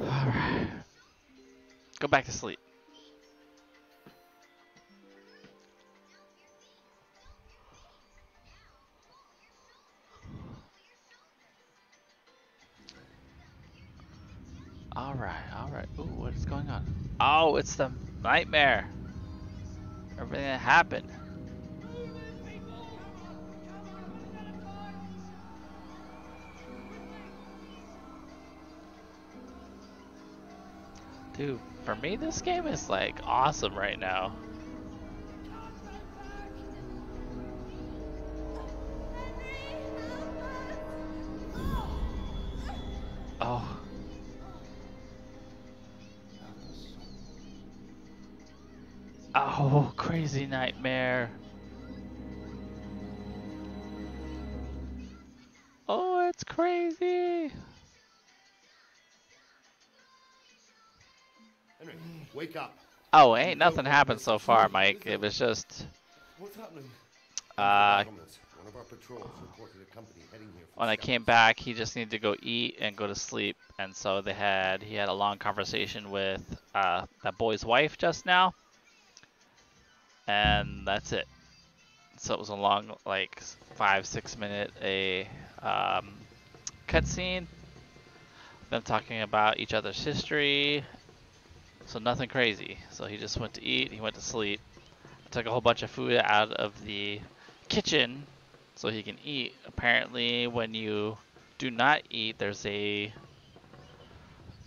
All right. Go back to sleep. All right, all right. Ooh, what is going on? Oh, it's the nightmare. Everything that happened. Dude, for me, this game is like awesome right now. Crazy. Henry, wake up. Oh, ain't nothing happened so far, Mike. It was just What's happening? uh, One of our patrols reported a company heading here. when I came back, he just needed to go eat and go to sleep, and so they had he had a long conversation with uh, that boy's wife just now, and that's it. So it was a long, like five six minute a um, cutscene, them talking about each other's history. So nothing crazy. So he just went to eat, he went to sleep. Took a whole bunch of food out of the kitchen so he can eat. Apparently, when you do not eat, there's a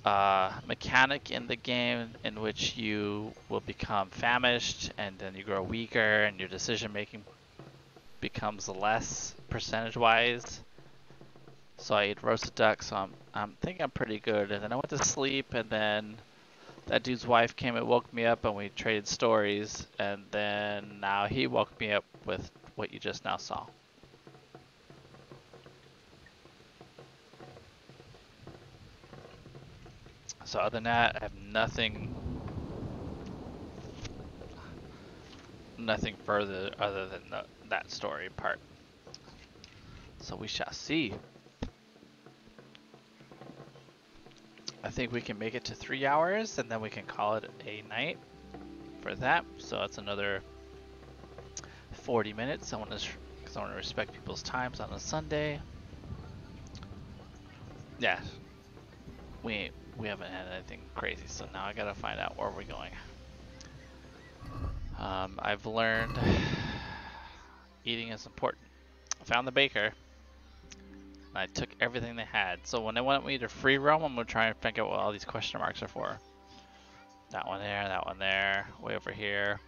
uh, mechanic in the game in which you will become famished and then you grow weaker and your decision making becomes less percentage wise. So I ate roasted duck, so I'm I'm think I'm pretty good. And then I went to sleep, and then that dude's wife came and woke me up, and we traded stories. And then now he woke me up with what you just now saw. So other than that, I have nothing, nothing further other than the, that story part. So we shall see. I think we can make it to three hours, and then we can call it a night for that. So that's another 40 minutes. I want to, because I want to respect people's times on a Sunday. Yeah, we we haven't had anything crazy, so now I gotta find out where we're going. Um, I've learned eating is important. I found the baker. I took everything they had. So when they want me to free roam, I'm gonna try and figure out what all these question marks are for. That one there, that one there, way over here.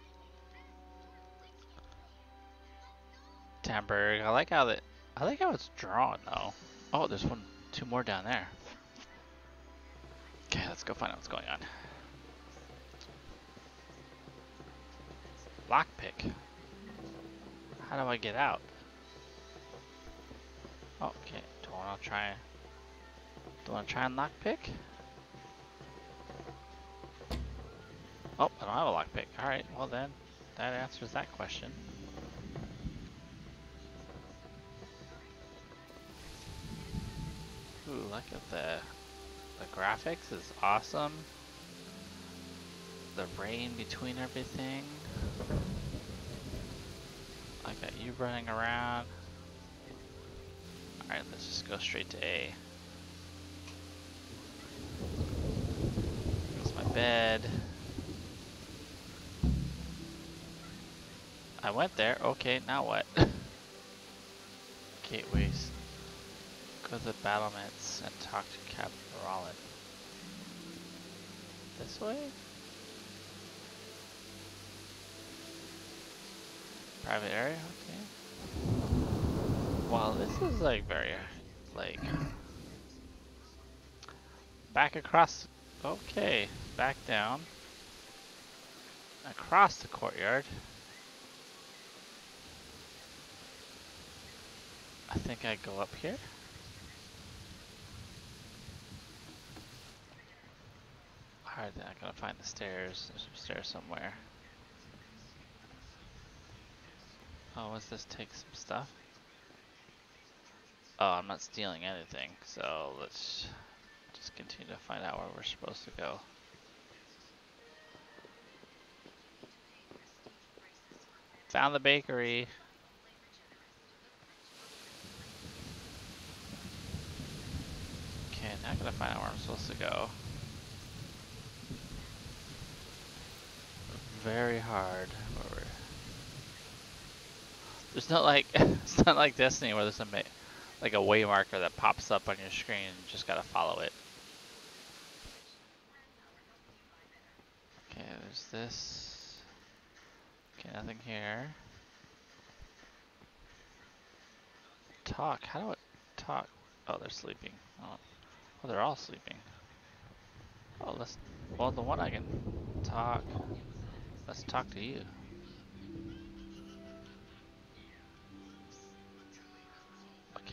Talmberg. I like how that. I like how it's drawn though. Oh, there's one, two more down there. Okay, let's go find out what's going on. Lockpick. How do I get out? Oh, okay, to try? Do I want to try and lockpick? Oh, I don't have a lockpick. All right, well then, that answers that question. Ooh, look at the the graphics is awesome. The rain between everything. I got you running around. Alright, let's just go straight to A. There's my bed. I went there. Okay, now what? Gateways. Go to the battlements and talk to Captain Rollin. This way? Private area? Wow, this is like very, like, back across, okay, back down, across the courtyard. I think I go up here. Alright, then I gotta find the stairs. There's some stairs somewhere. Oh, what's this? Take some stuff? Oh, I'm not stealing anything, so let's just continue to find out where we're supposed to go. Found the bakery. Okay, now I gotta find out where I'm supposed to go. Very hard. There's not like it's not like Destiny where there's a like a way marker that pops up on your screen you just gotta follow it. Okay, there's this. Okay, nothing here. Talk. How do I talk? Oh, they're sleeping. Oh, oh they're all sleeping. Oh, let's. Well, the one I can talk. Let's talk to you.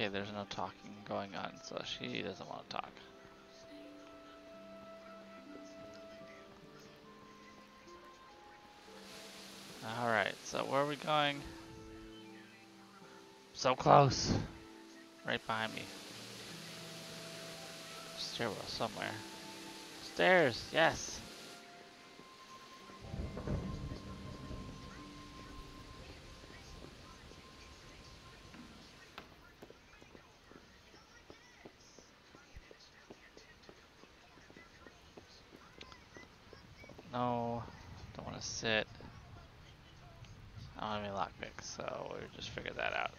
Okay, there's no talking going on, so she doesn't want to talk. Alright, so where are we going? So close. Right behind me. Stairwell somewhere. Stairs, yes. Just figure that out.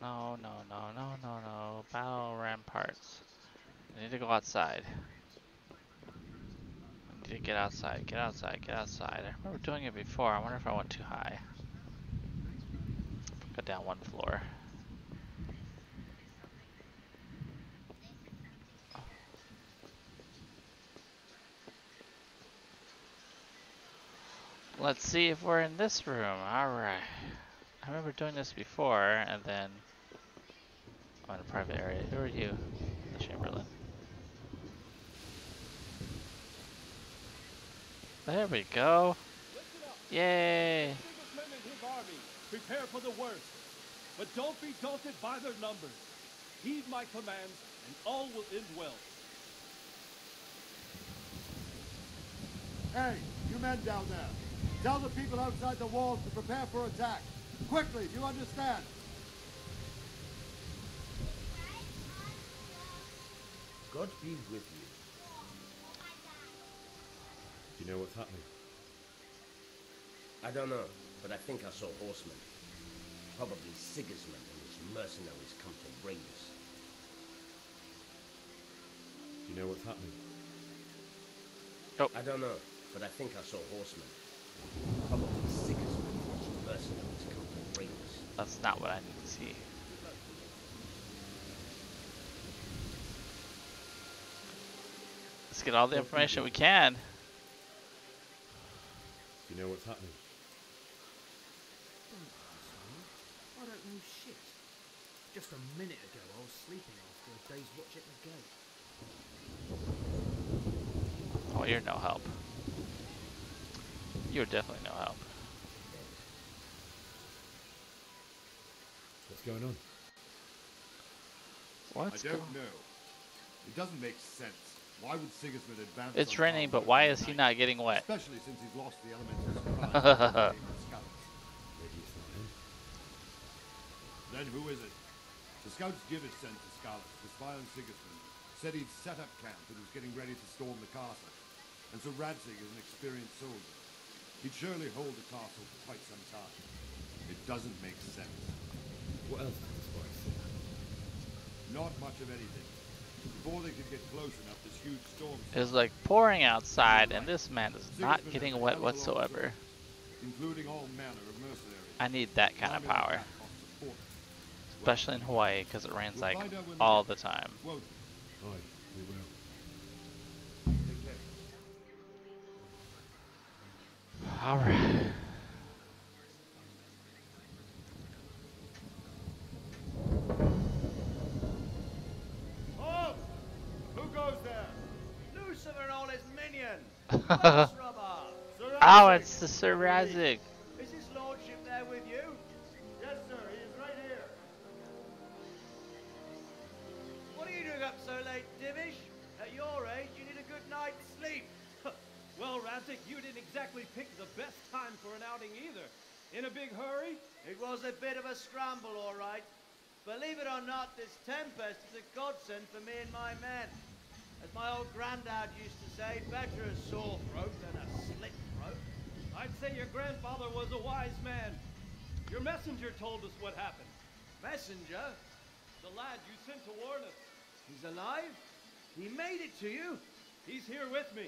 No, no, no, no, no, no. Battle ramparts. I need to go outside. I need to get outside, get outside, get outside. I remember doing it before. I wonder if I went too high. Go down one floor. Let's see if we're in this room. Alright. I remember doing this before, and then... I'm in a private area. Who are you? The Chamberlain. There we go. Yay! Prepare for the worst, but don't be daunted by their numbers. Heed my commands, and all will end well. Hey, you men down there. Tell the people outside the walls to prepare for attack. Quickly, do you understand? God be with you. Do you know what's happening? I don't know, but I think I saw horsemen. Probably Sigismund and his mercenaries come to bring us. Do you know what's happening? Oh. I don't know, but I think I saw horsemen. Probably Sigismund and his mercenaries come to bring us. That's not what I need to see. Let's get all the information we can. You know what's happening? I don't know shit. Just a minute ago, I was sleeping after a day's watch at the gate. Oh, you're no help. You're definitely no help. What's going on? What's I don't going- know. It doesn't make sense. Why would Sigismund advance? It's raining, but why is he not getting wet? Especially since he's lost the elemental surprise. of the game of scouts. Then who is it? The scouts Gibbet sent to Skalitz to spy on Sigismund. Said he'd set up camp and was getting ready to storm the castle. And so Radzig is an experienced soldier. He'd surely hold the castle for quite some time. It doesn't make sense. What else did the spies say? Not much of anything. Before they could get close enough, this huge storm It was like pouring outside, and this man is not getting wet whatsoever. including all manner of mercenaries. I need that kind of power. Especially in Hawaii, because it rains like find out when all the time. Won't Alright. Halt! Who goes there? Lucifer and all his minions. oh, it's the Sir Radzig. Radzig, you didn't exactly pick the best time for an outing either. In a big hurry? It was a bit of a scramble, all right. Believe it or not, this tempest is a godsend for me and my men. As my old granddad used to say, better a sore throat than a slit throat. I'd say your grandfather was a wise man. Your messenger told us what happened. Messenger? The lad you sent to warn us. He's alive? He made it to you? He's here with me.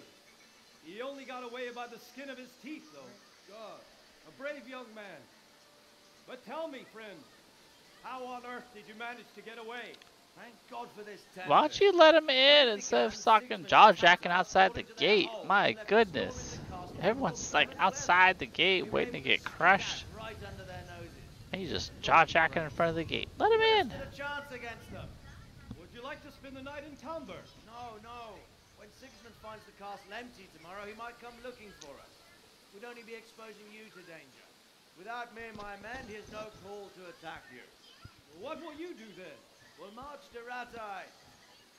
He only got away by the skin of his teeth, though. God. A brave young man. But tell me, friend, how on earth did you manage to get away? Thank God for this tempest. Why don't you let him in instead of fucking jaw jacking outside the gate? My goodness. Everyone's like outside the gate waiting to get crushed. Right under their noses. And he's just jaw jacking in front of the gate. Let him in. Stood a chance against them. Would you you like to spend the night in Talmberg? No, no. Finds the castle empty tomorrow, he might come looking for us. We'd only be exposing you to danger. Without me and my men, he has no call to attack you. What will you do then? We'll march to Rattay.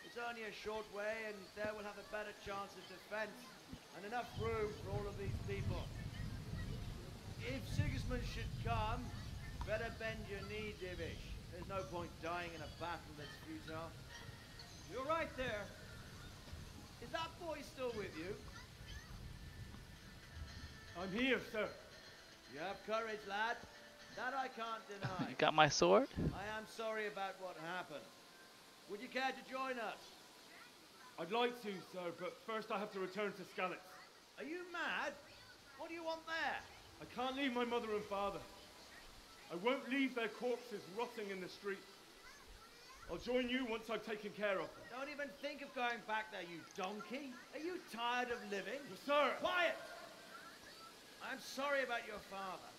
It's only a short way, and there we'll have a better chance of defense and enough room for all of these people. If Sigismund should come, better bend your knee, Divish. There's no point dying in a battle that's futile. You're right there. Is that boy still with you? I'm here, sir. You have courage, lad. That I can't deny. You got my sword? I am sorry about what happened. Would you care to join us? I'd like to, sir, but first I have to return to Skalitz. Are you mad? What do you want there? I can't leave my mother and father. I won't leave their corpses rotting in the street. I'll join you once I've taken care of them. Don't even think of going back there, you donkey. Are you tired of living? Sir! Quiet! I'm sorry about your father.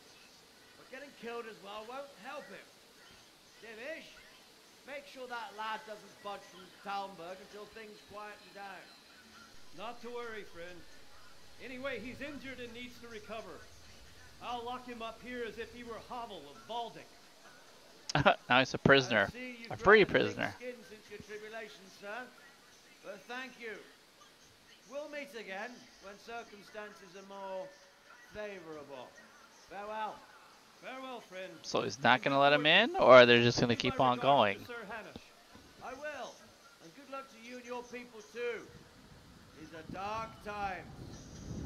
But getting killed as well won't help him. Divish, make sure that lad doesn't budge from Talmberg until things quieten down. Not to worry, friend. Anyway, he's injured and needs to recover. I'll lock him up here as if he were Havel of Baldic. now he's a prisoner. A free prisoner. Skin since your tribulation, sir. But thank you. We'll meet again when circumstances are more favorable. Farewell. Farewell, friend. So he's not gonna let him in, or they're just gonna keep on going? Sir I will. And good luck to you and your people too. These are dark times.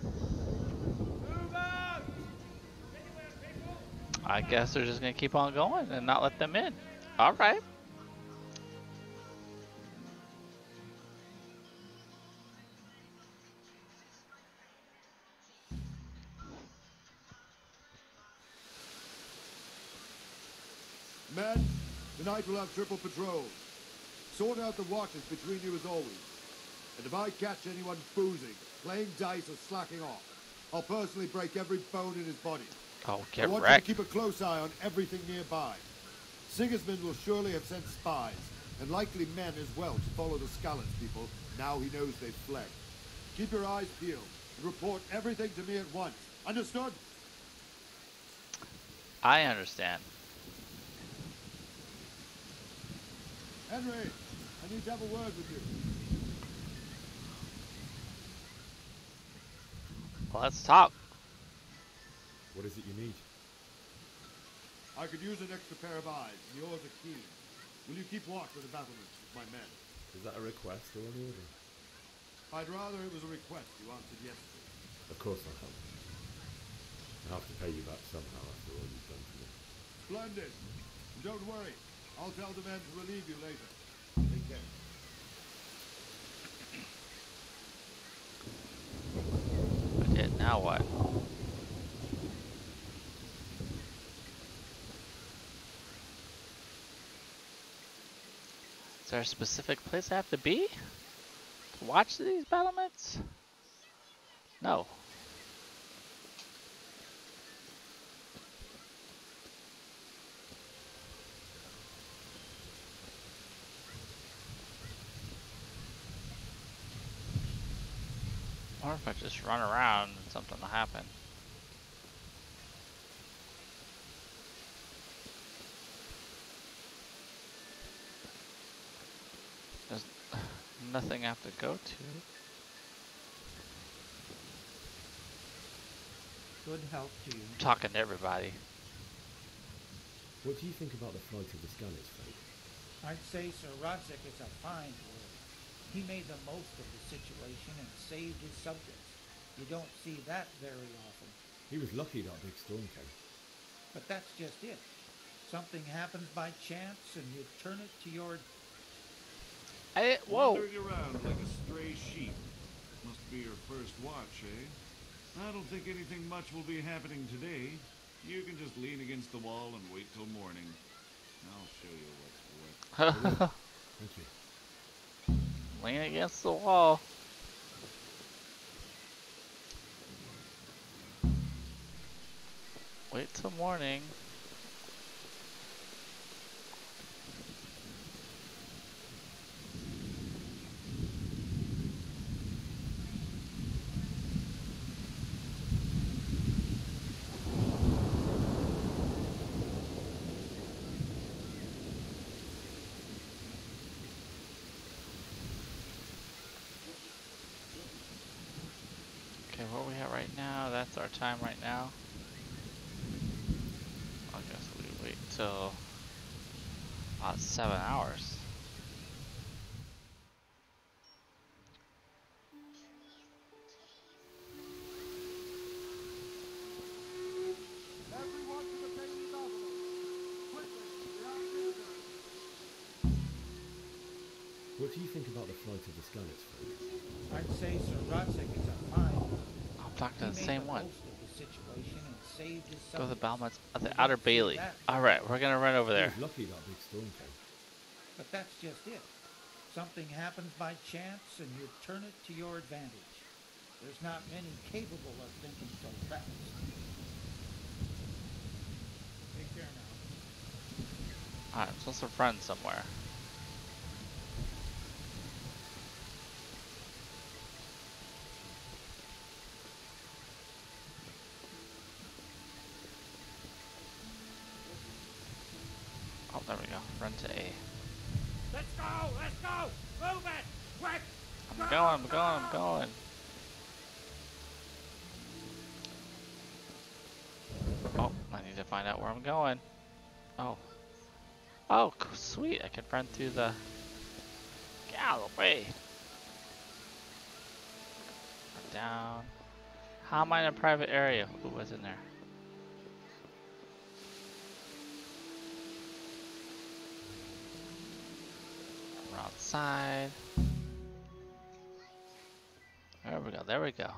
Move out! I guess they're just gonna keep on going and not let them in. All right. Men, tonight we'll have triple patrols. Sort out the watches between you as always. And if I catch anyone boozing, playing dice or slacking off, I'll personally break every bone in his body. Oh, I get want wrecked. you to keep a close eye on everything nearby. Sigismund will surely have sent spies, and likely men as well, to follow the Skalitz people now he knows they've fled. Keep your eyes peeled, and report everything to me at once. Understood? I understand. Henry, I need to have a word with you. Well, let's talk. What is it you need? I could use an extra pair of eyes, and yours are keen. Will you keep watch of the battlements with my men? Is that a request or an order? I'd rather it was a request you answered yesterday. Of course I'll help. I have to pay you back somehow after all you've done for me. Splendid. And don't worry. I'll tell the men to relieve you later. Take care. I did. Now what? Is there a specific place I have to be to watch these battlements? No. Or if I just run around and something will happen. There's nothing I have to go to. Good health to you. I'm talking to everybody. What do you think about the flight of the Skalitz folk? I'd say Sir Radzig is a fine lord. He made the most of the situation and saved his subjects. You don't see that very often. He was lucky that big storm came. But that's just it. Something happens by chance and you turn it to your... Hey, whoa! Wandering around like a stray sheep. Must be your first watch, eh? I don't think anything much will be happening today. You can just lean against the wall and wait till morning. I'll show you what's what. Thank you. Lean against the wall. Wait till morning. our time right now. I guess we wait till about seven hours. Everyone to the Bailey Babylon. Quickly, we have visitors. What do you think about the flight of the Skalitz folk? I'd say Sir Radzig is a fine. I'm talking to the same one. most of the situation and saved his Go to the subjects. At the Outer Bailey. Alright, we're gonna run over there. Lucky that big storm came. But that's just it. Something happens by chance and you turn it to your advantage. There's not many capable of thinking so fast. Take care now. Alright, I'm supposed to run somewhere. There we go. Run to A. Let's go! Let's go! Move it! Quick! I'm going, I'm going, I'm going. Oh, I need to find out where I'm going. Oh. Oh, sweet. I can run through the gallery. Down. How am I in a private area? Who was in there? We're. There we go, there we go.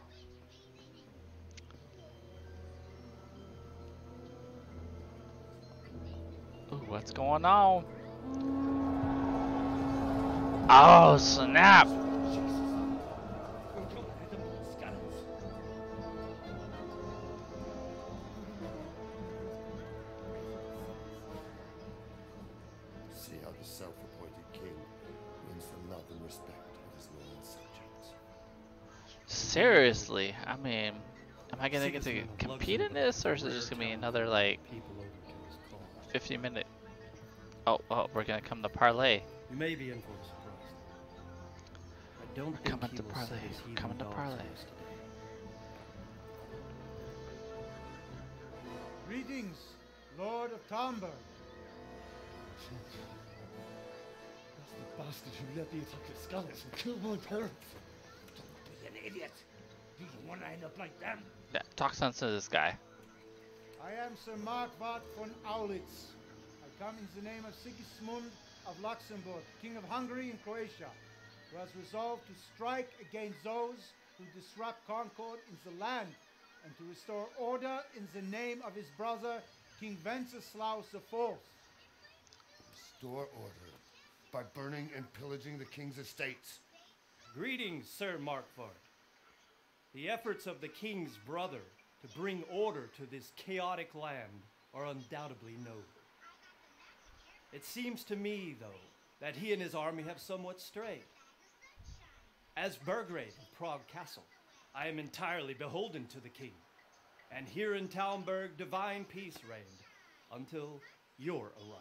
Ooh, what's going on? Oh, snap! Mean, am I gonna get to compete in this, or is it just gonna be another like 50 minute? Oh, oh, we're gonna come to parlay. You may be in for a surprise. I don't We're coming to parlay. set his We're heathen coming to parlay. Greetings, Lord of Talmberg. That's the bastard who led the attack at Skalitz and killed my parents. Don't be an idiot. Do you want to end up like them? Yeah, talk sense to this guy. I am Sir Markvart von Aulitz. I come in the name of Sigismund of Luxembourg, King of Hungary and Croatia, who has resolved to strike against those who disrupt concord in the land and to restore order in the name of his brother, King Wenceslaus IV. Restore order by burning and pillaging the king's estates. Greetings, Sir Markvart. The efforts of the king's brother to bring order to this chaotic land are undoubtedly noble. It seems to me, though, that he and his army have somewhat strayed. As Burgrave of Prague Castle, I am entirely beholden to the king, and here in Talmberg divine peace reigned until your arrival.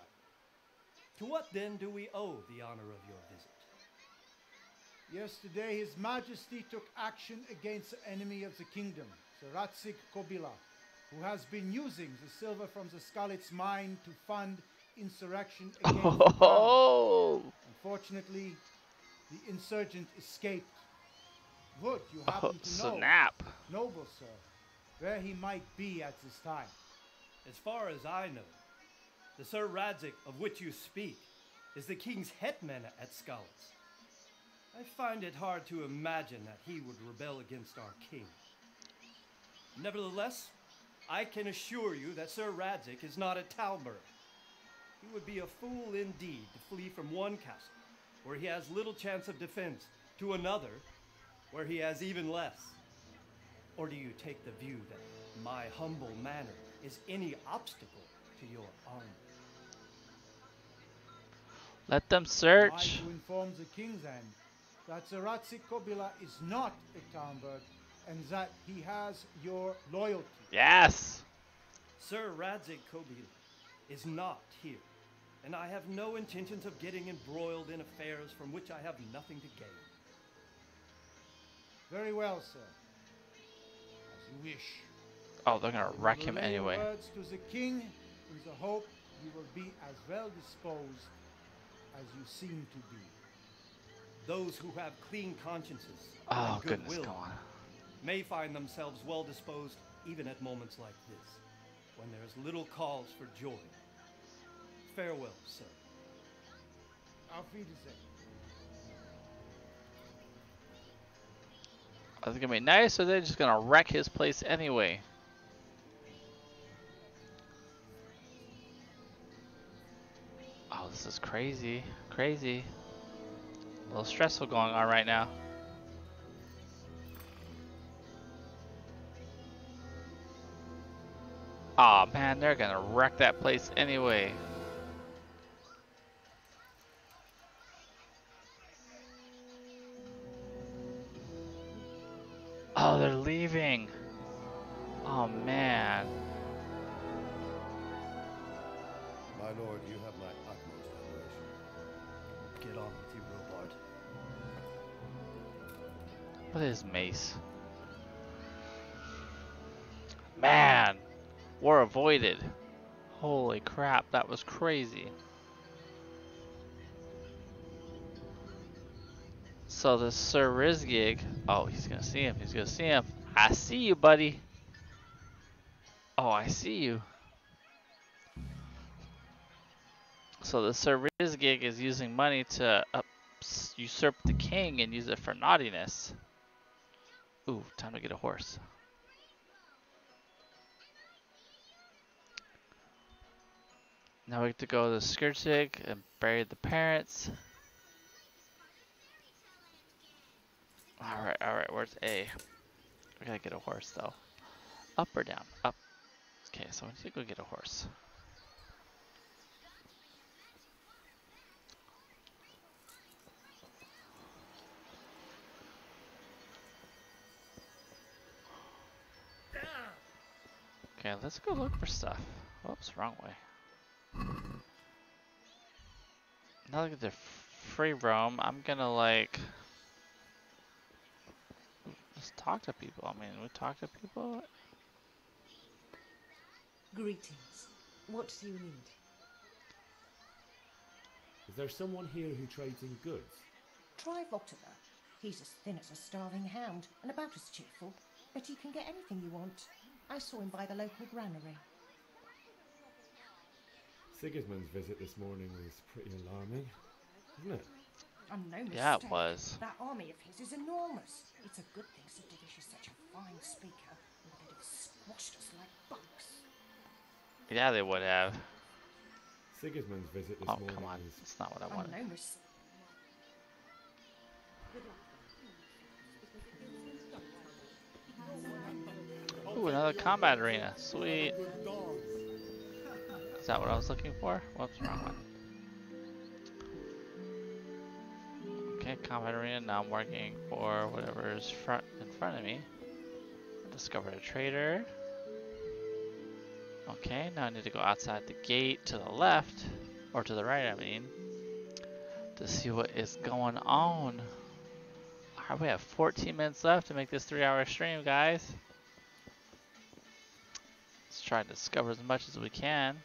To what then do we owe the honor of your visit? Yesterday, His Majesty took action against the enemy of the kingdom, the Radzig Kobyla, who has been using the silver from the Skalitz mine to fund insurrection against the crown. Oh, Unfortunately, the insurgent escaped. Would you happen Oh, to know, snap. noble sir, where he might be at this time? As far as I know, the Sir Radzig of which you speak is the king's hetman at Skalitz. I find it hard to imagine that he would rebel against our king. Nevertheless, I can assure you that Sir Radzig is not at Talmberg. He would be a fool indeed to flee from one castle, where he has little chance of defense, to another, where he has even less. Or do you take the view that my humble manner is any obstacle to your army? Let them search. to inform the king then that the Radzig Kobyla is not at Talmberg and that he has your loyalty? Yes. Sir Radzig Kobyla is not here, and I have no intentions of getting embroiled in affairs from which I have nothing to gain. Very well, sir. As you wish. Oh, they're gonna wreck him Relay your anyway. Words to the king in the hope you will be as well disposed as you seem to be. Those who have clean consciences Oh, and goodness, goodwill go on. may find themselves well disposed even at moments like this, when there is little cause for joy. Farewell, sir. Auf Wiedersehen. Are they gonna be nice or they're they just gonna wreck his place anyway? Oh, this is crazy. Crazy. A little stressful going on right now. Aw oh, man, they're gonna wreck that place anyway. Man, war avoided. Holy crap, that was crazy. So the Sir Rizgig, oh, he's gonna see him. He's gonna see him. I see you, buddy. Oh, I see you. So the Sir Rizgig is using money to uh, ups- usurp the king and use it for naughtiness. Ooh, time to get a horse. Now we have to go to Skirtig and bury the parents. Alright, alright, where's A? We gotta get a horse though. Up or down? Up. Okay, so we need to go get a horse. Okay, let's go look for stuff. Whoops, wrong way. Now look at the free roam. I'm gonna like just talk to people. I mean, we talk to people. Greetings. What do you need? Is there someone here who trades in goods? Try Votava. He's as thin as a starving hound and about as cheerful, but he can get anything you want. I saw him by the local granary. Sigismund's visit this morning was pretty alarming, wasn't it? And no mistake. Yeah, it was. That army of his is enormous. It's a good thing Sir Divish is such a fine speaker, or they'd have squashed us like bugs. Yeah, they would have. Sigismund's visit this Oh, morning come on. was That's not what I And wanted. no mis- Ooh, another combat arena. Sweet. Is that what I was looking for? Whoops, wrong one. Okay, combat arena. Now I'm working for whatever is front in front of me. Discovered a trader. Okay, now I need to go outside the gate to the left, or to the right, I mean, to see what is going on. Alright, we have 14 minutes left to make this three-hour stream, guys. Try to discover as much as we can.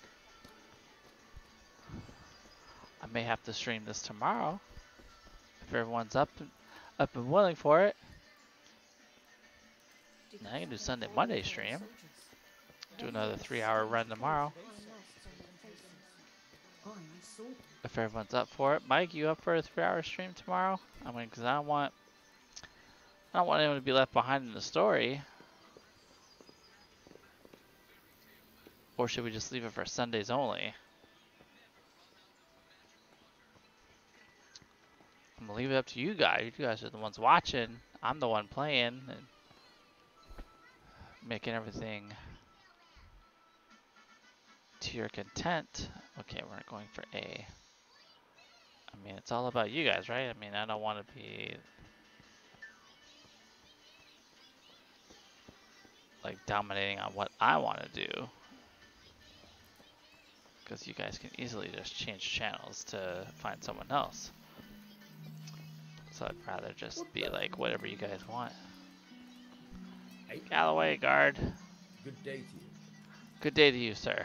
I may have to stream this tomorrow if everyone's up and, up and willing for it. Now I can do Sunday, Monday stream. Do another three-hour run tomorrow if everyone's up for it. Mike, you up for a three-hour stream tomorrow? I mean, because I don't want I don't want anyone to be left behind in the story. Or should we just leave it for Sundays only? I'm gonna leave it up to you guys. You guys are the ones watching. I'm the one playing and making everything to your content. Okay, we're going for A. I mean, it's all about you guys, right? I mean, I don't want to be like dominating on what I want to do. Because you guys can easily just change channels to find someone else. So I'd rather just be like whatever you guys want. Hey. Galloway guard. Good day to you. Good day to you, sir.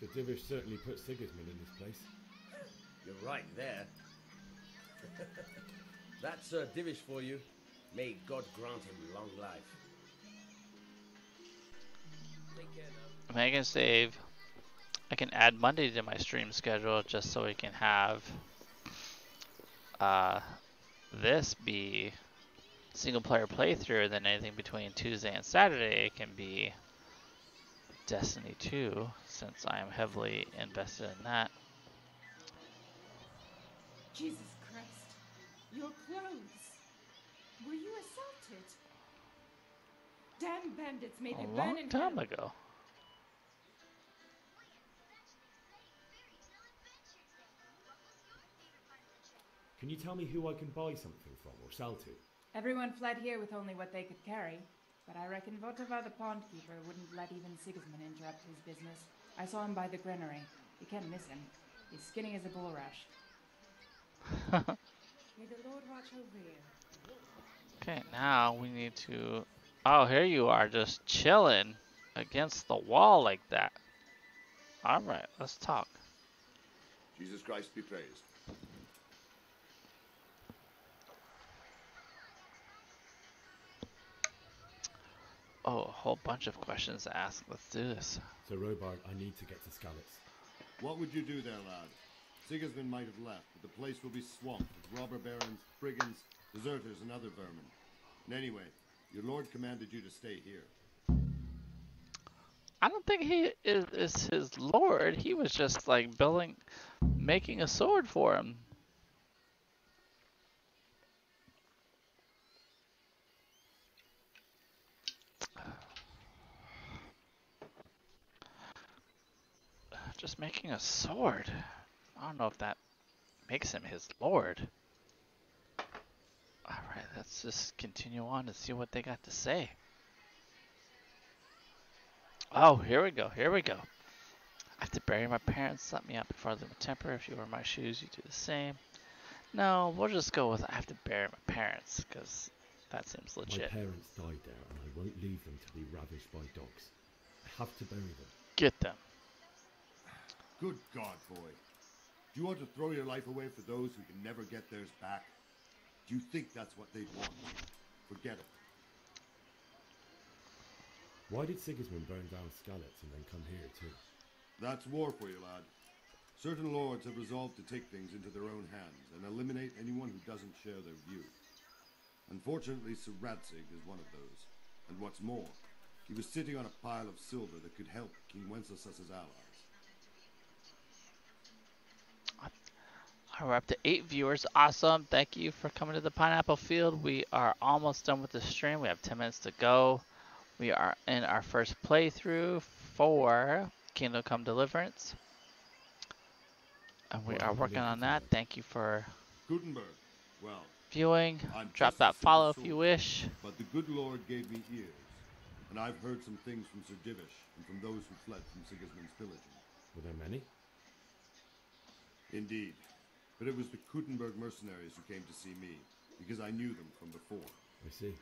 Sir Divish certainly put Sigismund in this place. You're right there. That's Sir Divish for you. May God grant him long life. Care now. Save. I can add Monday to my stream schedule just so we can have uh, this be single player playthrough, and then anything between Tuesday and Saturday can be Destiny 2, since I am heavily invested in that. Jesus Christ. Your clothes. Were you assaulted? Damn bandits made A it burn long in time ago. Can you tell me who I can buy something from or sell to? Everyone fled here with only what they could carry. But I reckon Votava the pond keeper wouldn't let even Sigismund interrupt his business. I saw him by the granary. You can't miss him. He's skinny as a bulrush. May the Lord watch over you. Okay, now we need to. Oh, here you are, just chilling against the wall like that. Alright, let's talk. Jesus Christ be praised. Oh, a whole bunch of questions to ask. Let's do this. So, Robart, I need to get to Skalitz. What would you do there, lad? Sigismund might have left, but the place will be swamped with robber barons, brigands, deserters, and other vermin. And anyway, your lord commanded you to stay here. I don't think he is, is his lord. He was just like building, making a sword for him. Just making a sword. I don't know if that makes him his lord. Alright, let's just continue on and see what they got to say. Oh, here we go. Here we go. I have to bury my parents. Let me out before I lose my temper. If you were in my shoes, you do the same. No, we'll just go with I have to bury my parents because that seems legit. My parents died there, and I won't leave them to be ravished by dogs. I have to bury them. Get them. Good God, boy. Do you want to throw your life away for those who can never get theirs back? Do you think that's what they'd want? Forget it. Why did Sigismund burn down Skalitz and then come here too? That's war for you, lad. Certain lords have resolved to take things into their own hands and eliminate anyone who doesn't share their view. Unfortunately, Sir Radzig is one of those. And what's more, he was sitting on a pile of silver that could help King Wenceslas's allies. We're up to eight viewers. Awesome. Thank you for coming to the Pineapple Field. We are almost done with the stream. We have 10 minutes to go. We are in our first playthrough for Kingdom Come Deliverance. And we Well, are working on that. Thank you for Gutenberg, well, viewing. I'm Drop just a that follow if you wish. But the good Lord gave me ears, and I've heard some things from Sir Divish and from those who fled from Sigismund's pillaging. Were there many? Indeed. But it was the Kuttenberg mercenaries who came to see me, because I knew them from before. I see.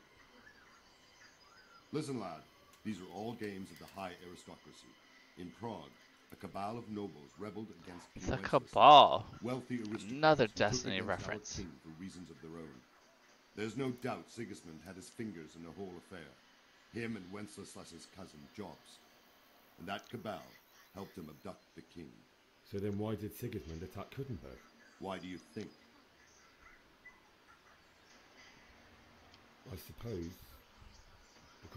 Listen, lad, these are all games of the high aristocracy. In Prague, a cabal of nobles rebelled against King The Wenceslas, cabal. wealthy aristocrats Another Destiny against our reference. king for reasons of their own. There's no doubt Sigismund had his fingers in the whole affair. Him and Wenceslas's cousin, Jobst. And that cabal helped him abduct the king. So then why did Sigismund attack Kuttenberg? Why do you think? I suppose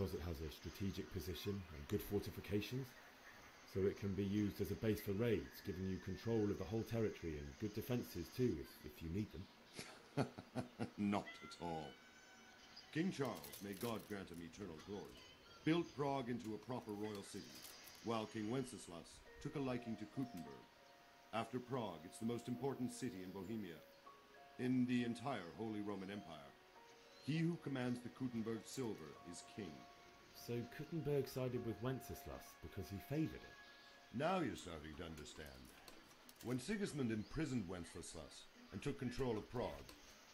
because it has a strategic position and good fortifications, so it can be used as a base for raids, giving you control of the whole territory and good defences too, if, if you need them. Not at all. King Charles, may God grant him eternal glory, built Prague into a proper royal city, while King Wenceslas took a liking to Kuttenberg. After Prague, it's the most important city in Bohemia, in the entire Holy Roman Empire. He who commands the Kuttenberg silver is king. So Kuttenberg sided with Wenceslas because he favoured it. Now you're starting to understand. When Sigismund imprisoned Wenceslas and took control of Prague,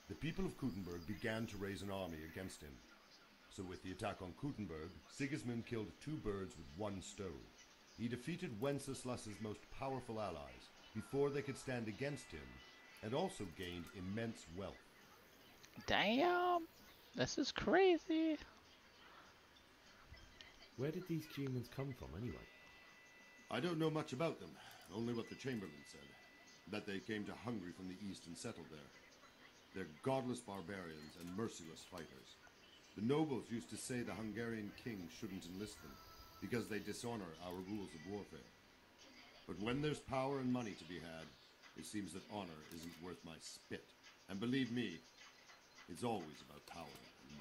the people of Kuttenberg began to raise an army against him. So with the attack on Kuttenberg, Sigismund killed two birds with one stone. He defeated Wenceslas's most powerful allies before they could stand against him, and also gained immense wealth. Damn! This is crazy. Where did these Cumans come from anyway? I don't know much about them, only what the Chamberlain said. That they came to Hungary from the east and settled there. They're godless barbarians and merciless fighters. The nobles used to say the Hungarian king shouldn't enlist them, because they dishonor our rules of warfare. But when there's power and money to be had, it seems that honor isn't worth my spit. And believe me, it's always about power and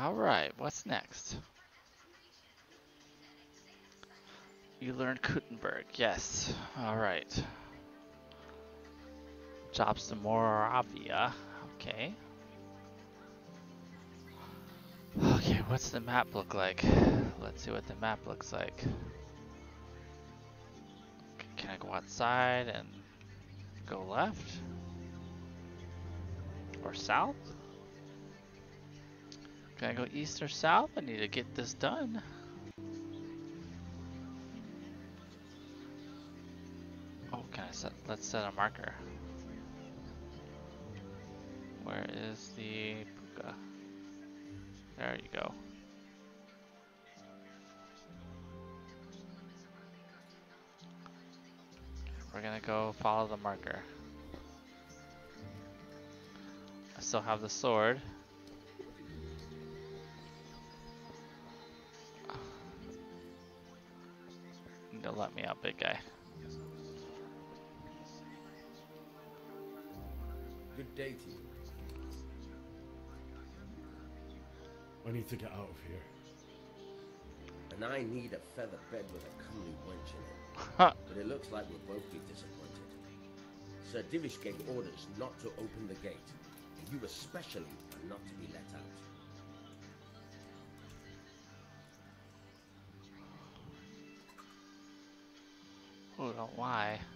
money. Alright, what's next? You learned Kuttenberg, yes. Alright. Jobst to Moravia, okay. What's the map look like? Let's see what the map looks like. Can I go outside and go left? Or south? Can I go east or south? I need to get this done. Oh, can I set, let's set a marker. Where is the puka? There you go. We're gonna go follow the marker. I still have the sword. Don't let me out, big guy. Good day to you. I need to get out of here. And I need a feather bed with a comely wench in it. but it looks like we'll both be disappointed. Sir Divish gave orders not to open the gate. And you especially are not to be let out. Oh, don't lie. Ah,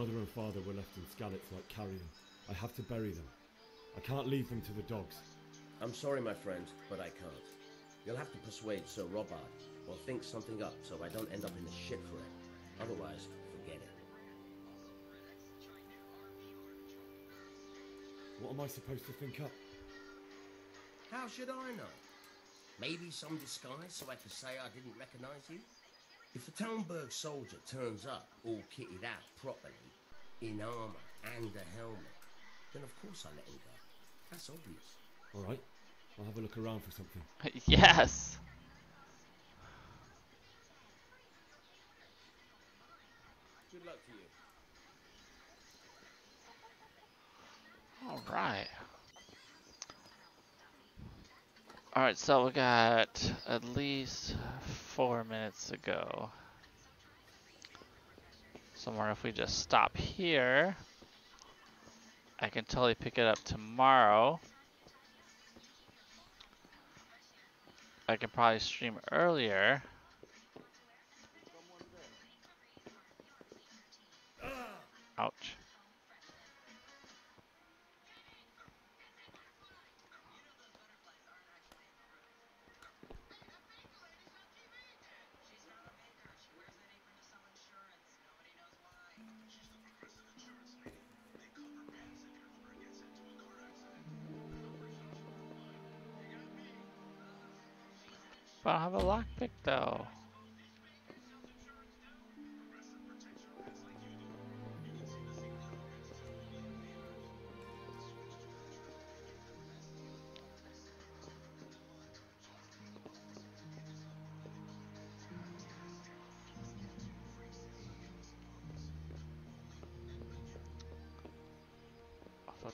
mother and father were left in Skalitz like carrion. I have to bury them. I can't leave them to the dogs. I'm sorry, my friend, but I can't. You'll have to persuade Sir Robard, or think something up so I don't end up in the shit for it. Otherwise, forget it. What am I supposed to think up? How should I know? Maybe some disguise so I could say I didn't recognize you? If a Talmberg soldier turns up all kitted out properly, in armour and a helmet, then of course I let him go. That's obvious. Alright, I'll have a look around for something. yes! Good luck to you. Alright. Alright, so we got at least four minutes to go. Somewhere if we just stop here, I can totally pick it up tomorrow. I can probably stream earlier. Ouch. I don't have a lockpick though.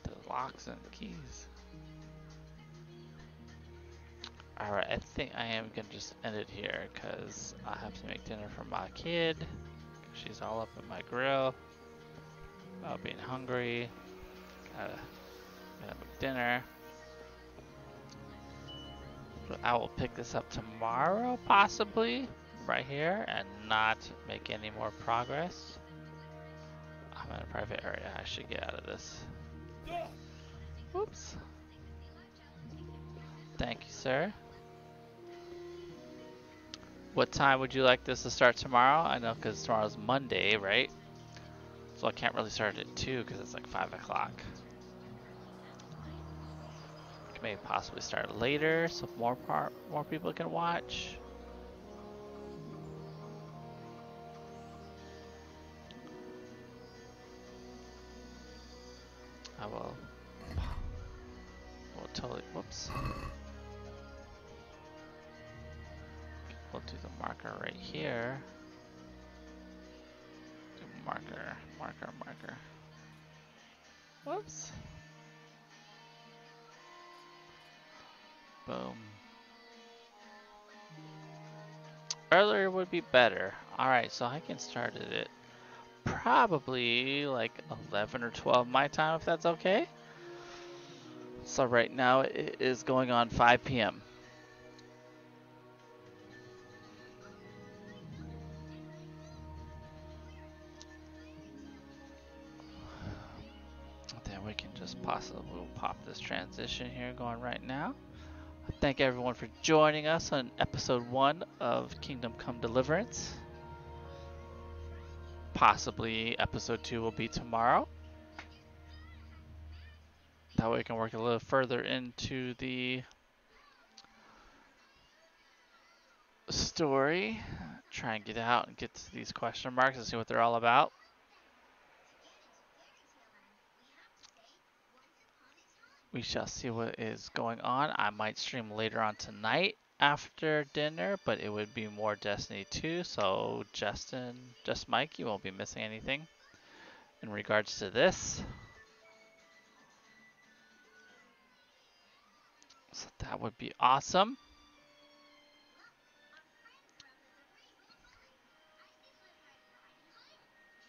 There locks and keys. Alright, I think I am gonna just end it here because I have to make dinner for my kid. She's all up in my grill about being hungry. Gotta, gotta make dinner. I will pick this up tomorrow, possibly. right here and not make any more progress. I'm in a private area. I should get out of this. Oops. Thank you, sir. What time would you like this to start tomorrow? I know because tomorrow's Monday, right? So I can't really start at 2 because it's like 5 o'clock. Maybe possibly start later so more part more people can watch. I will. We'll totally. Whoops. We'll do the marker right here. Marker, marker, marker. Whoops. Boom. Earlier would be better. Alright, so I can start at it probably like 11 or 12 my time if that's okay. So right now it is going on 5 p.m. transition here going right now. Thank everyone for joining us on episode one of Kingdom Come Deliverance. Possibly episode two will be tomorrow. That way we can work a little further into the story. Try and get out and get to these question marks and see what they're all about. We shall see what is going on. I might stream later on tonight after dinner, but it would be more Destiny 2. So Justin, just Mike, you won't be missing anything in regards to this. So that would be awesome.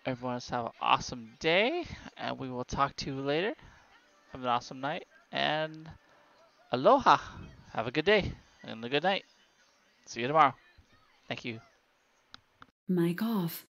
Everyone, have an awesome day, and we will talk to you later. Have an awesome night and aloha. Have a good day and a good night. See you tomorrow. Thank you. Mic off.